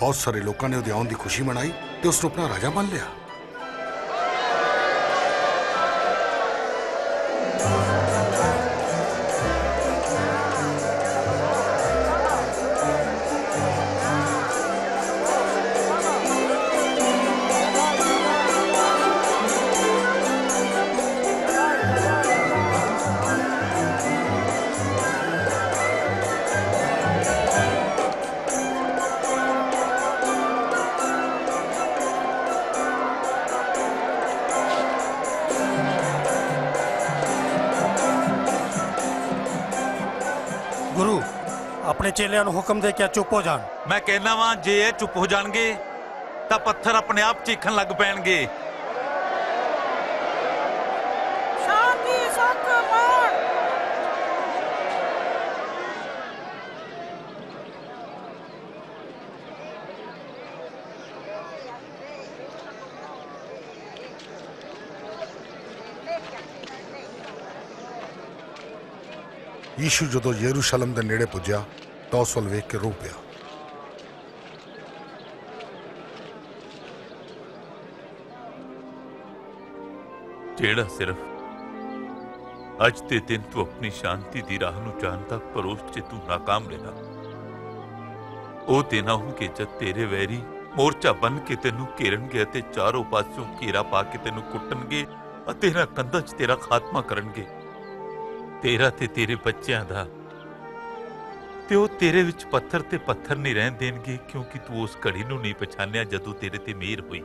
ਬਹੁਤ ਸਾਰੇ ਲੋਕਾਂ ਨੇ ਉਹਦੇ ਆਉਣ ਦੀ ਖੁਸ਼ੀ ਮਨਾਈ ਤੇ ਉਸ ਨੂੰ ਆਪਣਾ ਰਾਜਾ ਮੰਨ ਲਿਆ। ਆਪਣੇ ਚੇਲਿਆਂ ਨੂੰ ਹੁਕਮ ਦੇ ਕੇ ਚੁੱਪ ਹੋ ਜਾਣ। ਮੈਂ ਕਹਿਣਾ ਵਾਂ ਜੇ ਇਹ ਚੁੱਪ ਹੋ ਜਾਣਗੇ ਤਾਂ ਪੱਥਰ ਆਪਣੇ ਆਪ ਚੀਖਣ ਲੱਗ ਪੈਣਗੇ। ਸ਼ਾਂਤੀ ਸੁੱਖ ਮਾਣ ਯੀਸ਼ੂ ਜਦੋਂ ਯਰੂਸ਼ਲਮ ਦੇ ਨੇੜੇ ਪੁੱਜਿਆ ਤਾਂ ਉਸ ਵੱਲ ਵੇਖ ਕੇ ਰੋ ਪਿਆ ਜਿਹੜਾ ਸਿਰਫ ਅੱਜ ਦੇ ਦਿਨ ਤੂੰ ਆਪਣੀ ਸ਼ਾਂਤੀ ਦੀ ਰਾਹ ਨੂੰ ਜਾਣਦਾ ਪਰ ਉਸ 'ਚ ਤੂੰ ਨਾਕਾਮ ਰਿਹਾ ਉਹ ਦਿਨ ਆਉਣਗੇ ਜਦ ਤੇਰੇ ਵੈਰੀ ਮੋਰਚਾ ਬਨ ਕੇ ਤੈਨੂੰ ਘੇਰਨਗੇ ਅਤੇ ਚਾਰੋਂ ਪਾਸਿਓਂ ਘੇਰਾ ਪਾ ਕੇ ਤੈਨੂੰ ਕੁੱਟਣਗੇ ਅਤੇ ਤੇਰਾ ਕੰਧਾਂ 'ਚ ਤੇਰਾ ਖਾਤਮਾ ਕਰਨਗੇ ਤੇਰਾ ਤੇ ਤੇਰੇ ਬੱਚਿਆਂ ਦਾ ਤੇ ਉਹ ਤੇਰੇ ਵਿੱਚ ਪੱਥਰ ਤੇ ਪੱਥਰ ਨਹੀਂ ਰਹਿਣ ਦੇਣਗੇ, ਕਿਉਂਕਿ ਤੂੰ ਉਸ ਘੜੀ ਨੂੰ ਨਹੀਂ ਪਛਾਣਿਆ ਜਦੋਂ ਤੇਰੇ ਤੇ ਮਿਹਰ ਹੋਈ।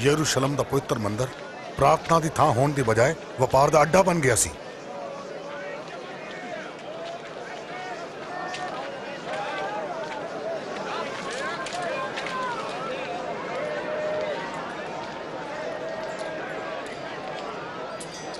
ਯਰੂਸ਼ਲਮ ਦਾ ਪਵਿੱਤਰ ਮੰਦਰ ਪ੍ਰਾਰਥਨਾ ਦੀ ਥਾਂ ਹੋਣ ਦੀ ਬਜਾਏ ਵਪਾਰ ਦਾ ਅੱਡਾ ਬਣ ਗਿਆ ਸੀ।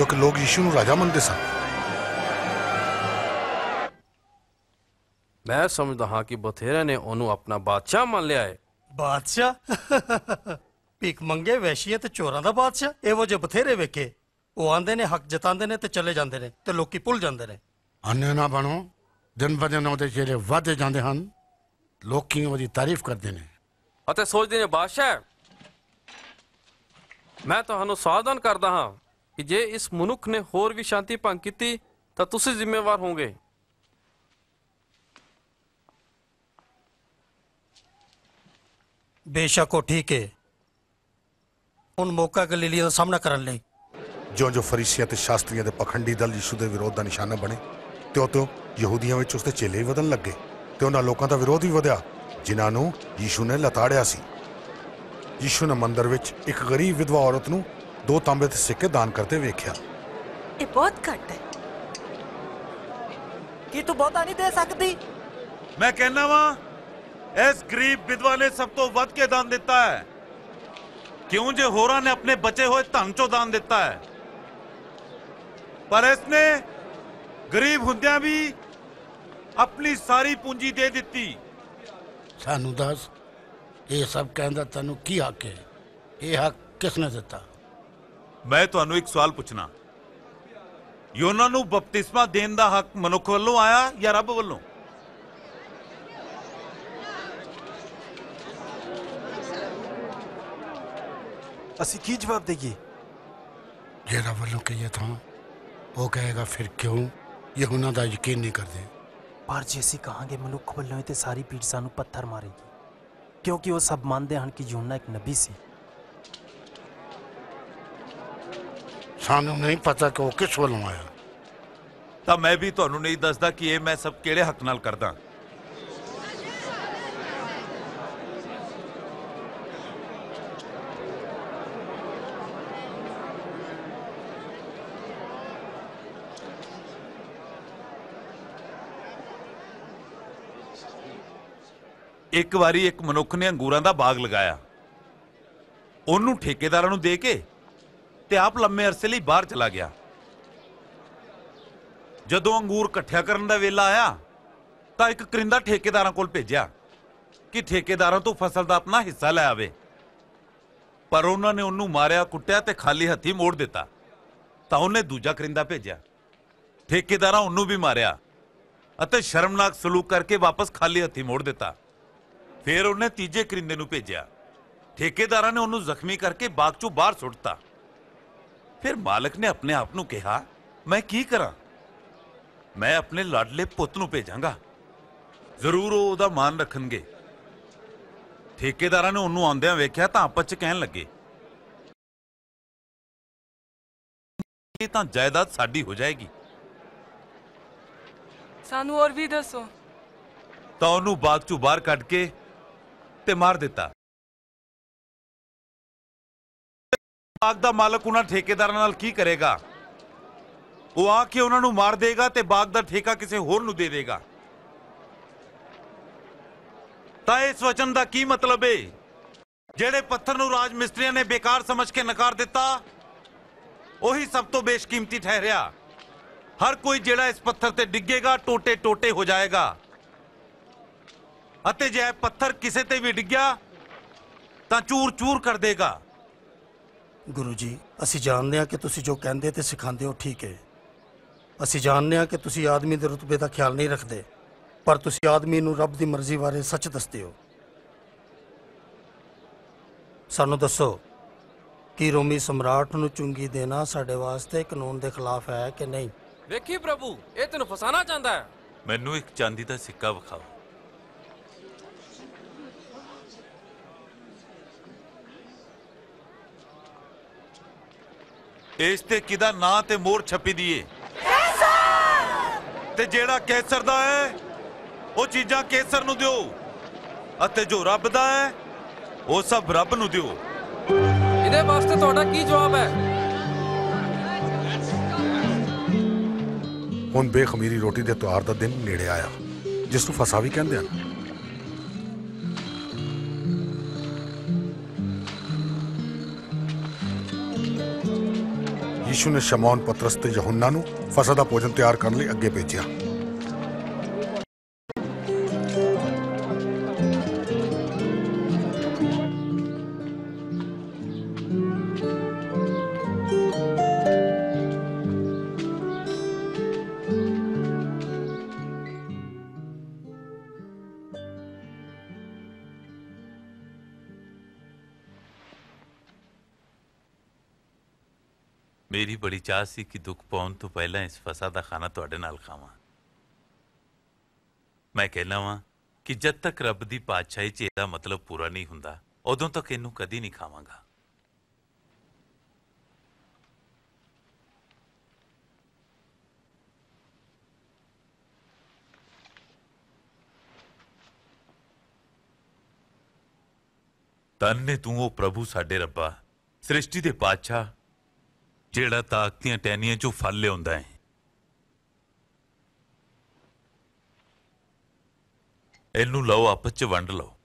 ਕਿਉਂਕਿ ਲੋਕ ਯੀਸ਼ੂ ਨੂੰ ਰਾਜਾ ਮੰਨਦੇ ਸਨ। ਮੈਂ ਸਮਝਦਾ ਹਾਂ ਕਿ ਬਥੇਰੇ ਨੇ ਉਹਨੂੰ ਆਪਣਾ ਬਾਦਸ਼ਾਹ ਮੰਨ ਲਿਆ ਹੈ। ਬਾਦਸ਼ਾਹ? ਭੀਖ ਮੰਗੇ ਵੈਸ਼ੀਆਂ ਤੇ ਚੋਰਾਂ ਦਾ ਬਾਦਸ਼ਾਹ? ਇਹੋ ਜਿਹੇ ਬਥੇਰੇ ਵੇਖੇ। ਉਹ ਆਂਦੇ ਨੇ ਹੱਕ ਜਤਾਉਂਦੇ ਨੇ ਤੇ ਚਲੇ ਜਾਂਦੇ ਨੇ ਤੇ ਲੋਕੀ ਭੁੱਲ ਜਾਂਦੇ ਨੇ। ਅੰਨੇ ਨਾ ਬਣੋ ਦਿਨ ਬ ਦਿਨ ਉਹਦੇ ਜਿਹੜੇ ਵੱਧਦੇ ਜਾਂਦੇ ਹਨ। ਲੋਕੀ ਉਹਦੀ ਤਾਰੀਫ ਕਰਦੇ ਨੇ। ਅਤੇ ਸੋਚਦੇ ਨੇ ਬਾਦਸ਼ਾਹ ਮੈਂ ਤੁਹਾਨੂੰ ਸਾਵਧਾਨ ਕਰਦਾ ਹਾਂ। ਕਿ ਜੇ ਇਸ ਮਨੁੱਖ ਨੇ ਹੋਰ ਵੀ ਸ਼ਾਂਤੀ ਭੰਗ ਕੀਤੀ ਤਾਂ ਤੁਸੀਂ ਜ਼ਿੰਮੇਵਾਰ ਹੋਵੋਗੇ। ਬੇਸ਼ੱਕ ਉਹ ਠੀਕ ਹੈ ਹੁਣ ਮੌਕਾ ਗਲੀਲੀਆਂ ਦਾ ਸਾਹਮਣਾ ਕਰਨ ਲਈ। ਜਿਉਂ ਜੋ ਫਰੀਸੀਆਂ ਤੇ ਸ਼ਾਸਤਰੀਆਂ ਦੇ ਪਖੰਡੀ ਦਲ ਯਿਸੂ ਦੇ ਵਿਰੋਧ ਦਾ ਨਿਸ਼ਾਨਾ ਬਣੇ ਤਿਉਂ ਤਿਉਂ ਯਹੂਦੀਆਂ ਵਿੱਚ ਉਸਦੇ ਚੇਲੇ ਵੀ ਵਧਣ ਲੱਗੇ ਤੇ ਉਹਨਾਂ ਲੋਕਾਂ ਦਾ ਵਿਰੋਧ ਵੀ ਵਧਿਆ ਜਿਨ੍ਹਾਂ ਨੂੰ ਯੀਸ਼ੂ ਨੇ ਲਤਾੜਿਆ ਸੀ। ਯੀਸ਼ੂ ਨੇ ਮੰਦਰ ਵਿੱਚ ਇੱਕ ਗਰੀਬ ਵਿਧਵਾ ਔਰਤ ਨੂੰ ਦੋ ਤਾਂਬੇ ਦੇ ਸਿੱਕੇ ਦਾਨ ਕਰਦੇ ਵੇਖਿਆ। ਇਹ ਬਹੁਤ ਘੱਟ ਹੈ। ਕੀ ਤੂੰ ਬਹੁਤਾ ਨਹੀਂ ਦੇ ਸਕਦੀ? ਮੈਂ ਕਹਿੰਦਾ ਵਾਂ ਇਸ ਗਰੀਬ ਵਿਧਵਾ ਨੇ ਸਭ ਤੋਂ ਵੱਧ ਕੇ ਦਾਨ ਦਿੱਤਾ ਹੈ। ਕਿਉਂ ਜੇ ਹੋਰਾਂ ਨੇ ਆਪਣੇ ਬਚੇ ਹੋਏ ਧਨ ਚੋਂ ਦਾਨ ਦਿੱਤਾ ਹੈ? ਪਰ ਇਸ ਨੇ ਗਰੀਬ ਹੁੰਦਿਆਂ ਵੀ ਆਪਣੀ ਸਾਰੀ ਪੂੰਜੀ ਦੇ ਦਿੱਤੀ। ਸਾਨੂੰ ਦੱਸ ਇਹ ਸਭ ਕਹਿੰਦਾ ਤੈਨੂੰ ਕੀ ਹੱਕ ਹੈ? ਇਹ ਹੱਕ ਕਿਸ ਨੇ ਦਿੱਤਾ? ਮੈਂ ਤੁਹਾਨੂੰ ਇੱਕ ਸਵਾਲ ਪੁੱਛਣਾ। ਯੋਨਾ ਨੂੰ ਬਪਤਿਸਮਾ ਦੇਣ ਦਾ ਹੱਕ ਮਨੁੱਖ ਵੱਲੋਂ ਆਇਆ ਜਾਂ ਰੱਬ ਵੱਲੋਂ? ਅਸੀਂ ਕੀ ਜਵਾਬ ਦੇਈਏ? ਜਿਹੜਾ ਵੱਲੋਂ ਕਹੀਏ ਤਾਂ ਉਹ ਕਹੇਗਾ ਫਿਰ ਕਿਉਂ ਯਹੂਨਾ ਦਾ ਯਕੀਨ ਨਹੀਂ ਕਰਦੇ? ਪਰ ਜੇ ਅਸੀਂ ਕਹਾਂਗੇ ਮਨੁੱਖ ਵੱਲੋਂ ਹੀ ਤੇ ਸਾਰੀ ਪੀੜ ਸਾਨੂੰ ਪੱਥਰ ਮਾਰੇਗੀ। ਕਿਉਂਕਿ ਉਹ ਸਭ ਮੰਨਦੇ ਹਨ ਕਿ ਯੂਹੰਨਾ ਇੱਕ ਨਬੀ ਸੀ। ਸਾਨੂੰ ਨਹੀਂ ਪਤਾ ਕਿ ਉਹ ਕਿਸ ਵੱਲੋਂ ਆਇਆ। ਤਾਂ ਮੈਂ ਵੀ ਤੁਹਾਨੂੰ ਨਹੀਂ ਦੱਸਦਾ ਕਿ ਇਹ ਮੈਂ ਸਭ ਕਿਹੜੇ ਹੱਕ ਨਾਲ ਕਰਦਾ। ਇੱਕ ਵਾਰੀ ਇੱਕ ਮਨੁੱਖ ਨੇ ਅੰਗੂਰਾਂ ਦਾ ਬਾਗ ਲਗਾਇਆ। ਉਹਨੂੰ ਠੇਕੇਦਾਰਾਂ ਨੂੰ ਦੇ ਕੇ ਤੇ ਆਪ ਲੰਮੇ ਅਰਸੇ ਲਈ ਬਾਹਰ ਚਲਾ ਗਿਆ। ਜਦੋਂ ਅੰਗੂਰ ਇਕੱਠਿਆ ਕਰਨ ਦਾ ਵੇਲਾ ਆਇਆ, ਤਾਂ ਇੱਕ ਕਰਿੰਦਾ ਠੇਕੇਦਾਰਾਂ ਕੋਲ ਭੇਜਿਆ ਕਿ ਠੇਕੇਦਾਰਾਂ ਤੋਂ ਫਸਲ ਦਾ ਆਪਣਾ ਹਿੱਸਾ ਲੈ ਆਵੇ। ਪਰ ਉਹਨਾਂ ਨੇ ਉਹਨੂੰ ਮਾਰਿਆ, ਕੁੱਟਿਆ ਤੇ ਖਾਲੀ ਹੱਥੀ ਮੋੜ ਦਿੱਤਾ। ਤਾਂ ਉਹਨੇ ਦੂਜਾ ਕਰਿੰਦਾ ਭੇਜਿਆ। ਠੇਕੇਦਾਰਾਂ ਉਹਨੂੰ ਵੀ ਮਾਰਿਆ ਅਤੇ ਸ਼ਰਮਨਾਕ ਸਲੂਕ ਕਰਕੇ ਵਾਪਸ ਖਾਲੀ ਹੱਥੀ ਮੋੜ ਦਿੱਤਾ। ਫਿਰ ਉਹਨੇ ਤੀਜੇ ਕਰਿੰਦੇ ਨੂੰ ਭੇਜਿਆ। ਠੇਕੇਦਾਰਾਂ ਨੇ ਉਹਨੂੰ ਜ਼ਖਮੀ ਕਰਕੇ ਬਾਗ ਚੋਂ ਬਾਹਰ ਸੁੱਟਤਾ। ਫਿਰ ਮਾਲਕ ਨੇ ਆਪਣੇ ਆਪ ਨੂੰ ਕਿਹਾ ਮੈਂ ਕੀ ਕਰਾਂ? ਮੈਂ ਆਪਣੇ ਲਾਡਲੇ ਪੁੱਤ ਨੂੰ ਭੇਜਾਂਗਾ। ਜ਼ਰੂਰ ਉਹ ਉਹਦਾ ਮਾਨ ਰੱਖਣਗੇ। ਠੇਕੇਦਾਰਾਂ ਨੇ ਉਹਨੂੰ ਆਉਂਦਿਆਂ ਵੇਖਿਆ ਤਾਂ ਆਪਸ ਚ ਕਹਿਣ ਲੱਗੇ ਇਹ ਤਾਂ ਜਾਇਦਾਦ ਸਾਡੀ ਹੋ ਜਾਏਗੀ। ਸਾਨੂੰ ਹੋਰ ਵੀ ਦੱਸੋ। ਤਾਂ ਉਹਨੂੰ ਬਾਗ ਚੋਂ ਬਾਹਰ ਕੱਢ ਕੇ ਤੇ ਮਾਰ ਦਿੱਤਾ। ਬਾਗ ਦਾ ਮਾਲਕ ਉਹਨਾਂ ਠੇਕੇਦਾਰਾਂ ਨਾਲ ਕੀ ਕਰੇਗਾ? ਉਹ ਆ ਕੇ ਉਹਨਾਂ ਨੂੰ ਮਾਰ ਦੇਗਾ ਤੇ ਬਾਗ ਦਾ ਠੇਕਾ ਕਿਸੇ ਹੋਰ ਨੂੰ ਦੇ ਦੇਗਾ। ਤਾਂ ਇਸ ਵਚਨ ਦਾ ਕੀ ਮਤਲਬ ਏ? ਜਿਹੜੇ ਪੱਥਰ ਨੂੰ ਰਾਜ ਮਿਸਤਰੀਆਂ ਨੇ ਬੇਕਾਰ ਸਮਝ ਕੇ ਨਕਾਰ ਦਿੱਤਾ, ਉਹੀ ਸਭ ਤੋਂ ਬੇਸ਼ਕੀਮਤੀ ਠਹਿਰਿਆ। ਹਰ ਕੋਈ ਜਿਹੜਾ ਇਸ ਪੱਥਰ ਤੇ ਡਿੱਗੇਗਾ ਟੋਟੇ ਟੋਟੇ ਹੋ ਜਾਏਗਾ। ਅਤੇ ਜੇ ਪੱਥਰ ਕਿਸੇ ਤੇ ਵੀ ਡਿੱਗਿਆ, ਤਾਂ ਚੂਰ ਚੂਰ ਕਰ ਦੇਗਾ। ਗੁਰੂ ਜੀ ਅਸੀਂ ਜਾਣਦੇ ਹਾਂ ਕਿ ਤੁਸੀਂ ਜੋ ਕਹਿੰਦੇ ਤੇ ਸਿਖਾਉਂਦੇ ਹੋ ਠੀਕ ਹੈ। ਅਸੀਂ ਜਾਣਦੇ ਹਾਂ ਕਿ ਤੁਸੀਂ ਆਦਮੀ ਦੇ ਰੁਤਬੇ ਦਾ ਖਿਆਲ ਨਹੀਂ ਰੱਖਦੇ ਪਰ ਤੁਸੀਂ ਆਦਮੀ ਨੂੰ ਰੱਬ ਦੀ ਮਰਜ਼ੀ ਬਾਰੇ ਸੱਚ ਦੱਸਦੇ ਹੋ। ਸਾਨੂੰ ਦੱਸੋ ਕਿ ਰੋਮੀ ਸਮਰਾਟ ਨੂੰ ਚੁੰਗੀ ਦੇਣਾ ਸਾਡੇ ਵਾਸਤੇ ਕਾਨੂੰਨ ਦੇ ਖਿਲਾਫ ਹੈ ਕਿ ਨਹੀਂ? ਵੇਖੀ ਪ੍ਰਭੂ ਇਹ ਤੈਨੂੰ ਫਸਾਣਾ ਚਾਹੁੰਦਾ ਹੈ। ਮੈਨੂੰ ਇੱਕ ਚਾਂਦੀ ਦਾ ਸਿੱਕਾ ਵਿਖਾਓ। ਇਸ ਤੇ ਕਿਦਾ ਨਾਂ ਤੇ ਮੋਹਰ ਛਪੀ ਦੀਏ? ਤੇ ਜਿਹੜਾ ਕੈਸਰ ਦਾ ਹੈ ਉਹ ਚੀਜ਼ਾਂ ਕੈਸਰ ਨੂੰ ਦਿਓ ਅਤੇ ਜੋ ਰੱਬ ਦਾ ਹੈ ਉਹ ਸਭ ਰੱਬ ਨੂੰ ਦਿਓ। ਇਹਦੇ ਵਾਸਤੇ ਤੁਹਾਡਾ ਕੀ ਜਵਾਬ ਹੈ? ਹੁਣ ਬੇਖਮੀਰੀ ਰੋਟੀ ਦੇ ਤਿਉਹਾਰ ਦਾ ਦਿਨ ਨੇੜੇ ਆਇਆ ਜਿਸ ਨੂੰ ਫਸਾ ਵੀ ਕਹਿੰਦੇ ਹਨ। ਯੀਸ਼ੂ ਨੇ ਸ਼ਮੌਨ ਪਤਰਸ ਤੇ ਯਹੋਨਾ ਨੂੰ ਫਸਾ ਦਾ ਭੋਜਨ ਤਿਆਰ ਕਰਨ ਲਈ ਅੱਗੇ ਭੇਜਿਆ। ਚਾਹ ਸੀ ਕਿ ਦੁੱਖ ਪਾਉਣ ਤੋਂ ਪਹਿਲਾਂ ਇਸ ਫਸਾ ਦਾ ਖਾਣਾ ਤੁਹਾਡੇ ਨਾਲ ਖਾਵਾਂ ਮੈਂ ਕਹਿਣਾ ਵਾਂ ਕਿ ਜਦ ਤੱਕ ਰੱਬ ਦੀ ਪਾਤਸ਼ਾਹੀ 'ਚ ਇਹਦਾ ਮਤਲਬ ਪੂਰਾ ਨਹੀਂ ਹੁੰਦਾ ਉਦੋਂ ਤੱਕ ਇਹਨੂੰ ਕਦੀ ਨਹੀਂ ਖਾਵਾਂਗਾ ਧੰਨ ਨੇ ਤੂੰ ਉਹ ਪ੍ਰਭੂ ਸਾਡੇ ਰੱਬਾ ਸ੍ਰਿਸ਼ਟੀ ਦੇ ਪਾਤਸ਼ਾਹ ਜਿਹੜਾ ਤਾਕਤੀਆਂ ਟੈਨੀਆਂ ਚੋਂ ਫਲ ਲਿਆਉਂਦਾ ਹੈ। ਇਹਨੂੰ ਲਓ, ਆਪਸ ਚ ਵੰਡ ਲਓ।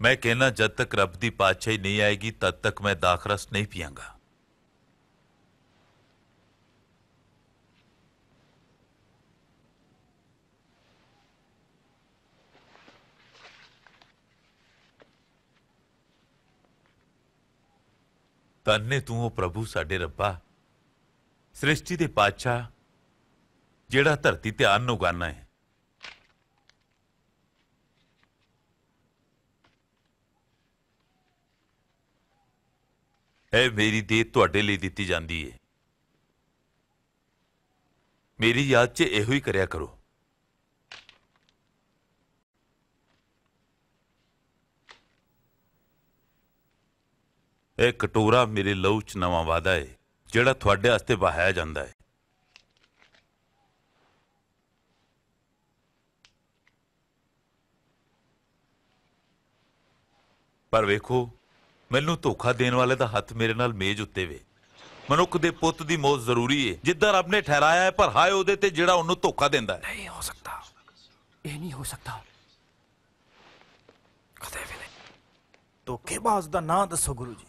ਮੈਂ ਕਹਿਣਾ ਜਦ ਤੱਕ ਰੱਬ ਦੀ ਪਾਤਸ਼ਾਹੀ ਨਹੀਂ ਆਏਗੀ, ਤਦ ਤੱਕ ਮੈਂ ਦਾਖਰਸ ਨਹੀਂ ਪੀਵਾਂਗਾ ਧੰਨ ਤੂੰ ਉਹ ਪ੍ਰਭੂ ਸਾਡੇ ਰੱਬਾ ਸ੍ਰਿਸ਼ਟੀ ਦੇ ਪਾਤਸ਼ਾਹ ਜਿਹੜਾ ਧਰਤੀ ਤੇ ਅੰਨ ਉਗਾਨਾ ਹੈ ਇਹ ਮੇਰੀ ਦੇਹ ਤੁਹਾਡੇ ਲਈ ਦਿੱਤੀ ਜਾਂਦੀ ਹੈ ਮੇਰੀ ਯਾਦ 'ਚ ਇਹੋ ਹੀ ਕਰਿਆ ਕਰੋ ਇਹ ਕਟੋਰਾ ਮੇਰੇ ਲਹੂ 'ਚ ਨਵਾਂ ਵਾਦਾ ਏ, ਜਿਹੜਾ ਤੁਹਾਡੇ ਵਾਸਤੇ ਵਹਾਇਆ ਜਾਂਦਾ ਹੈ ਪਰ ਵੇਖੋ, ਮੈਨੂੰ ਧੋਖਾ ਦੇਣ ਵਾਲੇ ਦਾ ਹੱਥ ਮੇਰੇ ਨਾਲ ਮੇਜ਼ ਉੱਤੇ ਵੇ। ਮਨੁੱਖ ਦੇ ਪੁੱਤ ਦੀ ਮੌਤ ਜ਼ਰੂਰੀ ਏ, ਜਿੱਦਾਂ ਰੱਬ ਨੇ ਠਹਿਰਾਇਆ ਹੈ ਪਰ ਹਾਏ ਉਹਦੇ ਤੇ ਜਿਹੜਾ ਉਹਨੂੰ ਧੋਖਾ ਦਿੰਦਾ ਹੈ ਨਹੀਂ ਹੋ ਸਕਦਾ। ਇਹ ਨਹੀਂ ਹੋ ਸਕਦਾ। ਧੋਖੇਬਾਜ਼ ਦਾ ਨਾਂ ਦੱਸੋ ਗੁਰੂ ਜੀ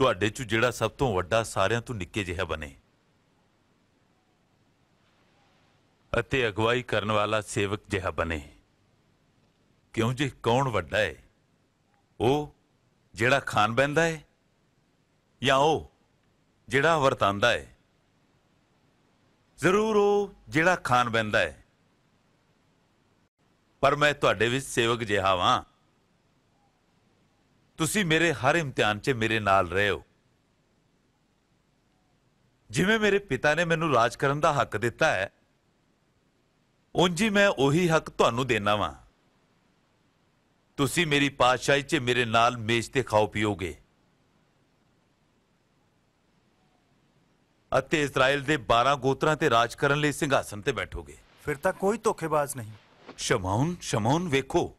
ਤੁਹਾਡੇ ਚ ਜਿਹੜਾ ਸਭ ਤੋਂ ਵੱਡਾ ਸਾਰਿਆਂ ਤੋਂ ਨਿੱਕੇ ਜਿਹਾ ਬਣੇ। ਅਤੇ ਅਗਵਾਈ ਕਰਨ ਵਾਲਾ ਸੇਵਕ ਜਿਹਾ ਬਣੇ। ਕਿਉਂ ਜੇ? ਕੌਣ ਵੱਡਾ ਹੈ ਉਹ ਜਿਹੜਾ ਖਾਨ ਬੈਂਦਾ ਹੈ ਜਾਂ ਉਹ ਜਿਹੜਾ ਵਰਤਾਂਦਾ ਹੈ ਜ਼ਰੂਰ ਉਹ ਜਿਹੜਾ ਖਾਨ ਬੈਂਦਾ ਹੈ ਪਰ ਮੈਂ ਤੁਹਾਡੇ ਵਿੱਚ ਸੇਵਕ ਜਿਹਾ ਵਾਂ। ਤੁਸੀਂ ਮੇਰੇ ਹਰ ਇਮਤਿਹਾਨ 'ਚ ਮੇਰੇ ਨਾਲ ਰਹੇ ਹੋ। ਜਿਵੇਂ ਮੇਰੇ ਪਿਤਾ ਨੇ ਮੈਨੂੰ ਰਾਜ ਕਰਨ ਦਾ ਹੱਕ ਦਿੱਤਾ ਹੈ ਉਂਝ ਹੀ ਮੈਂ ਉਹੀ ਹੱਕ ਤੁਹਾਨੂੰ ਦੇਣਾ ਵਾਂ। ਤੁਸੀਂ ਮੇਰੀ ਪਾਤਸ਼ਾਹੀ 'ਚ ਮੇਰੇ ਨਾਲ ਮੇਜ਼ ਤੇ ਖਾਓ ਪੀਓਗੇ। ਅਤੇ ਇਜ਼ਰਾਈਲ ਦੇ 12 ਗੋਤਰਾਂ ਤੇ ਰਾਜ ਕਰਨ ਲਈ ਸਿੰਘਾਸਨ ਤੇ ਬੈਠੋਗੇ। ਫਿਰ ਤਾਂ ਕੋਈ ਧੋਖੇਬਾਜ਼ ਨਹੀਂ। ਸ਼ਮਾਉਨ ਸ਼ਮਾਉਨ ਵੇਖੋ।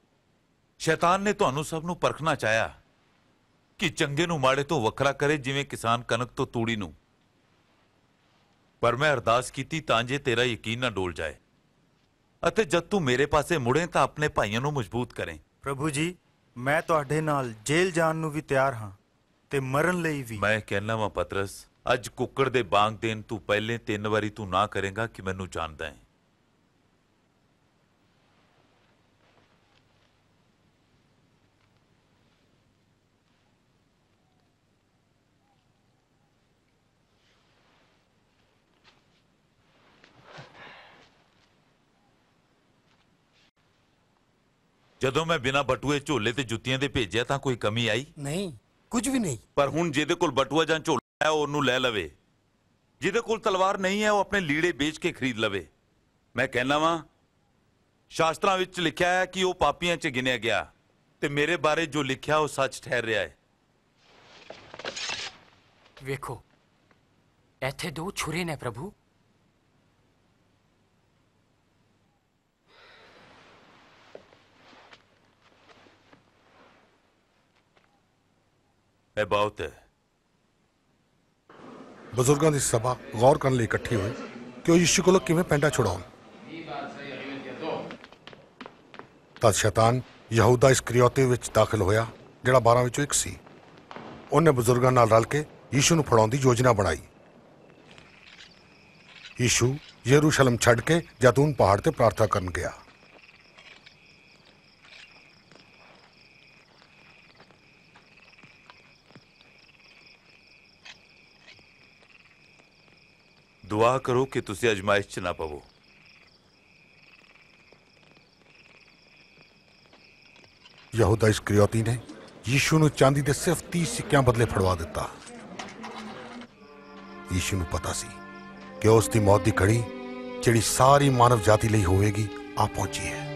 ਸ਼ੈਤਾਨ ਨੇ ਤੁਹਾਨੂੰ ਸਭ ਨੂੰ ਪਰਖਣਾ ਚਾਹਿਆ। ਕਿ ਚੰਗੇ ਨੂੰ ਮਾੜੇ ਤੋਂ ਵੱਖਰਾ ਕਰੇ ਜਿਵੇਂ ਕਿਸਾਨ ਕਣਕ ਤੋਂ ਤੂੜੀ ਨੂੰ। ਪਰ ਮੈਂ ਅਰਦਾਸ ਕੀਤੀ ਤਾਂ ਜੇ ਤੇਰਾ ਯਕੀਨ ਨਾ ਡੋਲ ਜਾਏ। ਅਤੇ ਜਦ ਤੂੰ ਮੇਰੇ ਪਾਸੇ ਮੁੜੇ ਤਾਂ ਆਪਣੇ ਭਾਈਆਂ ਨੂੰ ਮਜ਼ਬੂਤ ਕਰੇ। ਪ੍ਰਭੂ ਜੀ ਮੈਂ ਤੁਹਾਡੇ ਨਾਲ ਜੇਲ੍ਹ ਜਾਣ ਨੂੰ ਵੀ ਤਿਆਰ ਹਾਂ ਤੇ ਮਰਨ ਲਈ ਵੀ। ਮੈਂ ਕਹਿਣਾ ਵਾਂ ਪਤਰਸ ਅੱਜ ਕੁੱਕੜ ਦੇ ਬਾਂਗ ਦੇਣ ਤੋਂ ਪਹਿਲੇ ਤਿੰਨ ਵਾਰੀ ਤੂੰ ਨਾ ਕਰੇਗਾ ਕਿ ਮੈਨੂੰ ਜਾਣਦਾ ਹੈ। ਜਦੋਂ ਮੈਂ ਬਿਨਾ ਬਟੂਏ ਝੋਲੇ ਤੇ ਜੁੱਤੀਆਂ ਦੇ ਭੇਜਿਆ ਤਾਂ ਕੋਈ ਕਮੀ ਆਈ? ਨਹੀਂ ਕੁਝ ਵੀ ਨਹੀਂ। ਪਰ ਹੁਣ ਜਿਹਦੇ ਕੋਲ ਬਟੂਆ ਜਾਂ ਝੋਲਾ ਹੈ ਉਹ ਉਹਨੂੰ ਲੈ ਲਵੇ। ਜਿਹਦੇ ਕੋਲ ਤਲਵਾਰ ਨਹੀਂ ਹੈ ਉਹ ਆਪਣੇ ਲੀੜੇ ਵੇਚ ਕੇ ਖਰੀਦ ਲਵੇ। ਮੈਂ ਕਹਿਣਾ ਵਾਂ ਸ਼ਾਸਤਰਾਂ ਵਿੱਚ ਲਿਖਿਆ ਹੈ ਕਿ ਉਹ ਪਾਪੀਆਂ 'ਚ ਗਿਣਿਆ ਗਿਆ। ਤੇ ਮੇਰੇ ਬਾਰੇ ਜੋ ਲਿਖਿਆ ਉਹ ਸੱਚ ਠਹਿਰ ਰਿਹਾ ਹੈ। ਵੇਖੋ ਇੱਥੇ ਦੋ ਛੁਰੇ ਨੇ ਪ੍ਰਭੂ। ਇਹ ਬਜ਼ੁਰਗਾਂ ਦੀ ਸਭਾ ਗੌਰ ਕਰਨ ਲਈ ਇਕੱਠੀ ਹੋਈ ਕਿ ਉਹ ਯਿਸੂ ਕੋਲੋਂ ਕਿਵੇਂ ਪੈਂਡਾ ਛੁਡਾਉਣ। ਤਦ ਸ਼ੈਤਾਨ ਯਹੂਦਾ ਇਸਕਰੀਓਤੇ ਵਿੱਚ ਦਾਖਲ ਹੋਇਆ, ਜਿਹੜਾ 12 ਵਿੱਚੋਂ ਇੱਕ ਸੀ। ਉਹਨੇ ਬਜ਼ੁਰਗਾਂ ਨਾਲ ਰਲ ਕੇ ਯਿਸੂ ਨੂੰ ਫੜਾਉਣ ਦੀ ਯੋਜਨਾ ਬਣਾਈ। ਯਿਸੂ ਯਰੂਸ਼ਲਮ ਛੱਡ ਕੇ ਜੈਤੂਨ ਪਹਾੜ ਤੇ ਪ੍ਰਾਰਥਨਾ ਕਰਨ ਗਿਆ। ਦੁਆ ਦੁਆ ਕਰੋ ਕਿ ਤੁਸੀਂ ਅਜਮਾਇਸ਼ 'ਚ ਨਾ ਪਵੋ ਯਹੂਦਾ ਇਸਕਰੀਓਤੀ ਨੇ ਯੀਸ਼ੂ ਨੂੰ ਚਾਂਦੀ ਦੇ ਸਿਰਫ 30 ਸਿੱਕਿਆਂ ਬਦਲੇ ਫੜਵਾ ਦਿੱਤਾ ਯੀਸ਼ੂ ਨੂੰ ਪਤਾ ਸੀ ਕਿ ਉਸ ਦੀ ਮੌਤ ਦੀ ਘੜੀ ਜਿਹੜੀ ਸਾਰੀ ਮਾਨਵ ਜਾਤੀ ਲਈ ਹੋਵੇਗੀ ਆ ਪਹੁੰਚੀ ਹੈ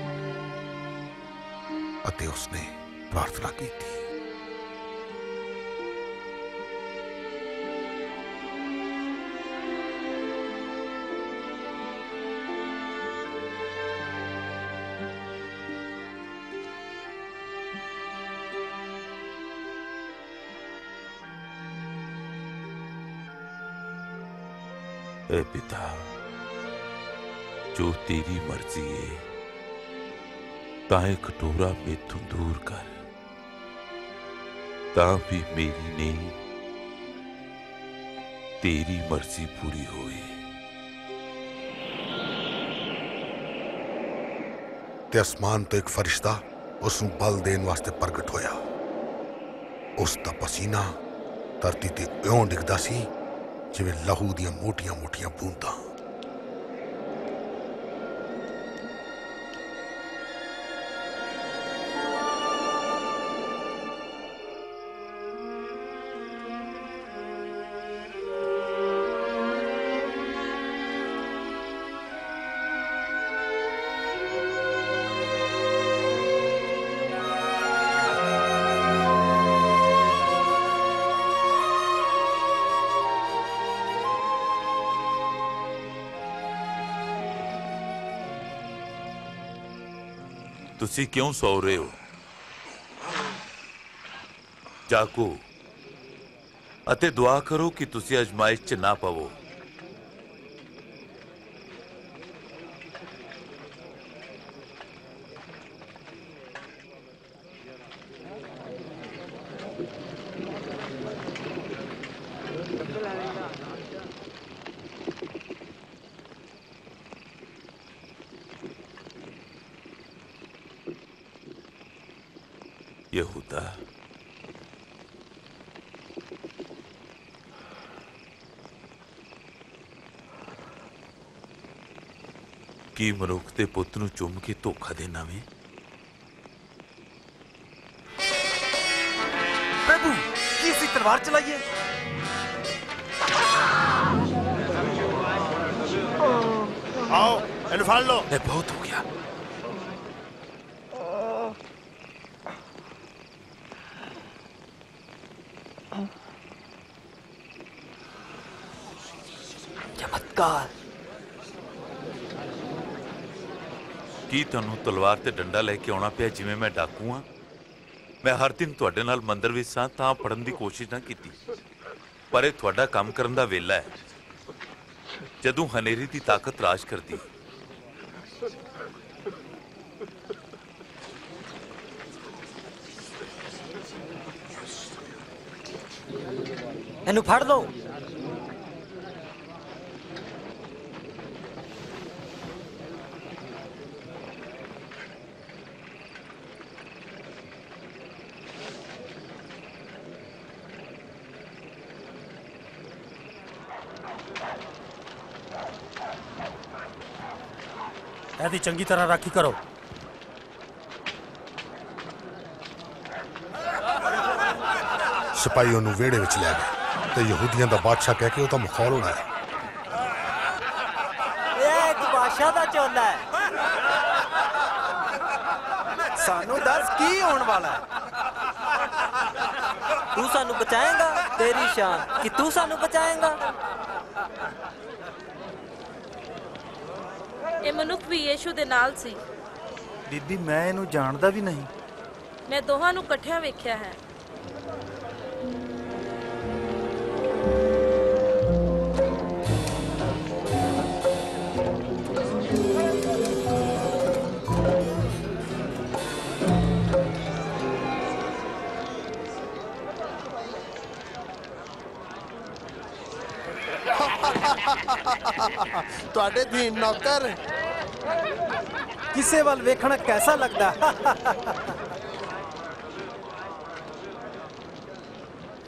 ਅਤੇ ਉਸਨੇ ਪ੍ਰਾਰਥਨਾ ਕੀਤੀ ਐ ਪਿਤਾ, ਜੋ ਤੇਰੀ ਮਰਜ਼ੀ ਏ, ਤਾਂ ਇਹ ਕਟੋਰਾ ਮੇਥੋਂ ਦੂਰ ਕਰ। ਤਾਂ ਵੀ ਮੇਰੀ ਨਹੀਂ ਤੇਰੀ ਮਰਜ਼ੀ ਪੂਰੀ ਹੋਏ ਤੇ ਅਸਮਾਨ ਤੋਂ ਇੱਕ ਫਰਿਸ਼ਤਾ ਉਸ ਨੂੰ ਬਲ ਦੇਣ ਵਾਸਤੇ ਪ੍ਰਗਟ ਹੋਇਆ। ਉਸ ਦਾ ਪਸੀਨਾ ਧਰਤੀ ਤੇ ਇਉਂ ਡਿੱਗਦਾ ਸੀ ਜਿਵੇਂ ਲਹੂ ਦੀਆਂ ਮੋਟੀਆਂ-ਮੋਟੀਆਂ ਬੂੰਦਾਂ। ਤੁਸੀਂ ਕਿਉਂ ਸੌ ਰਹੇ ਹੋ? ਜਾਗੋ ਅਤੇ ਦੁਆ ਕਰੋ ਕਿ ਤੁਸੀਂ ਅਜਮਾਇਸ਼ 'ਚ ਨਾ ਪਵੋ ਯਹੂਦਾ ਕੀ ਮਨੁੱਖ ਦੇ ਪੁੱਤ ਨੂੰ ਚੁੰਮ ਕੇ ਧੋਖਾ ਦੇਣਾ ਵੇ? ਪ੍ਰਭੂ ਕੀ ਅਸੀਂ ਤਲਵਾਰ ਚਲਾਈਏ? ਆਓ ਇਹਨੂੰ ਫੜ ਲਓ। ਇਹ ਬਹੁਤ ਹੋ ਗਿਆ ਚਮਤਕਾਰ ਕੀ ਤੁਹਾਨੂੰ ਤਲਵਾਰ ਤੇ ਡੰਡਾ ਲੈ ਕੇ ਆਉਣਾ ਪਿਆ ਜਿਵੇਂ ਮੈਂ ਡਾਕੂ ਹਾਂ? ਮੈਂ ਹਰ ਦਿਨ ਤੁਹਾਡੇ ਨਾਲ ਮੰਦਰ ਵਿੱਚ ਸਾਂ, ਤਾਂ ਪੜਨ ਦੀ ਕੋਸ਼ਿਸ਼ ਨਾ ਕੀਤੀ। ਪਰ ਇਹ ਤੁਹਾਡਾ ਕੰਮ ਕਰਨ ਦਾ ਵੇਲਾ ਹੈ। ਜਦੋਂ ਹਨੇਰੀ ਦੀ ਤਾਕਤ ਰਾਜ ਕਰਦੀ। ਇਹਨੂੰ ਫੜ ਲਓ। ਇਹਦੀ ਚੰਗੀ ਤਰ੍ਹਾਂ ਰਾਖੀ ਕਰੋ। ਸਿਪਾਹੀ ਉਹਨੂੰ ਵਿਹੜੇ ਵਿੱਚ ਲੈ ਗਏ ਤੇ ਯਹੂਦੀਆਂ ਦਾ ਬਾਦਸ਼ਾਹ ਕਹਿ ਕੇ ਉਹਦਾ ਮਖੌਲ ਉਡਾਇਆ ਇਹ ਇੱਕ ਬਾਦਸ਼ਾਹ ਦਾ ਚੋਲਾ ਹੈ। ਸਾਨੂੰ ਦੱਸ ਕੀ ਹੋਣ ਵਾਲਾ ਹੈ? ਤੂੰ ਸਾਨੂੰ ਬਚਾਏਗਾ? ਤੇਰੀ ਸ਼ਾਨ। ਕਿ ਤੂੰ ਸਾਨੂੰ ਬਚਾਏਗਾ? ਮਨੁੱਖ ਵੀ ਯੀਸ਼ੂ ਦੇ ਨਾਲ ਸੀ। ਬੀਬੀ ਮੈਂ ਇਹਨੂੰ ਜਾਣਦਾ ਵੀ ਨਹੀਂ। ਮੈਂ ਦੋਹਾਂ ਨੂੰ ਇਕੱਠਿਆਂ ਵੇਖਿਆ ਹੈ। ਤੁਹਾਡੇ ਧੀਨ ਨੌਕਰ। ਕਿਸੇ ਵੱਲ ਵੇਖਣਾ ਕੈਸਾ ਲੱਗਦਾ?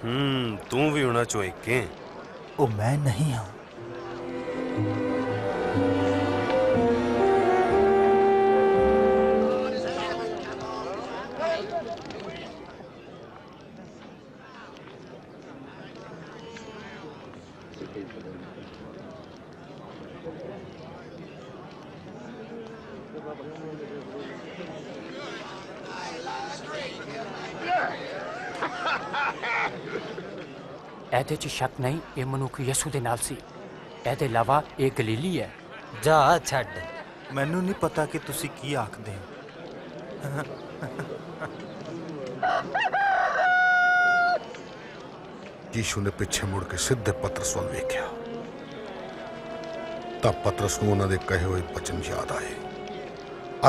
ਹੂੰ ਤੂੰ ਵੀ ਉਹਨਾਂ ਚੋਂ ਇੱਕ ਹੈ। ਉਹ ਮੈਂ ਨਹੀਂ ਹਾਂ। ਇਹਦੇ 'ਚ ਸ਼ੱਕ ਨਹੀਂ ਇਹ ਮਨੁੱਖ ਯਿਸੂ ਦੇ ਨਾਲ ਸੀ। ਇਹਦੇ ਇਲਾਵਾ ਇਹ ਗਲੀਲੀ ਹੈ। ਜਾ ਛੱਡ। ਮੈਨੂੰ ਨਹੀਂ ਪਤਾ ਕਿ ਤੁਸੀਂ ਕੀ ਆਖਦੇ ਹੋ। ਯੀਸ਼ੂ ਨੇ ਪਿੱਛੇ ਮੁੜ ਕੇ ਸਿੱਧੇ ਪਤਰਸ ਵੱਲ ਵੇਖਿਆ। ਤਾਂ ਪਤਰਸ ਨੂੰ ਉਹਨਾਂ ਦੇ ਕਹੇ ਹੋਏ ਬਚਨ ਯਾਦ ਆਏ।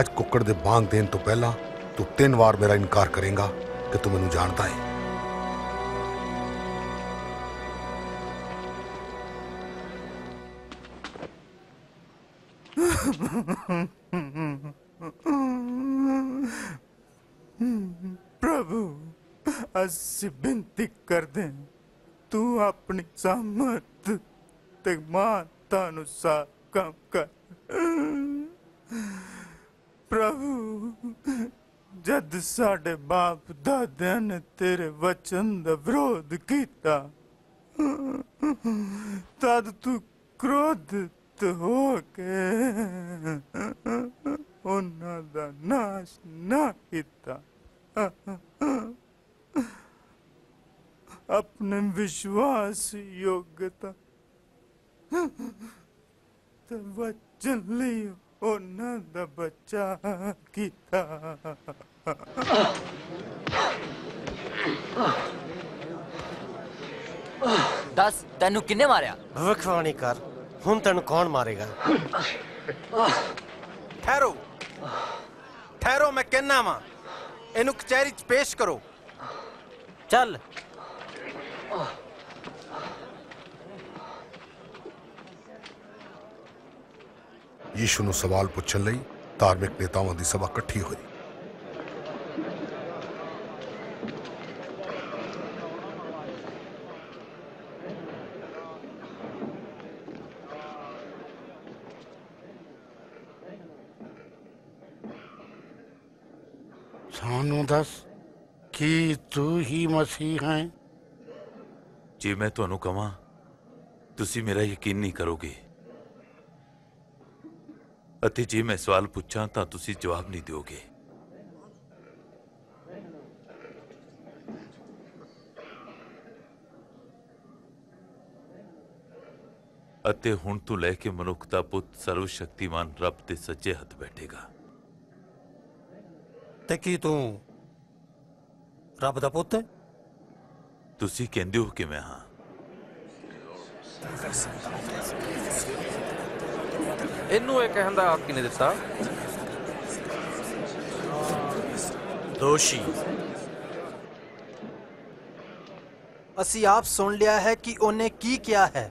ਅੱਜ ਕੁੱਕੜ ਦੇ ਬਾਂਗ ਦੇਣ ਤੋਂ ਪਹਿਲਾਂ ਤੂੰ ਤਿੰਨ ਵਾਰ ਮੇਰਾ ਇਨਕਾਰ ਕਰੇਗਾ ਕਿ ਤੂੰ ਮੈਨੂੰ ਜਾਣਦਾ ਹੈ ਅਸੀਂ ਬੇਨਤੀ ਕਰਦੇ ਤੂੰ ਆਪਣੀ ਸਾਮਰਥ ਤੇ ਮਾਤਾ ਅਨੁਸਾਰ ਕੰਮ ਕਰ। ਪ੍ਰਭੂ, ਜਦ ਸਾਡੇ ਬਾਪ ਦਾਦਿਆਂ ਨੇ ਤੇਰੇ ਵਚਨ ਦਾ ਵਿਰੋਧ ਕੀਤਾ, ਤਦ ਤੂੰ ਕ੍ਰੋਧਿਤ ਹੋ ਕੇ ਉਹਨਾਂ ਦਾ ਨਾਸ਼ ਨਾ ਕੀਤਾ। ਆਪਣੇ ਵਿਸ਼ਵਾਸ ਯੋਗਤਾ ਤੇ ਵਚਨ ਲਈ ਉਹਨਾਂ ਦਾ ਬੱਚਾ ਕੀਤਾ ਦੱਸ ਤੈਨੂੰ ਕਿੰਨੇ ਮਾਰਿਆ ਭਵਿੱਖਬਾਣੀ ਕਰ ਹੁਣ ਤੈਨੂੰ ਕੌਣ ਮਾਰੇਗਾ ਠਹਿਰੋ ਠਹਿਰੋ ਮੈਂ ਕਹਿਣਾ ਵਾਂ ਇਹਨੂੰ ਕਚਹਿਰੀ 'ਚ ਪੇਸ਼ ਕਰੋ ਚੱਲ ਯੀਸ਼ੂ ਨੂੰ ਸਵਾਲ ਪੁੱਛਣ ਲਈ ਧਾਰਮਿਕ ਨੇਤਾਵਾਂ ਦੀ ਸਭਾ ਇਕੱਠੀ ਹੋਈ ਸਾਨੂੰ ਦੱਸ ਕੀ ਤੂੰ ਹੀ ਮਸੀਹ ਹੈ? ਜੇ ਮੈਂ ਤੁਹਾਨੂੰ ਕਹਾਂ ਤੁਸੀਂ ਮੇਰਾ ਯਕੀਨ ਨਹੀਂ ਕਰੋਗੇ। ਅਤੇ ਜੇ ਮੈਂ ਸਵਾਲ ਪੁੱਛਾਂ ਤਾਂ ਤੁਸੀਂ ਜਵਾਬ ਨਹੀਂ ਦਿਓਗੇ। ਅਤੇ ਹੁਣ ਤੋਂ ਲੈ ਕੇ ਮਨੁੱਖ ਦਾ ਪੁੱਤ ਸਰਵ ਸ਼ਕਤੀਮਾਨ ਰੱਬ ਦੇ ਸੱਜੇ ਹੱਥ ਬੈਠੇਗਾ। ਤੇ ਕੀ ਤੂੰ ਰੱਬ ਦਾ ਪੁੱਤ ਹੈ? ਤੁਸੀਂ ਕਹਿੰਦੇ ਹੋ ਕਿ ਮੈਂ ਹਾਂ। ਇਹਨੂੰ ਇਹ ਕਹਿਣ ਦਾ ਹੱਕ ਕਿਨੇ ਦਿੱਤਾ? ਦੋਸ਼ੀ। ਅਸੀਂ ਆਪ ਸੁਣ ਲਿਆ ਹੈ ਕਿ ਉਹਨੇ ਕੀ ਕਿਹਾ ਹੈ।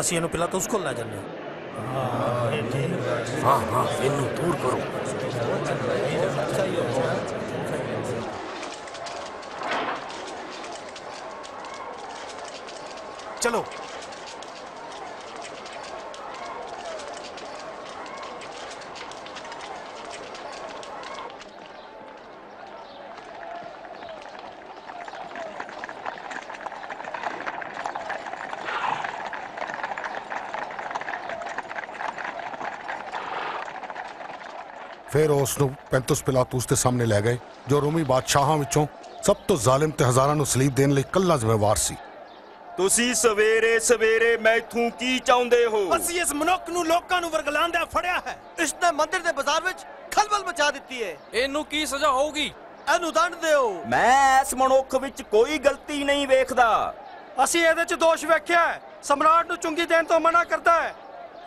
ਅਸੀਂ ਇਹਨੂੰ ਪਿਲਾਤੁਸ ਕੋਲ ਲੈ ਜਾਂਦੇ ਹਾਂ। ਹਾਂ ਹਾਂ ਇਹਨੂੰ ਦੂਰ ਕਰੋ। ਚਲੋ ਫਿਰ ਉਸ ਨੂੰ ਪੈਂਤੁਸ ਪਿਲਾਤੂਸ ਦੇ ਸਾਹਮਣੇ ਲੈ ਗਏ ਜੋ ਰੋਮੀ ਬਾਦਸ਼ਾਹਾਂ ਵਿੱਚੋਂ ਸਭ ਤੋਂ ਜ਼ਾਲਿਮ ਤੇ ਹਜ਼ਾਰਾਂ ਨੂੰ ਸਲੀਬ ਦੇਣ ਲਈ ਕੱਲਾ ਜ਼ਿੰਮੇਵਾਰ ਸੀ। ਤੁਸੀਂ ਸਵੇਰੇ ਸਵੇਰੇ ਮੈਥੋਂ ਕੀ ਚਾਹੁੰਦੇ ਹੋ? ਅਸੀਂ ਇਸ ਮਨੁੱਖ ਨੂੰ ਲੋਕਾਂ ਨੂੰ ਵਰਗਲਾਉਂਦਿਆਂ ਫੜਿਆ ਹੈ। ਇਸ ਨੇ ਮੰਦਿਰ ਦੇ ਬਾਜ਼ਾਰ ਵਿੱਚ ਖਲਬਲ ਮਚਾ ਦਿੱਤੀ ਹੈ ਇਹਨੂੰ ਕੀ ਸਜ਼ਾ ਹੋਊਗੀ? ਇਹਨੂੰ ਦੰਡ ਦਿਓ। ਮੈਂ ਇਸ ਮਨੁੱਖ ਵਿੱਚ ਕੋਈ ਗਲਤੀ ਨਹੀਂ ਵੇਖਦਾ। ਅਸੀਂ ਇਹਦੇ 'ਚ ਦੋਸ਼ ਵੇਖਿਆ ਹੈ। ਸਮਰਾਟ ਨੂੰ ਚੁੰਗੀ ਦੇਣ ਤੋਂ ਮਨਾ ਕਰਦਾ ਹੈ।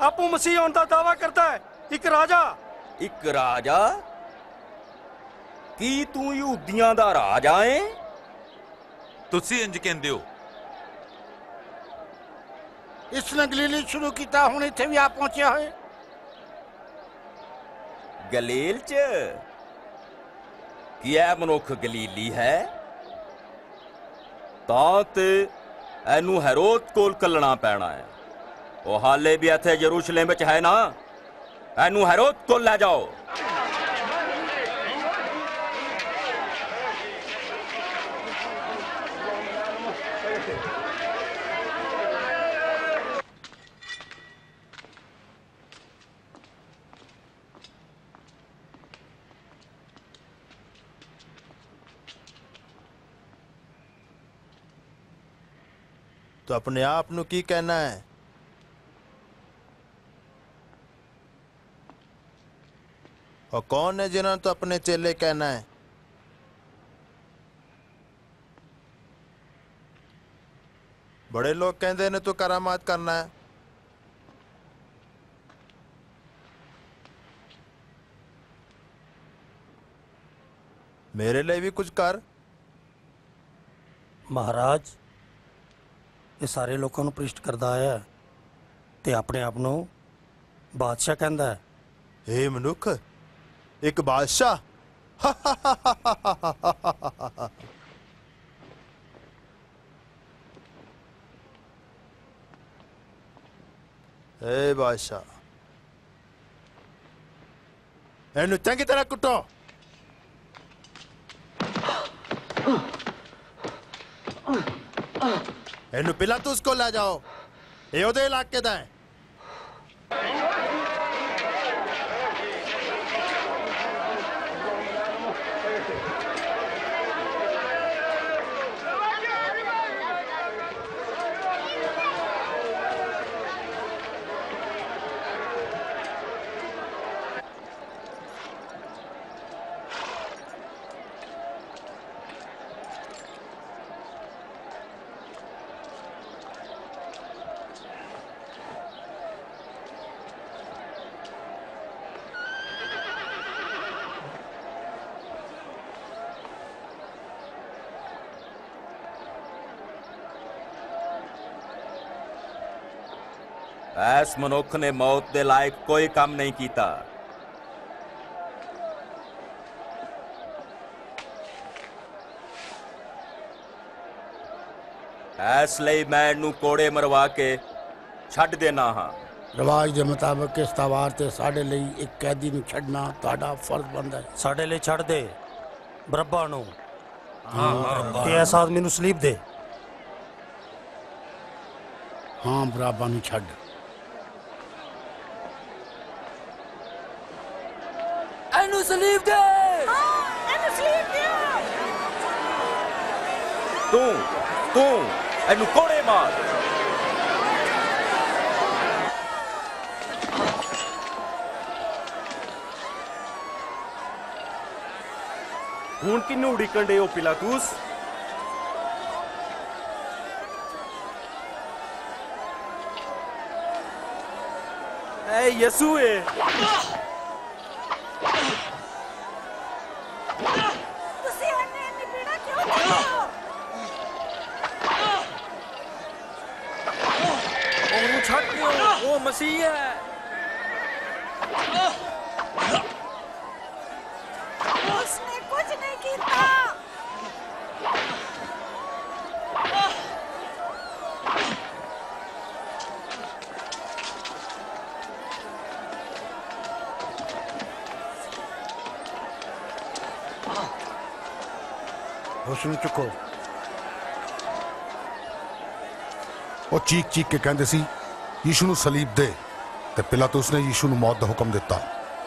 ਆਪੂ ਮਸੀਹ ਹੋਣ ਦਾ ਦਾਵਾ ਕਰਦਾ ਹੈ। ਇੱਕ ਰਾਜਾ ਇੱਕ ਰਾਜਾ? ਕੀ ਤੂੰ ਯਹੂਦੀਆਂ ਦਾ ਰਾਜਾ ਏ ਤੁਸੀਂ ਇੰਜ ਕਹਿੰਦੇ ਹੋ। ਇਸ ਨੇ ਗਲੀਲੀ ਸ਼ੁਰੂ ਕੀਤਾ ਹੁਣ ਇੱਥੇ ਵੀ ਆ ਪਹੁੰਚਿਆ ਹੋਏ ਗਲੀਲ ਚ? ਕੀ ਇਹ ਮਨੁੱਖ ਗਲੀਲੀ ਹੈ? ਤਾਂ ਤੇ ਇਹਨੂੰ ਹੈਰੋਦ ਕੋਲ ਕੱਲਣਾ ਪੈਣਾ ਹੈ। ਉਹ ਹਾਲੇ ਵੀ ਇੱਥੇ ਯਰੂਸ਼ਲਮ ਵਿੱਚ ਹੈ ਨਾ? ਇਹਨੂੰ ਹਰੋ ਤੁਲ ਲੈ ਜਾਓ तो अपने आप ਨੂੰ ਕੀ ਕਹਿਣਾ ਹੈ ਕੌਣ ਨੇ ਜਿਨ੍ਹਾਂ ਨੂੰ ਤੂੰ ਆਪਣੇ ਚੇਲੇ ਕਹਿਣਾ ਹੈ? ਬੜੇ ਲੋਕ ਕਹਿੰਦੇ ਨੇ ਤੂੰ ਕਰਾਮਾਤ ਕਰਨਾ ਹੈ। ਮੇਰੇ ਲਈ ਵੀ ਕੁਝ ਕਰ। ਮਹਾਰਾਜ ਇਹ ਸਾਰੇ ਲੋਕਾਂ ਨੂੰ ਪ੍ਰਿਸ਼ਟ ਕਰਦਾ ਆਇਆ ਤੇ ਆਪਣੇ ਆਪ ਨੂੰ ਬਾਦਸ਼ਾਹ ਕਹਿੰਦਾ ਹੈ। ਏ ਮਨੁੱਖ ਇੱਕ ਬਾਦਸ਼ਾਹ। ਏ ਬਾਦਸ਼ਾਹ। ਇਹਨੂੰ ਚੰਗੀ ਤਰ੍ਹਾਂ ਕੁੱਟੋ। ਇਹਨੂੰ ਪਿਲਾਤੂਸ ਕੋਲ ਲੈ ਜਾਓ। ਇਹ ਉਹਦੇ ਇਲਾਕੇ ਦਾ ਹੈ। ਐਸ ਮਨੁੱਖ ਨੇ ਮੌਤ ਦੇ ਲਾਇਕ ਕੋਈ ਕੰਮ ਨਹੀਂ ਕੀਤਾ। ਐਸ ਲਈ ਮੈਂ ਇਹਨੂੰ ਕੋੜੇ ਮਰਵਾ ਕੇ ਛੱਡ ਦੇਣਾ ਹਾਂ। ਰਿਵਾਜ ਦੇ ਮੁਤਾਬਕ ਇਸ ਤਵਾਰ ਤੇ ਸਾਡੇ ਲਈ ਇੱਕ ਕੈਦੀ ਨੂੰ ਛੱਡਣਾ ਤੁਹਾਡਾ ਫਰਜ਼ ਬਣਦਾ ਹੈ। ਸਾਡੇ ਲਈ ਛੱਡ ਦੇ ਬਰੱਬਾ ਨੂੰ। ਹਾਂ, ਬਰੱਬਾ। ਤੇ ਇਸ ਆਦਮੀ ਨੂੰ ਸਲੀਬ ਦੇ। ਹਾਂ ਬਰਾਬਾ ਨੂੰ ਛੱਡ। ਸਲੀਬ ਦੇ ਇਹਨੂੰ ਸਲੀਪ ਦਿਓ ਤੂੰ ਤੂੰ ਇਹਨੂੰ ਕੋੜੇ ਮਾਰ ਹੁਣ ਕਿੰਨੂੰ ਉਡੀਕਣ ਦੇ ਹੋ ਪਿਲਾਤੂਸ ਐ ਯਸੂਏ ਤੁਸੀਂ ਇਹਨੇ ਇੰਨੀ ਪੀੜਾ ਕਿਉਂ ਦੇ ਰਹੇ ਹੋ ਉਹਨੂੰ ਛੱਡ ਦਿਓ ਉਹ ਮਸੀਹ ਹੈ। ਉਸਨੇ ਕੁਝ ਨਹੀਂ ਕੀਤਾ। ਉਸ ਨੂੰ ਚੁੱਕੋ। ਉਹ ਚੀਕ ਚੀਕ ਕੇ ਕਹਿੰਦੇ ਸੀ ਯੀਸ਼ੂ ਨੂੰ ਸਲੀਬ ਦੇ ਤੇ ਪਿਲਾਤੁਸ ਨੇ ਯੀਸ਼ੂ ਨੂੰ ਮੌਤ ਦਾ ਹੁਕਮ ਦਿੱਤਾ।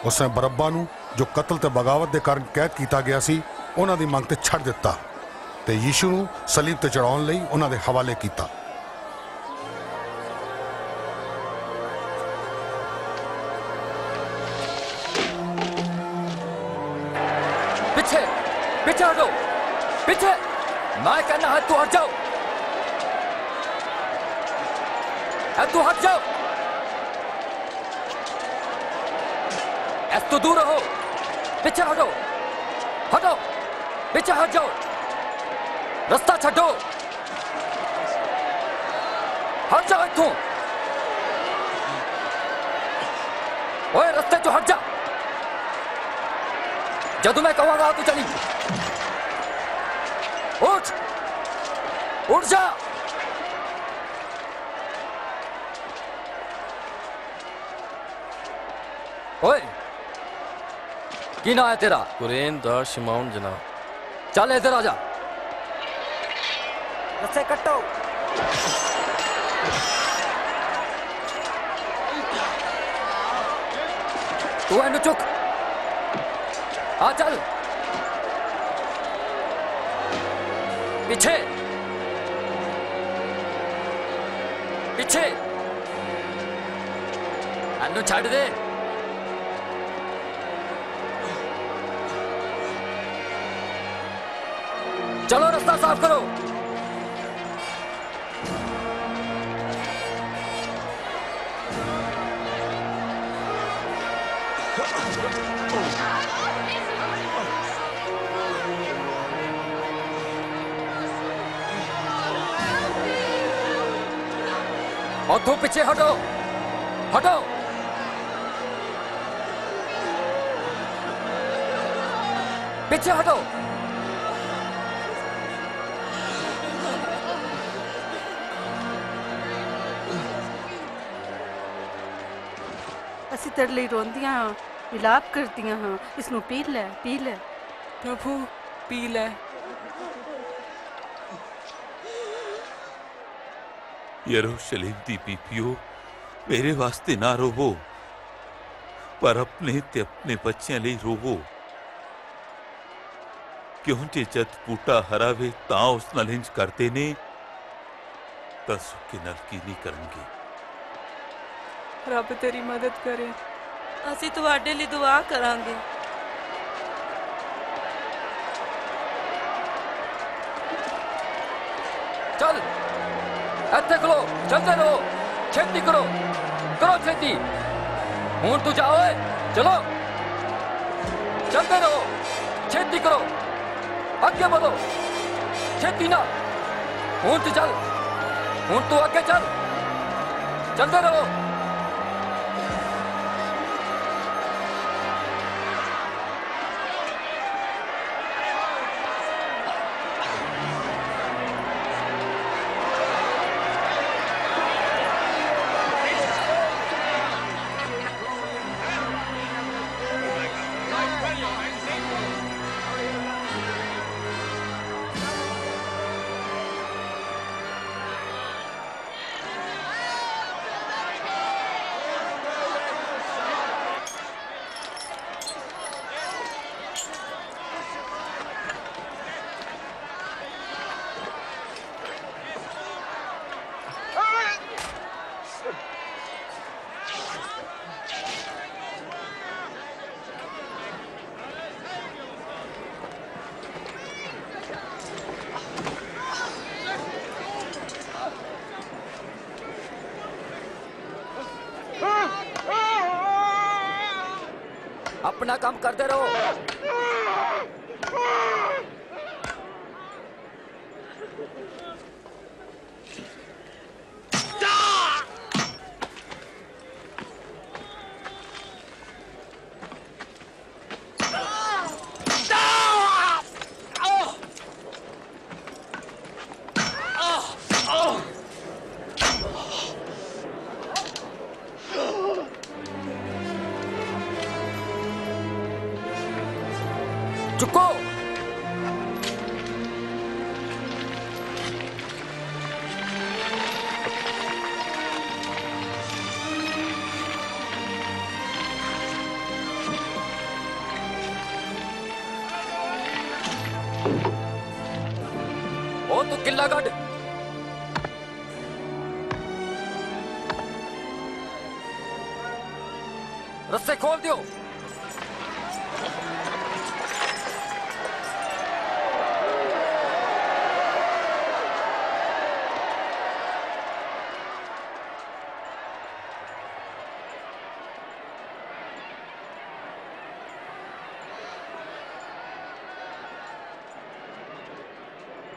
ਉਸਨੇ ਬਰੱਬਾ ਨੂੰ, ਜੋ ਕਤਲ ਤੇ ਬਗਾਵਤ ਦੇ ਕਾਰਨ ਕੈਦ ਕੀਤਾ ਗਿਆ ਸੀ, ਉਹਨਾਂ ਦੀ ਮੰਗ ਤੇ ਛੱਡ ਦਿੱਤਾ ਤੇ ਯੀਸ਼ੂ ਨੂੰ ਸਲੀਬ ਤੇ ਚੜਾਉਣ ਲਈ ਉਹਨਾਂ ਦੇ ਹਵਾਲੇ ਕੀਤਾ। ਕੀ ਨਾਂ ਹੈ ਤੇਰਾ ਕੁਰੇਨ ਦਾ ਸ਼ਮਾਉਨ ਜਨਾਬ ਚੱਲ ਇੱਧਰ ਆ ਜਾ ਰੱਸੇ ਕੱਟੋ ਤੂੰ ਇਹਨੂੰ ਚੁੱਕ ਆ ਚੱਲ ਪਿੱਛੇ ਪਿੱਛੇ ਇਹਨੂੰ ਛੱਡ ਦੇ ਚਲੋ ਰਸਤਾ ਸਾਫ਼ ਕਰੋ। ਉੱਥੋਂ ਪਿੱਛੇ ਹਟੋ। ਹਟੋ। ਪਿੱਛੇ ਹਟੋ। ਅਸੀਂ ਤੇਰੇ ਲਈ ਰੋਂਦੀਆਂ ਹਾਂ ਵਿਲਾਪ ਕਰਦੀਆਂ ਹਾਂ। ਇਸ ਨੂੰ ਪੀ ਲੈ ਪੀ ਲੈ। ਪ੍ਰਭੂ ਪੀ ਲੈ। ਯਰੂਸ਼ਲਮ ਦੀ ਬੀਬੀਓ ਮੇਰੇ ਵਾਸਤੇ ਨਾ ਰੋਵੋ ਪਰ ਆਪਣੇ ਤੇ ਆਪਣੇ ਬੱਚਿਆਂ ਲਈ ਰੋਵੋ। ਕਿਉਂਕਿ ਜਦ ਬੂਟਾ ਹਰਾਵੇ ਤਾਂ ਉਸ ਨਾਲ ਇੰਜ ਕਰਦੇ ਨੇ ਤਾਂ ਸੁੱਕੇ ਨਾਲ ਕੀ ਨਹੀਂ ਕਰਨਗੇ। ਰੱਬ ਤੇਰੀ ਮਦਦ ਕਰੇ। ਅਸੀਂ ਤੁਹਾਡੇ ਲਈ ਦੁਆ ਕਰਾਂਗੇ। ਚੱਲ। ਇੱਥੇ ਖਲੋ ਚਲਦੇ ਰਹੋ। ਛੇਤੀ ਕਰੋ। ਕਰੋ ਛੇਤੀ। ਹੁਣ ਤੂੰ ਜਾ ਓਏ ਚਲੋ। ਚਲਦੇ ਰਹੋ। ਛੇਤੀ ਕਰੋ। ਅੱਗੇ ਵਧੋ। ਛੇਤੀ ਨਾ। ਹੁਣ ਤੂੰ ਚੱਲ। ਹੁਣ ਤੂੰ ਅੱਗੇ ਚੱਲ। ਚਲਦੇ ਰਹੋ।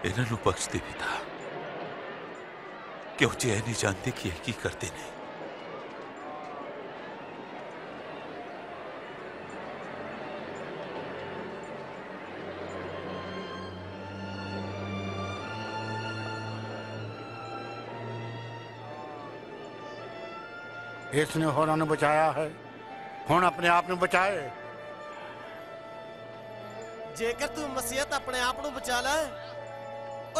ਇਹਨਾਂ ਨੂੰ ਬਖਸ਼ ਦੇ ਪਿਤਾ ਕਿਉਂਕਿ ਇਹ ਨਹੀਂ ਜਾਣਦੇ ਕਿ ਇਹ ਕੀ ਕਰਦੇ ਨੇ ਇਸ ਨੇ ਹੋਰਾਂ ਨੂੰ ਬਚਾਇਆ ਹੈ ਹੁਣ ਆਪਣੇ ਆਪ ਨੂੰ ਬਚਾਏ ਜੇਕਰ ਤੂੰ ਮਸੀਹਤ ਆਪਣੇ ਆਪ ਨੂੰ ਬਚਾ ਲੈ ਉਹ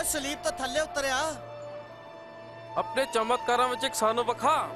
ਸਲੀਬ ਤੋਂ ਥੱਲੇ ਉਤਰਿਆ। ਆਪਣੇ ਚਮਤਕਾਰਾਂ ਵਿੱਚ ਇੱਕ ਸਾਨੂੰ ਵਿਖਾ।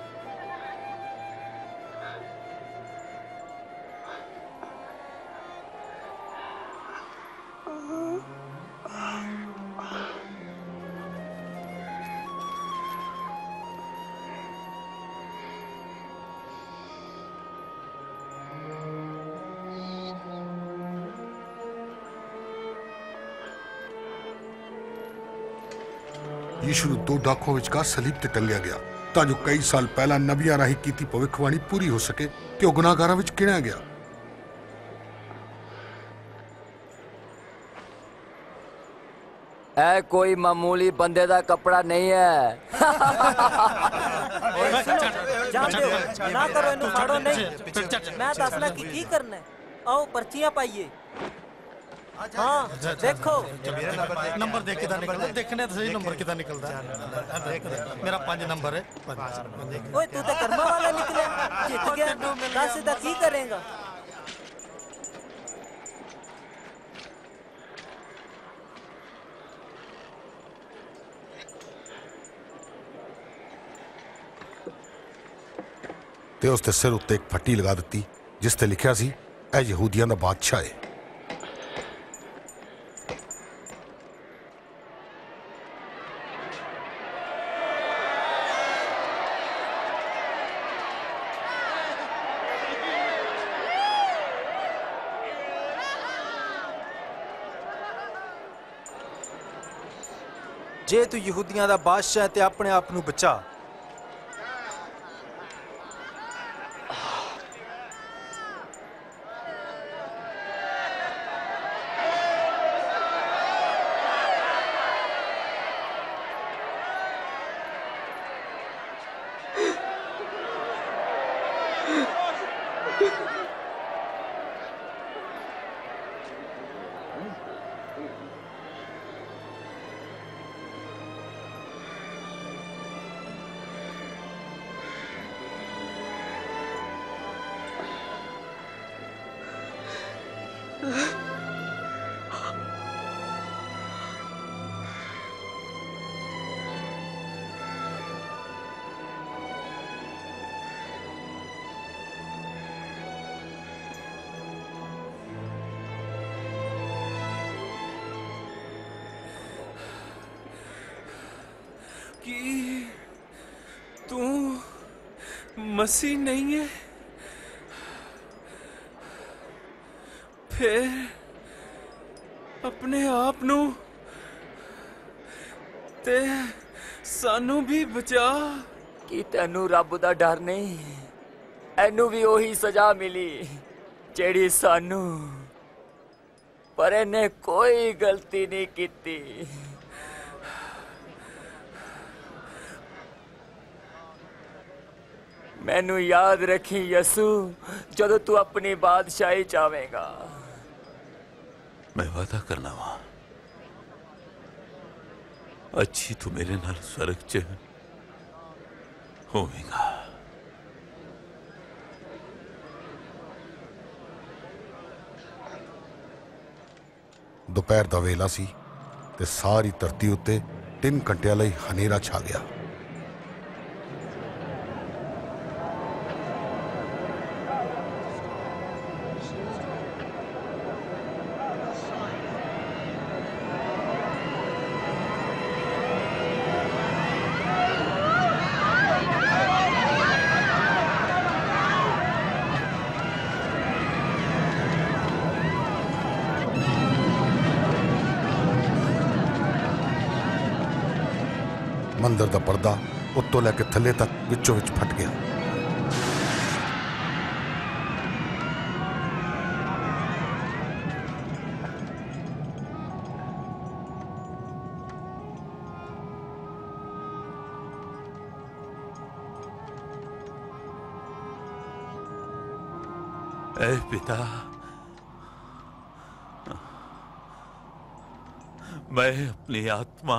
ਯੀਸ਼ੂ ਨੂੰ ਦੋ ਡਾਕੂਆਂ ਵਿਚਕਾਰ ਸਲੀਬ ਤੇ ਟੰਗਿਆ ਗਿਆ। ਤਾਂ ਜੋ ਕਈ ਸਾਲ ਪਹਿਲਾਂ ਨਬੀਆਂ ਰਾਹੀਂ ਕੀਤੀ ਭਵਿੱਖਬਾਣੀ ਪੂਰੀ ਹੋ ਸਕੇ ਕਿ ਉਹ ਗੁਨਾਹਗਾਰਾਂ ਵਿੱਚ ਕਿਣਿਆ ਗਿਆ। ਇਹ ਕੋਈ ਮਾਮੂਲੀ ਬੰਦੇ ਦਾ ਕੱਪੜਾ ਨਹੀਂ ਹੈ ਜਾਣ ਦਿਓ ਨਾ ਕਰੋ ਇਹਨੂੰ ਫਾੜੋ ਨਹੀਂ। ਮੈਂ ਦੱਸਣਾ ਕਿ ਕੀ ਕਰਨਾ ਹੈ। ਆਓ ਪਰਚੀਆਂ ਪਾਈਏ। ਹਾਂ ਦੇਖੋ। ਨੰਬਰ ਦੇਖ ਕਿਦਾਂ ਨਿਕਲਦਾ? ਦੇਖਣੇ ਤਾਂ ਸਹੀ ਨੰਬਰ ਕਿਦਾਂ ਨਿਕਲਦਾ? ਮੇਰਾ 5 ਨੰਬਰ ਹੈ। ਪੰਜ। ਓਏ ਤੂੰ ਤਾਂ ਕਰਮਾ ਵਾਲਾ ਨਿਕਲਿਆ। ਜਿੱਤ ਗਿਆ। ਦੱਸ ਇਹਦਾ ਕੀ ਕਰੇਗਾ? ਤੇ ਉਸ ਦੇ ਸਿਰ ਉੱਤੇ ਇੱਕ ਫੱਟੀ ਲਗਾ ਦਿੱਤੀ ਜਿਸ ਤੇ ਲਿਖਿਆ ਸੀ ਇਹ ਯਹੂਦੀਆਂ ਦਾ ਬਾਦਸ਼ਾਹ ਹੈ। ਤੂੰ ਯਹੂਦੀਆਂ ਦਾ ਬਾਦਸ਼ਾਹ ਹੈ ਤੇ ਆਪਣੇ ਆਪ ਨੂੰ ਬਚਾ। ਮਸੀਹ ਨਹੀਂ ਹੈ। ਫਿਰ ਆਪਣੇ ਆਪ ਨੂੰ ਤੇ ਸਾਨੂੰ ਵੀ ਬਚਾ। ਕੀ ਤੈਨੂੰ ਰੱਬ ਦਾ ਡਰ ਨਹੀਂ? ਇਹਨੂੰ ਵੀ ਉਹੀ ਸਜ਼ਾ ਮਿਲੀ, ਜਿਹੜੀ ਸਾਨੂੰ। ਪਰ ਇਹਨੇ ਕੋਈ ਗਲਤੀ ਨਹੀਂ ਕੀਤੀ। ਮੈਨੂੰ ਯਾਦ ਰੱਖੀ ਯਸੂ ਜਦੋਂ ਤੂੰ ਆਪਣੀ ਬਾਦਸ਼ਾਹੀ ਚਾਵੇਂਗਾ ਮੈਂ ਵਾਦਾ ਕਰਨਾ ਵਾ। ਅੱਛੀ ਤੂੰ ਮੇਰੇ ਨਾਲ ਸਵਰਗ ਚ ਹੋਵੇਗਾ। ਦੁਪਹਿਰ ਦਾ ਵੇਲਾ ਸੀ ਤੇ ਸਾਰੀ ਧਰਤੀ ਉੱਤੇ 3 ਘੰਟਿਆਂ ਲਈ ਹਨੇਰਾ ਛਾ ਗਿਆ। ਕੇ ਥੱਲੇ ਤੱਕ ਵਿੱਚੋਂ ਵਿੱਚ ਫਟ ਗਿਆ ਐ ਪਿਤਾ ਮੈਂ ਆਪਣੀ ਆਤਮਾ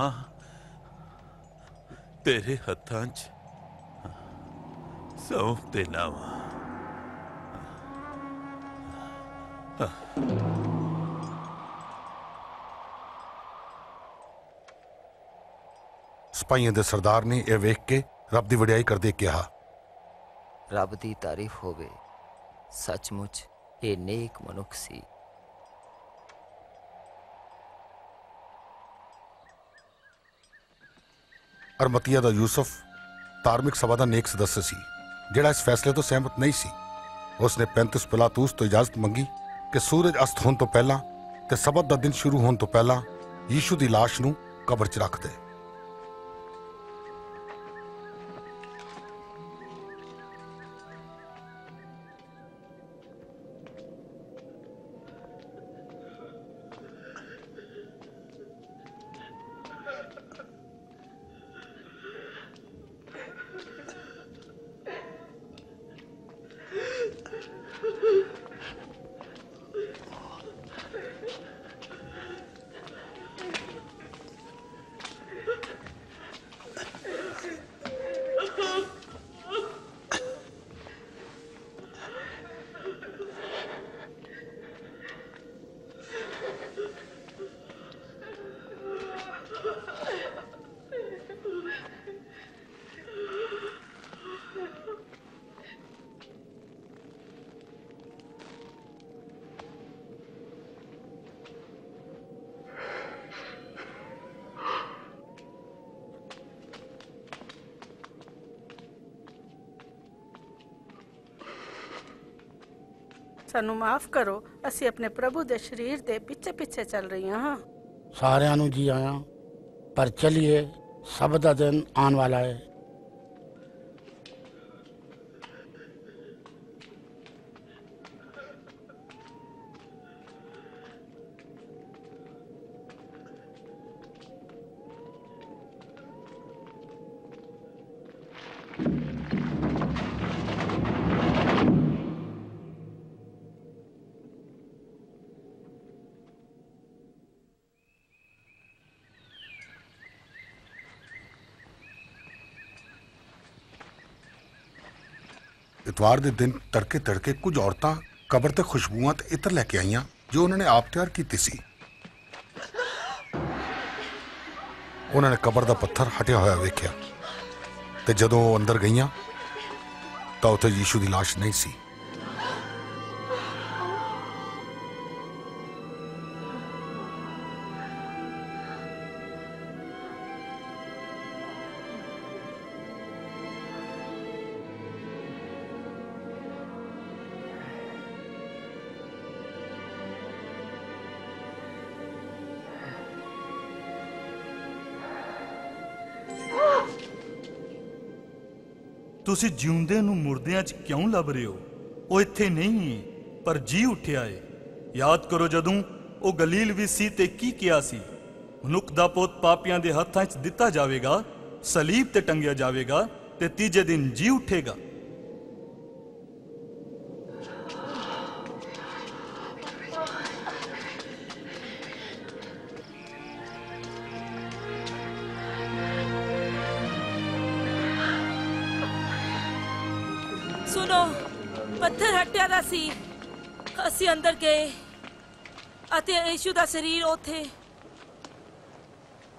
ਤੇਰੇ ਹੱਥਾਂ 'ਚ ਸੌਂਪ ਦੇਣਾ ਵਾ ਸਿਪਾਹੀਆਂ ਦੇ ਸਰਦਾਰ ਨੇ ਇਹ ਵੇਖ ਕੇ ਰੱਬ ਦੀ ਵਡਿਆਈ ਕਰਦੇ ਕਿਹਾ ਰੱਬ ਦੀ ਤਾਰੀਫ ਹੋਵੇ। ਸੱਚਮੁੱਚ ਇਹ ਨੇਕ ਮਨੁੱਖ ਸੀ। ਅਰਮਤੀਆ ਦਾ ਯੂਸਫ ਧਾਰਮਿਕ ਸਭਾ ਦਾ ਨੇਕ ਸਦੱਸ ਸੀ, ਜਿਹੜਾ ਇਸ ਫੈਸਲੇ ਤੋਂ ਸਹਿਮਤ ਨਹੀਂ ਸੀ। ਉਸਨੇ ਪੈਂਤੁਸ ਪਿਲਾਤੂਸ ਤੋਂ ਇਜਾਜ਼ਤ ਮੰਗੀ ਕਿ ਸੂਰਜ ਅਸਤ ਹੋਣ ਤੋਂ ਪਹਿਲਾਂ ਤੇ ਸਬਤ ਦਾ ਦਿਨ ਸ਼ੁਰੂ ਹੋਣ ਤੋਂ ਪਹਿਲਾਂ ਯੀਸ਼ੂ ਦੀ ਲਾਸ਼ ਨੂੰ ਕਬਰ 'ਚ ਰੱਖ ਦੇ। ਮਾਫ ਕਰੋ, ਅਸੀਂ ਆਪਣੇ ਪ੍ਰਭੂ ਦੇ ਸਰੀਰ ਦੇ ਪਿੱਛੇ ਪਿੱਛੇ ਚੱਲ ਰਹੀਆਂ ਹਾਂ। ਸਾਰਿਆਂ ਨੂੰ ਜੀ ਆਇਆਂ, ਪਰ ਚਲਿਏ, ਸਭ ਦਾ ਦਿਨ ਆਉਣ ਵਾਲਾ ਹੈ। ਇਤਵਾਰ ਦੇ ਦਿਨ ਤੜਕੇ ਤੜਕੇ ਕੁਝ ਔਰਤਾਂ ਕਬਰ ਤੇ ਖੁਸ਼ਬੂਆਂ ਤੇ ਇਤਰ ਲੈ ਕੇ ਆਈਆਂ, ਜੋ ਉਹਨਾਂ ਨੇ ਆਪ ਤਿਆਰ ਕੀਤੀ ਸੀ। ਉਹਨਾਂ ਨੇ ਕਬਰ ਦਾ ਪੱਥਰ ਹਟਿਆ ਹੋਇਆ ਵੇਖਿਆ ਤੇ ਜਦੋਂ ਉਹ ਅੰਦਰ ਗਈਆਂ ਤਾਂ ਉੱਥੇ ਯੀਸ਼ੂ ਦੀ ਲਾਸ਼ ਨਹੀਂ ਸੀ। ਤੁਸੀਂ ਜਿਉਂਦੇ ਨੂੰ ਮੁਰਦਿਆਂ 'ਚ ਕਿਉਂ ਲੱਭ ਰਹੇ ਹੋ? ਉਹ ਇੱਥੇ ਨਹੀਂ ਹੈ ਪਰ ਜੀ ਉੱਠਿਆ ਏ। ਯਾਦ ਕਰੋ ਜਦੋਂ ਉਹ ਗਲੀਲ ਵੀ ਸੀ ਤੇ ਕੀ ਕਿਹਾ ਸੀ? ਮਨੁੱਖ ਦਾ ਪੁੱਤ ਪਾਪੀਆਂ ਦੇ ਹੱਥਾਂ 'ਚ ਦਿੱਤਾ ਜਾਵੇਗਾ, ਸਲੀਬ ਤੇ ਟੰਗਿਆ ਜਾਵੇਗਾ ਤੇ ਤੀਜੇ ਦਿਨ ਜੀ ਉੱਠੇਗਾ। ਗਏ ਅਤੇ ਯੀਸ਼ੂ ਦਾ ਸਰੀਰ ਉੱਥੇ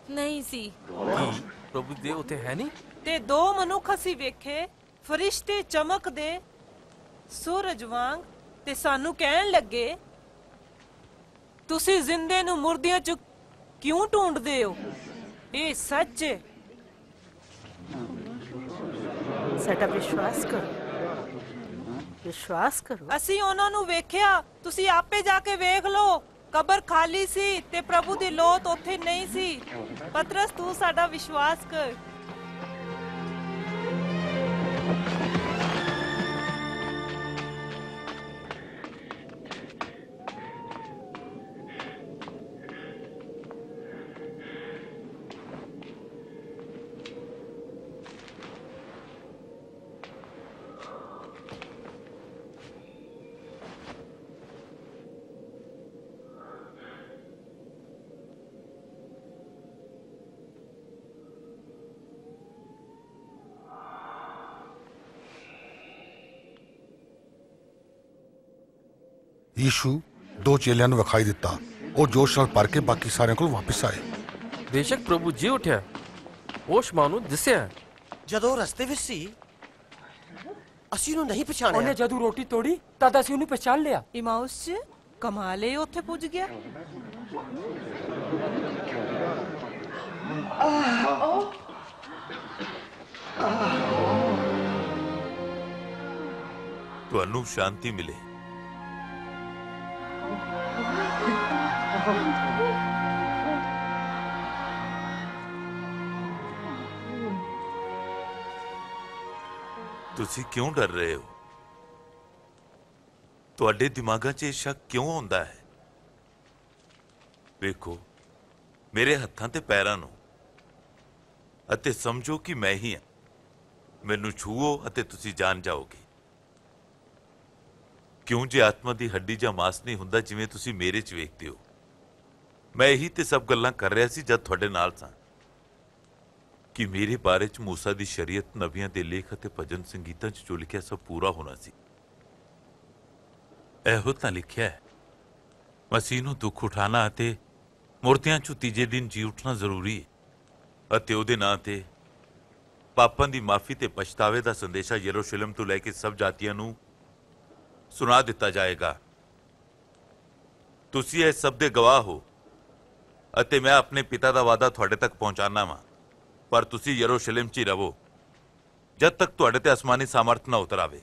ਨਹੀਂ ਸੀ। ਪ੍ਰਭੂ ਦੇ ਉੱਥੇ ਹੈ ਨਹੀਂ? ਤੇ ਦੋ ਮਨੁੱਖ ਅਸੀਂ ਵੇਖੇ ਫਰਿਸ਼ਤੇ ਚਮਕਦੇ ਸੂਰਜ ਵਾਂਗ ਤੇ ਸਾਨੂੰ ਕਹਿਣ ਲੱਗੇ ਤੁਸੀਂ ਜ਼ਿੰਦੇ ਨੂੰ ਮੁਰਦਿਆਂ ਚ ਕਿਉਂ ਢੂੰਡਦੇ ਹੋ? ਇਹ ਸੱਚ ਹੈ। ਸਾਡਾ ਵਿਸ਼ਵਾਸ ਕਰੋ। ਵਿਸ਼ਵਾਸ ਕਰੋ। ਅਸੀਂ ਉਹਨਾਂ ਨੂੰ ਵੇਖਿਆ। ਤੁਸੀਂ ਆਪੇ ਜਾ ਕੇ ਵੇਖ ਲਓ। ਕਬਰ ਖਾਲੀ ਸੀ ਤੇ ਪ੍ਰਭੂ ਦੀ ਲੋਤ ਉੱਥੇ ਨਹੀਂ ਸੀ। ਪਤਰਸ, ਤੂੰ ਸਾਡਾ ਵਿਸ਼ਵਾਸ ਕਰ। ਯੀਸ਼ੂ ਦੋ ਚੇਲਿਆਂ ਨੂੰ ਵਿਖਾਈ ਦਿੱਤਾ ਉਹ ਜੋਸ਼ ਨਾਲ ਭਰ ਕੇ ਬਾਕੀ ਸਾਰਿਆਂ ਕੋਲ ਵਾਪਸ ਆਏ ਬੇਸ਼ੱਕ ਪ੍ਰਭੂ ਜੀ ਉੱਠਿਆ ਉਹ ਸ਼ਮਾ ਨੂੰ ਦਿਸਿਆ ਜਦੋਂ ਰਸਤੇ ਵਿੱਚ ਸੀ ਅਸੀਂ ਉਹਨੂੰ ਨਹੀਂ ਪਛਾਣਿਆ ਉਹਨੇ ਜਦੋਂ ਰੋਟੀ ਤੋੜੀ ਤਦ ਅਸੀਂ ਉਹਨੂੰ ਪਛਾਣ ਲਿਆ ਇਮਾਉਸ ਚ ਕਮਾਲੇ ਉੱਥੇ ਪੁੱਜ ਗਿਆ ਤੁਹਾਨੂੰ ਸ਼ਾਂਤੀ ਮਿਲੇ ਤੁਸੀਂ ਕਿਉਂ ਡਰ ਰਹੇ ਹੋ? ਤੁਹਾਡੇ ਦਿਮਾਗਾਂ 'ਚ ਇਹ ਸ਼ੱਕ ਕਿਉਂ ਆਉਂਦਾ ਹੈ? ਵੇਖੋ, ਮੇਰੇ ਹੱਥਾਂ ਤੇ ਪੈਰਾਂ ਨੂੰ ਅਤੇ ਸਮਝੋ ਕਿ ਮੈਂ ਹੀ ਹਾਂ। ਮੈਨੂੰ ਛੂਓ ਅਤੇ ਤੁਸੀਂ ਜਾਣ ਜਾਓਗੇ। ਕਿਉਂ ਜੇ ਆਤਮਾ ਦੀ ਹੱਡੀ ਜਾਂ ਮਾਸ ਨਹੀਂ ਹੁੰਦਾ ਜਿਵੇਂ ਤੁਸੀਂ ਮੇਰੇ 'ਚ ਵੇਖਦੇ ਹੋ? ਮੈਂ ਇਹੀ ਤੇ ਸਭ ਗੱਲਾਂ ਕਰ ਰਿਹਾ ਸੀ ਜਦ ਤੁਹਾਡੇ ਨਾਲ ਸਾਂ ਕਿ ਮੇਰੇ ਬਾਰੇ 'ਚ ਮੂਸਾ ਦੀ ਸ਼ਰੀਅਤ, ਨਬੀਆਂ ਦੇ ਲੇਖ ਅਤੇ ਭਜਨ ਸੰਗੀਤਾਂ 'ਚ ਜੋ ਲਿਖਿਆ ਸਭ ਪੂਰਾ ਹੋਣਾ ਸੀ। ਇਹੋ ਤਾਂ ਲਿਖਿਆ ਹੈ। ਮਸੀਹ ਨੂੰ ਦੁੱਖ ਉਠਾਣਾ ਅਤੇ ਮੂਰਤੀਆਂ 'ਚੋਂ ਤੀਜੇ ਦਿਨ ਜੀ ਉੱਠਣਾ ਜ਼ਰੂਰੀ ਹੈ ਅਤੇ ਉਹਦੇ ਨਾਂ ਤੇ ਪਾਪਾਂ ਦੀ ਮਾਫੀ ਤੇ ਪਛਤਾਵੇ ਦਾ ਸੰਦੇਸ਼ਾ ਯਰੂਸ਼ਲਮ ਤੋਂ ਲੈ ਕੇ ਸਭ ਜਾਤੀਆਂ ਨੂੰ ਸੁਣਾ ਦਿੱਤਾ ਜਾਏਗਾ। ਤੁਸੀਂ ਇਹ ਸਭ ਦੇ ਗਵਾਹ ਹੋ। ਅਤੇ ਮੈਂ ਆਪਣੇ ਪਿਤਾ ਦਾ ਵਾਅਦਾ ਤੁਹਾਡੇ ਤੱਕ ਪਹੁੰਚਾਣਾ ਵਾਂ। ਪਰ ਤੁਸੀਂ ਯਰੂਸ਼ਲਮ 'ਚ ਹੀ ਰਹੋ। ਜਦ ਤੱਕ ਤੁਹਾਡੇ ਤੇ ਅਸਮਾਨੀ ਸਾਮਰਥ ਨਾ ਉਤਰ ਆਵੇ।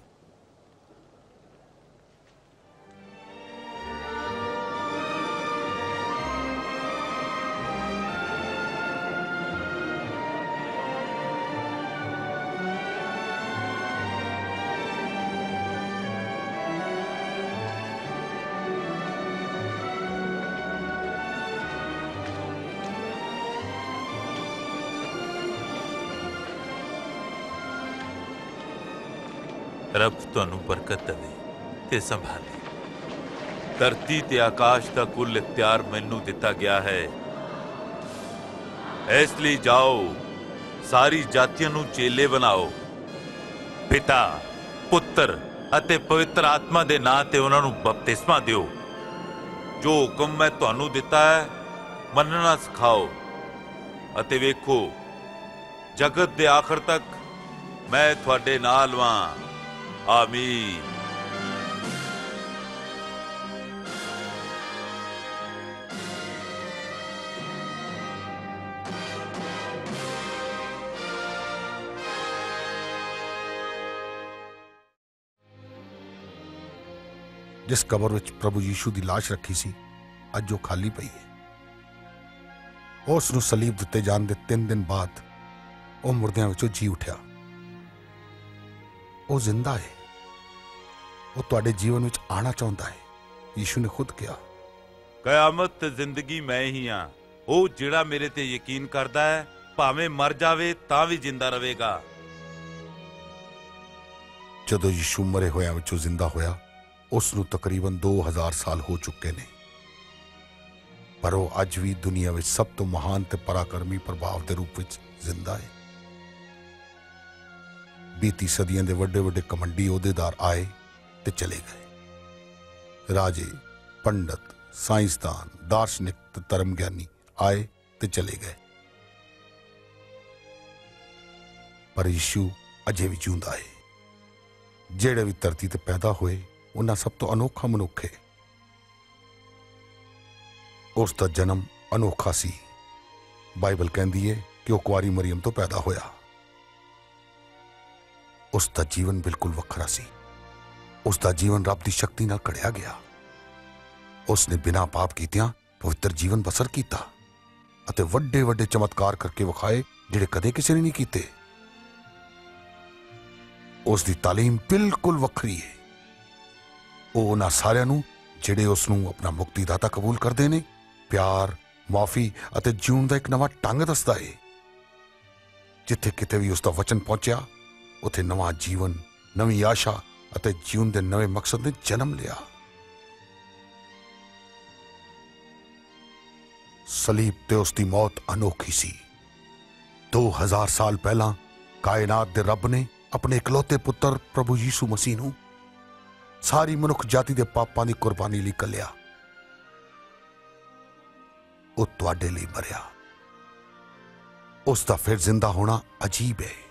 ਰੱਬ ਤੁਹਾਨੂੰ ਬਰਕਤ ਦੇਵੇ ਤੇ ਸੰਭਾਲੇ। ਧਰਤੀ ਤੇ ਆਕਾਸ਼ ਦਾ ਕੁੱਲ ਇਖਤਿਆਰ ਮੈਨੂੰ ਦਿੱਤਾ ਗਿਆ ਹੈ। ਇਸ ਲਈ ਜਾਓ, ਸਾਰੀ ਜਾਤੀਆਂ ਨੂੰ ਚੇਲੇ ਬਣਾਓ। ਪਿਤਾ, ਪੁੱਤਰ ਅਤੇ ਪਵਿੱਤਰ ਆਤਮਾ ਦੇ ਨਾਂ ਤੇ ਉਹਨਾਂ ਨੂੰ ਬਪਤਿਸਮਾ ਦਿਓ। ਜੋ ਹੁਕਮ ਮੈਂ ਤੁਹਾਨੂੰ ਦਿੱਤਾ ਹੈ, ਮੰਨਣਾ ਸਿਖਾਓ ਅਤੇ ਵੇਖੋ, ਜਗਤ ਦੇ ਆਖਰ ਤੱਕ ਮੈਂ ਤੁਹਾਡੇ ਨਾਲ ਵਾਂ। ਆਮੀਨ ਜਿਸ ਕਬਰ ਵਿੱਚ ਪ੍ਰਭੂ ਯੀਸ਼ੂ ਦੀ ਲਾਸ਼ ਰੱਖੀ ਸੀ ਅੱਜ ਉਹ ਖਾਲੀ ਪਈ ਹੈ ਉਸ ਨੂੰ ਸਲੀਬ ਦਿੱਤੇ ਜਾਣ ਦੇ 3 ਦਿਨ ਬਾਅਦ ਉਹ ਮੁਰਦਿਆਂ ਵਿੱਚੋਂ ਜੀ ਉੱਠਿਆ ਉਹ ਜ਼ਿੰਦਾ ਹੈ। ਉਹ ਤੁਹਾਡੇ ਜੀਵਨ ਵਿੱਚ ਆਣਾ ਚਾਹੁੰਦਾ ਹੈ। ਯੀਸ਼ੂ ਨੇ ਖੁਦ ਕਿਹਾ। ਕਿਆਮਤ ਤੇ ਜ਼ਿੰਦਗੀ ਮੈਂ ਹੀ ਆ ਉਹ ਜਿਹੜਾ ਮੇਰੇ ਤੇ ਯਕੀਨ ਕਰਦਾ ਹੈ ਭਾਵੇਂ ਮਰ ਜਾਵੇ ਤਾਂ ਵੀ ਜਿੰਦਾ ਰਹੇਗਾ। ਜਦੋਂ ਯੀਸ਼ੂ ਮਰੇ ਹੋਇਆਂ ਵਿੱਚੋਂ ਜ਼ਿੰਦਾ ਹੋਇਆ ਉਸ ਨੂੰ ਤਕਰੀਬਨ 2000 ਸਾਲ ਹੋ ਚੁੱਕੇ ਨੇ। ਪਰ ਉਹ ਅੱਜ ਵੀ ਦੁਨੀਆ ਵਿੱਚ ਸਭ ਤੋਂ ਮਹਾਨ ਤੇ ਪਰਾਕਰਮੀ ਪ੍ਰਭਾਵ ਦੇ ਰੂਪ ਵਿੱਚ ਜ਼ਿੰਦਾ ਹੈ। ਬੀਤੀ ਸਦੀਆਂ ਦੇ ਵੱਡੇ ਵੱਡੇ ਕਮੰਡੀ ਅਹੁਦੇਦਾਰ ਆਏ ਤੇ ਚਲੇ ਗਏ। ਰਾਜੇ, ਪੰਡਤ, ਸਾਇੰਸਦਾਨ, ਦਾਰਸ਼ਨਿਕ ਤੇ ਧਰਮ ਗਿਆਨੀ ਆਏ ਤੇ ਚਲੇ ਗਏ। ਪਰ ਯਿਸੂ ਅਜੇ ਵੀ ਜਿਉਂਦਾ ਹੈ। ਜਿਹੜੇ ਵੀ ਧਰਤੀ ਤੇ ਪੈਦਾ ਹੋਏ, ਉਹਨਾਂ ਸਭ ਤੋਂ ਅਨੋਖਾ ਮਨੁੱਖ ਹੈ। ਉਸ ਦਾ ਜਨਮ ਅਨੋਖਾ ਸੀ। ਬਾਈਬਲ ਕਹਿੰਦੀ ਹੈ ਕਿ ਉਹ ਕੁਆਰੀ ਮਰੀਮ ਤੋਂ ਪੈਦਾ ਹੋਇਆ। ਉਸ ਦਾ ਜੀਵਨ ਬਿਲਕੁਲ ਵੱਖਰਾ ਸੀ। ਉਸ ਦਾ ਜੀਵਨ ਰੱਬ ਦੀ ਸ਼ਕਤੀ ਨਾਲ ਘੜਿਆ ਗਿਆ। ਉਸ ਨੇ ਬਿਨਾਂ ਪਾਪ ਕੀਤਿਆਂ ਪਵਿੱਤਰ ਜੀਵਨ ਬਸਰ ਕੀਤਾ ਅਤੇ ਵੱਡੇ ਵੱਡੇ ਚਮਤਕਾਰ ਕਰਕੇ ਵਿਖਾਏ ਜਿਹੜੇ ਕਦੇ ਕਿਸੇ ਨੇ ਨਹੀਂ ਕੀਤੇ। ਉਸ ਦੀ ਤਾਲੀਮ ਬਿਲਕੁਲ ਵੱਖਰੀ ਹੈ। ਉਹ ਉਹਨਾਂ ਸਾਰਿਆਂ ਨੂੰ ਜਿਹੜੇ ਉਸ ਨੂੰ ਆਪਣਾ ਮੁਕਤੀਦਾਤਾ ਕਬੂਲ ਕਰਦੇ ਨੇ, ਪਿਆਰ, ਮਾਫੀ ਅਤੇ ਜੀਉਣ ਦਾ ਇੱਕ ਨਵਾਂ ਢੰਗ ਦੱਸਦਾ ਹੈ। ਜਿੱਥੇ ਕਿਤੇ ਵੀ ਉਸ ਦਾ ਵਚਨ ਪਹੁੰਚਿਆ ਉੱਥੇ ਨਵਾਂ ਜੀਵਨ, ਨਵੀਂ ਆਸ਼ਾ ਅਤੇ ਜੀਵਨ ਦੇ ਨਵੇਂ ਮਕਸਦ ਨੇ ਜਨਮ ਲਿਆ। ਸਲੀਬ ਤੇ ਉਸ ਦੀ ਮੌਤ ਅਨੋਖੀ ਸੀ। 2000 ਸਾਲ ਪਹਿਲਾਂ ਕਾਇਨਾਤ ਦੇ ਰੱਬ ਨੇ ਆਪਣੇ ਇਕਲੌਤੇ ਪੁੱਤਰ ਪ੍ਰਭੂ ਯੀਸ਼ੂ ਮਸੀਹ ਨੂੰ ਸਾਰੀ ਮਨੁੱਖ ਜਾਤੀ ਦੇ ਪਾਪਾਂ ਦੀ ਕੁਰਬਾਨੀ ਲਈ ਕੱਲਿਆ। ਉਹ ਤੁਹਾਡੇ ਲਈ ਮਰਿਆ। ਉਸ ਦਾ ਫਿਰ ਜ਼ਿੰਦਾ ਹੋਣਾ ਅਜੀਬ ਹੈ।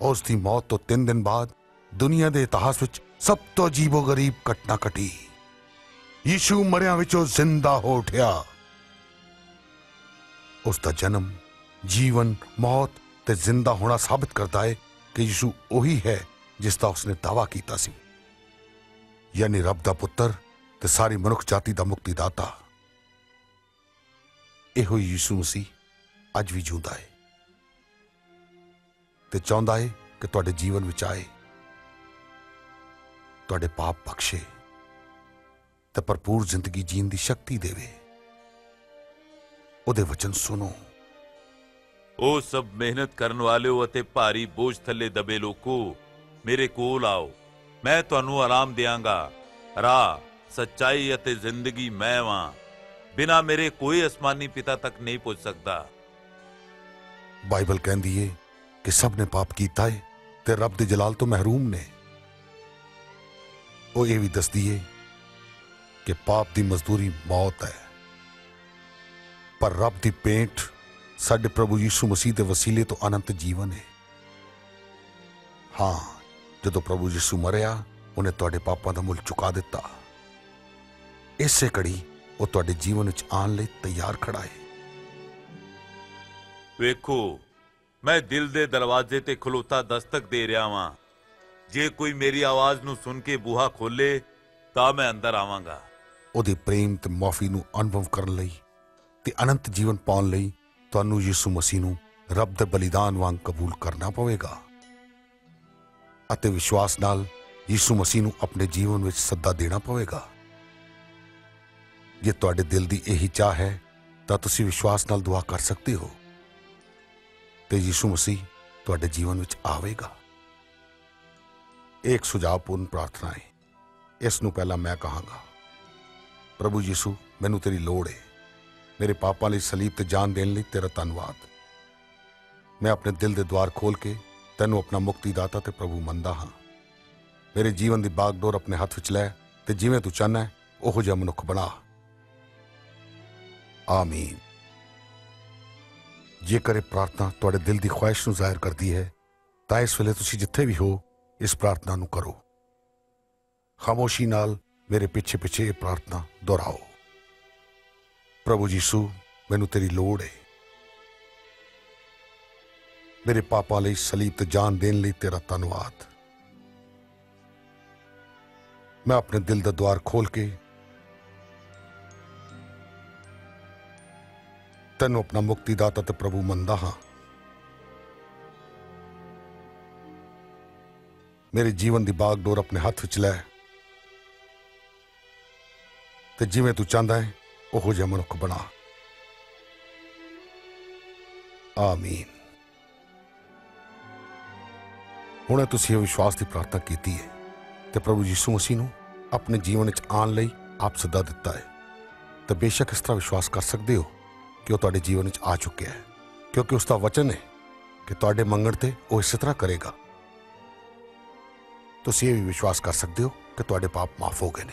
ਉਸ ਦੀ ਮੌਤ ਤੋਂ 3 ਦਿਨ ਬਾਅਦ ਦੁਨੀਆ ਦੇ ਇਤਿਹਾਸ ਵਿੱਚ ਸਭ ਤੋਂ ਅਜੀਬੋ-ਗਰੀਬ ਘਟਨਾ ਘਟੀ। ਯੀਸ਼ੂ ਮਰਿਆਂ ਵਿੱਚੋਂ ਜ਼ਿੰਦਾ ਹੋ ਉਠਿਆ। ਉਸ ਦਾ ਜਨਮ, ਜੀਵਨ, ਮੌਤ ਤੇ ਜ਼ਿੰਦਾ ਹੋਣਾ ਸਾਬਤ ਕਰਦਾ ਹੈ ਕਿ ਯੀਸ਼ੂ ਉਹੀ ਹੈ ਜਿਸ ਦਾ ਉਸਨੇ ਦਾਵਾ ਕੀਤਾ ਸੀ। ਯਾਨੀ ਰੱਬ ਦਾ ਪੁੱਤਰ ਤੇ ਸਾਰੀ ਮਨੁੱਖ ਜਾਤੀ ਦਾ ਮੁਕਤੀਦਾਤਾ। ਇਹੋ ਹੀ ਯੀਸ਼ੂ ਸੀ ਅੱਜ ਵੀ ਜਿਉਂਦਾ ਹੈ ਤੇ ਚਾਹੁੰਦਾ ਹੈ ਕਿ ਤੁਹਾਡੇ ਜੀਵਨ ਵਿੱਚ ਆਏ। ਤੁਹਾਡੇ ਪਾਪ ਬਖਸ਼ੇ ਤੇ ਭਰਪੂਰ ਜ਼ਿੰਦਗੀ ਜੀਣ ਦੀ ਸ਼ਕਤੀ ਦੇਵੇ। ਉਹਦੇ ਵਚਨ ਸੁਣੋ। ਉਹ ਸਭ ਮਿਹਨਤ ਕਰਨ ਵਾਲਿਓ ਅਤੇ ਭਾਰੀ ਬੋਝ ਥੱਲੇ ਦਬੇ ਲੋਕੋ ਮੇਰੇ ਕੋਲ ਆਓ। ਮੈਂ ਤੁਹਾਨੂੰ ਆਰਾਮ ਦਿਆਂਗਾ। ਰਾਹ ਸੱਚਾਈ ਅਤੇ ਜ਼ਿੰਦਗੀ ਮੈਂ ਵਾਂ। ਬਿਨਾ ਮੇਰੇ ਕੋਈ ਅਸਮਾਨੀ ਪਿਤਾ ਤੱਕ ਨਹੀਂ ਪਹੁੰਚ ਸਕਦਾ। ਬਾਈਬਲ ਕਹਿੰਦੀ ਏ ਕਿ ਸਭ ਨੇ ਪਾਪ ਕੀਤਾ ਏ ਤੇ ਰੱਬ ਦੇ ਜਲਾਲ ਤੋਂ ਮਹਿਰੂਮ ਨੇ। ਉਹ ਇਹ ਵੀ ਦੱਸਦੀ ਏ ਕਿ ਪਾਪ ਦੀ ਮਜ਼ਦੂਰੀ ਮੌਤ ਹੈ। ਪਰ ਰੱਬ ਦੀ ਪੇਂਟ ਸਾਡੇ ਪ੍ਰਭੂ ਯੀਸ਼ੂ ਮਸੀਹ ਦੇ ਵਸੀਲੇ ਤੋਂ ਅਨੰਤ ਜੀਵਨ ਹੈ। ਹਾਂ, ਜਦੋਂ ਪ੍ਰਭੂ ਯੀਸ਼ੂ ਮਰਿਆ, ਉਹਨੇ ਤੁਹਾਡੇ ਪਾਪਾਂ ਦਾ ਮੁੱਲ ਚੁਕਾ ਦਿੱਤਾ। ਇਸੇ ਕੜੀ ਉਹ ਤੁਹਾਡੇ ਜੀਵਨ ਵਿੱਚ ਆਉਣ ਲਈ ਤਿਆਰ ਖੜਾ ਹੈ ਵੇਖੋ ਮੈਂ ਦਿਲ ਦੇ ਦਰਵਾਜ਼ੇ ਤੇ ਖਲੋਤਾ ਦਸਤਕ ਦੇ ਰਿਹਾ ਵਾਂ। ਜੇ ਕੋਈ ਮੇਰੀ ਆਵਾਜ਼ ਨੂੰ ਸੁਣ ਕੇ ਬੂਹਾ ਖੋਲੇ, ਤਾਂ ਮੈਂ ਅੰਦਰ ਆਵਾਂਗਾ। ਉਹਦੇ ਪ੍ਰੇਮ ਤੇ ਮਾਫੀ ਨੂੰ ਅਨੁਭਵ ਕਰਨ ਲਈ ਤੇ ਅਨੰਤ ਜੀਵਨ ਪਾਉਣ ਲਈ ਤੁਹਾਨੂੰ ਯਿਸੂ ਮਸੀਹ ਨੂੰ ਰੱਬ ਦੇ ਬਲੀਦਾਨ ਵਾਂਗ ਕਬੂਲ ਕਰਨਾ ਪਵੇਗਾ। ਅਤੇ ਵਿਸ਼ਵਾਸ ਨਾਲ ਯਿਸੂ ਮਸੀਹ ਨੂੰ ਆਪਣੇ ਜੀਵਨ ਵਿੱਚ ਸੱਦਾ ਦੇਣਾ ਪਵੇਗਾ। ਜੇ ਤੁਹਾਡੇ ਦਿਲ ਦੀ ਇਹੀ ਚਾਹ ਹੈ, ਤਾਂ ਤੁਸੀਂ ਵਿਸ਼ਵਾਸ ਨਾਲ ਦੁਆ ਕਰ ਸਕਦੇ ਹੋ। ਤੇ ਯਿਸੂ ਮਸੀਹ ਤੁਹਾਡੇ ਜੀਵਨ ਵਿੱਚ ਆਵੇਗਾ। ਇਹ ਇੱਕ ਸੁਝਾਅਪੂਰਨ ਪ੍ਰਾਰਥਨਾ ਹੈ। ਇਸ ਨੂੰ ਪਹਿਲਾਂ ਮੈਂ ਕਹਾਂਗਾ। ਪ੍ਰਭੂ ਯਿਸੂ, ਮੈਨੂੰ ਤੇਰੀ ਲੋੜ ਹੈ। ਮੇਰੇ ਪਾਪਾਂ ਲਈ ਸਲੀਬ ਤੇ ਜਾਨ ਦੇਣ ਲਈ ਤੇਰਾ ਧੰਨਵਾਦ। ਮੈਂ ਆਪਣੇ ਦਿਲ ਦੇ ਦਵਾਰ ਖੋਲ ਕੇ ਤੈਨੂੰ ਆਪਣਾ ਮੁਕਤੀਦਾਤਾ ਤੇ ਪ੍ਰਭੂ ਮੰਨਦਾ ਹਾਂ। ਮੇਰੇ ਜੀਵਨ ਦੀ ਬਾਗਡੋਰ ਆਪਣੇ ਹੱਥ ਵਿੱਚ ਲੈ ਤੇ ਜਿਵੇਂ ਤੂੰ ਚਾਹਨਾ ਉਹੋ ਜਿਹਾ ਮਨੁੱਖ ਬਣਾ। ਆਮੀਨ। ਜੇਕਰ ਇਹ ਪ੍ਰਾਰਥਨਾ ਤੁਹਾਡੇ ਦਿਲ ਦੀ ਖੁਆਇਸ਼ ਨੂੰ ਜ਼ਾਹਿਰ ਕਰਦੀ ਹੈ, ਤਾਂ ਇਸ ਵੇਲੇ ਤੁਸੀਂ ਜਿੱਥੇ ਵੀ ਹੋ, ਇਸ ਪ੍ਰਾਰਥਨਾ ਨੂੰ ਕਰੋ। ਖਾਮੋਸ਼ੀ ਨਾਲ ਮੇਰੇ ਪਿੱਛੇ ਪਿੱਛੇ ਇਹ ਪ੍ਰਾਰਥਨਾ ਦੁਹਰਾਓ। ਪ੍ਰਭੂ ਯੀਸ਼ੂ, ਮੈਨੂੰ ਤੇਰੀ ਲੋੜ ਹੈ ਮੇਰੇ ਪਾਪਾਂ ਲਈ ਸਲੀਬ ਤੇ ਜਾਨ ਦੇਣ ਲਈ ਤੇਰਾ ਧੰਨਵਾਦ। ਮੈਂ ਆਪਣੇ ਦਿਲ ਦਾ ਦਵਾਰ ਖੋਲ ਕੇ ਤੈਨੂੰ ਆਪਣਾ ਮੁਕਤੀ ਦਾਤਾ ਤੇ ਪ੍ਰਭੂ ਮੰਨਦਾ ਹਾਂ। ਮੇਰੇ ਜੀਵਨ ਦੀ ਬਾਗਡੋਰ ਆਪਣੇ ਹੱਥ ਵਿੱਚ ਲੈ। ਤੇ ਜਿਵੇਂ ਤੂੰ ਚਾਹੁੰਦਾ ਹੈ, ਉਹੋ ਜਿਹਾ ਮਨੁੱਖ ਬਣਾ। ਆਮੀਨ। ਹੁਣ ਤੁਸੀਂ ਇਹ ਵਿਸ਼ਵਾਸ ਦੀ ਪ੍ਰਾਰਥਨਾ ਕੀਤੀ ਹੈ ਤੇ ਪ੍ਰਭੂ ਯਿਸੂ ਮਸੀਹ ਨੂੰ ਆਪਣੇ ਜੀਵਨ ਵਿੱਚ ਆਉਣ ਲਈ ਆਪ ਸੱਦਾ ਦਿੱਤਾ ਹੈ। ਤਾਂ ਬੇਸ਼ੱਕ ਇਸ ਤਰ੍ਹਾਂ ਵਿਸ਼ਵਾਸ ਕਰ ਸਕਦੇ ਹੋ। ਕਿ ਉਹ ਤੁਹਾਡੇ ਜੀਵਨ ਵਿੱਚ ਆ ਚੁੱਕਿਆ ਹੈ। ਕਿਉਂਕਿ ਉਸ ਦਾ ਵਚਨ ਹੈ ਕਿ ਤੁਹਾਡੇ ਮੰਗਣ ਤੇ ਉਹ ਇਸੇ ਤਰ੍ਹਾਂ ਕਰੇਗਾ। ਤੁਸੀਂ ਇਹ ਵੀ ਵਿਸ਼ਵਾਸ ਕਰ ਸਕਦੇ ਹੋ ਕਿ ਤੁਹਾਡੇ ਪਾਪ ਮਾਫ ਹੋ ਗਏ ਨੇ।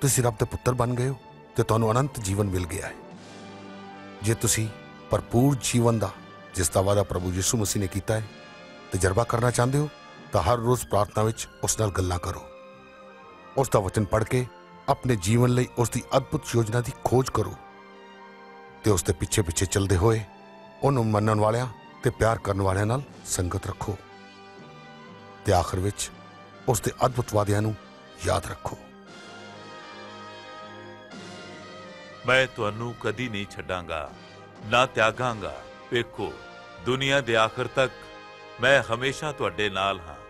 ਤੁਸੀਂ ਰੱਬ ਦੇ ਪੁੱਤਰ ਬਣ ਗਏ ਹੋ ਤੇ ਤੁਹਾਨੂੰ ਅਨੰਤ ਜੀਵਨ ਮਿਲ ਗਿਆ ਹੈ। ਜੇ ਤੁਸੀਂ ਭਰਪੂਰ ਜੀਵਨ ਦਾ, ਜਿਸ ਦਾ ਵਾਅਦਾ ਪ੍ਰਭੂ ਯਿਸੂ ਮਸੀਹ ਨੇ ਕੀਤਾ ਹੈ, ਤਜਰਬਾ ਕਰਨਾ ਚਾਹੁੰਦੇ ਹੋ, ਤਾਂ ਹਰ ਰੋਜ਼ ਪ੍ਰਾਰਥਨਾ ਵਿੱਚ ਉਸ ਨਾਲ ਗੱਲਾਂ ਕਰੋ। ਉਸ ਦਾ ਵਚਨ ਪੜ੍ਹ ਕੇ ਆਪਣੇ ਜੀਵਨ ਲਈ ਉਸ ਦੀ ਅਦਭੁਤ ਯੋਜਨਾ ਦੀ ਖੋਜ ਕਰੋ। ਤੇ ਉਸ ਦੇ ਪਿੱਛੇ ਪਿੱਛੇ ਚੱਲਦੇ ਹੋਏ ਉਹਨੂੰ ਮੰਨਣ ਵਾਲਿਆਂ ਤੇ ਪਿਆਰ ਕਰਨ ਵਾਲਿਆਂ ਨਾਲ ਸੰਗਤ ਰੱਖੋ ਤੇ ਆਖਰ ਵਿੱਚ ਉਸ ਦੇ ਅਦਭੁਤ ਵਾਅਦਿਆਂ ਨੂੰ ਯਾਦ ਰੱਖੋ। ਮੈਂ ਤੁਹਾਨੂੰ ਕਦੀ ਨਹੀਂ ਛੱਡਾਂਗਾ, ਨਾ ਤਿਆਗਾਂਗਾ। ਵੇਖੋ, ਦੁਨੀਆ ਦੇ ਆਖਰ ਤੱਕ ਮੈਂ ਹਮੇਸ਼ਾ ਤੁਹਾਡੇ ਨਾਲ ਹਾਂ।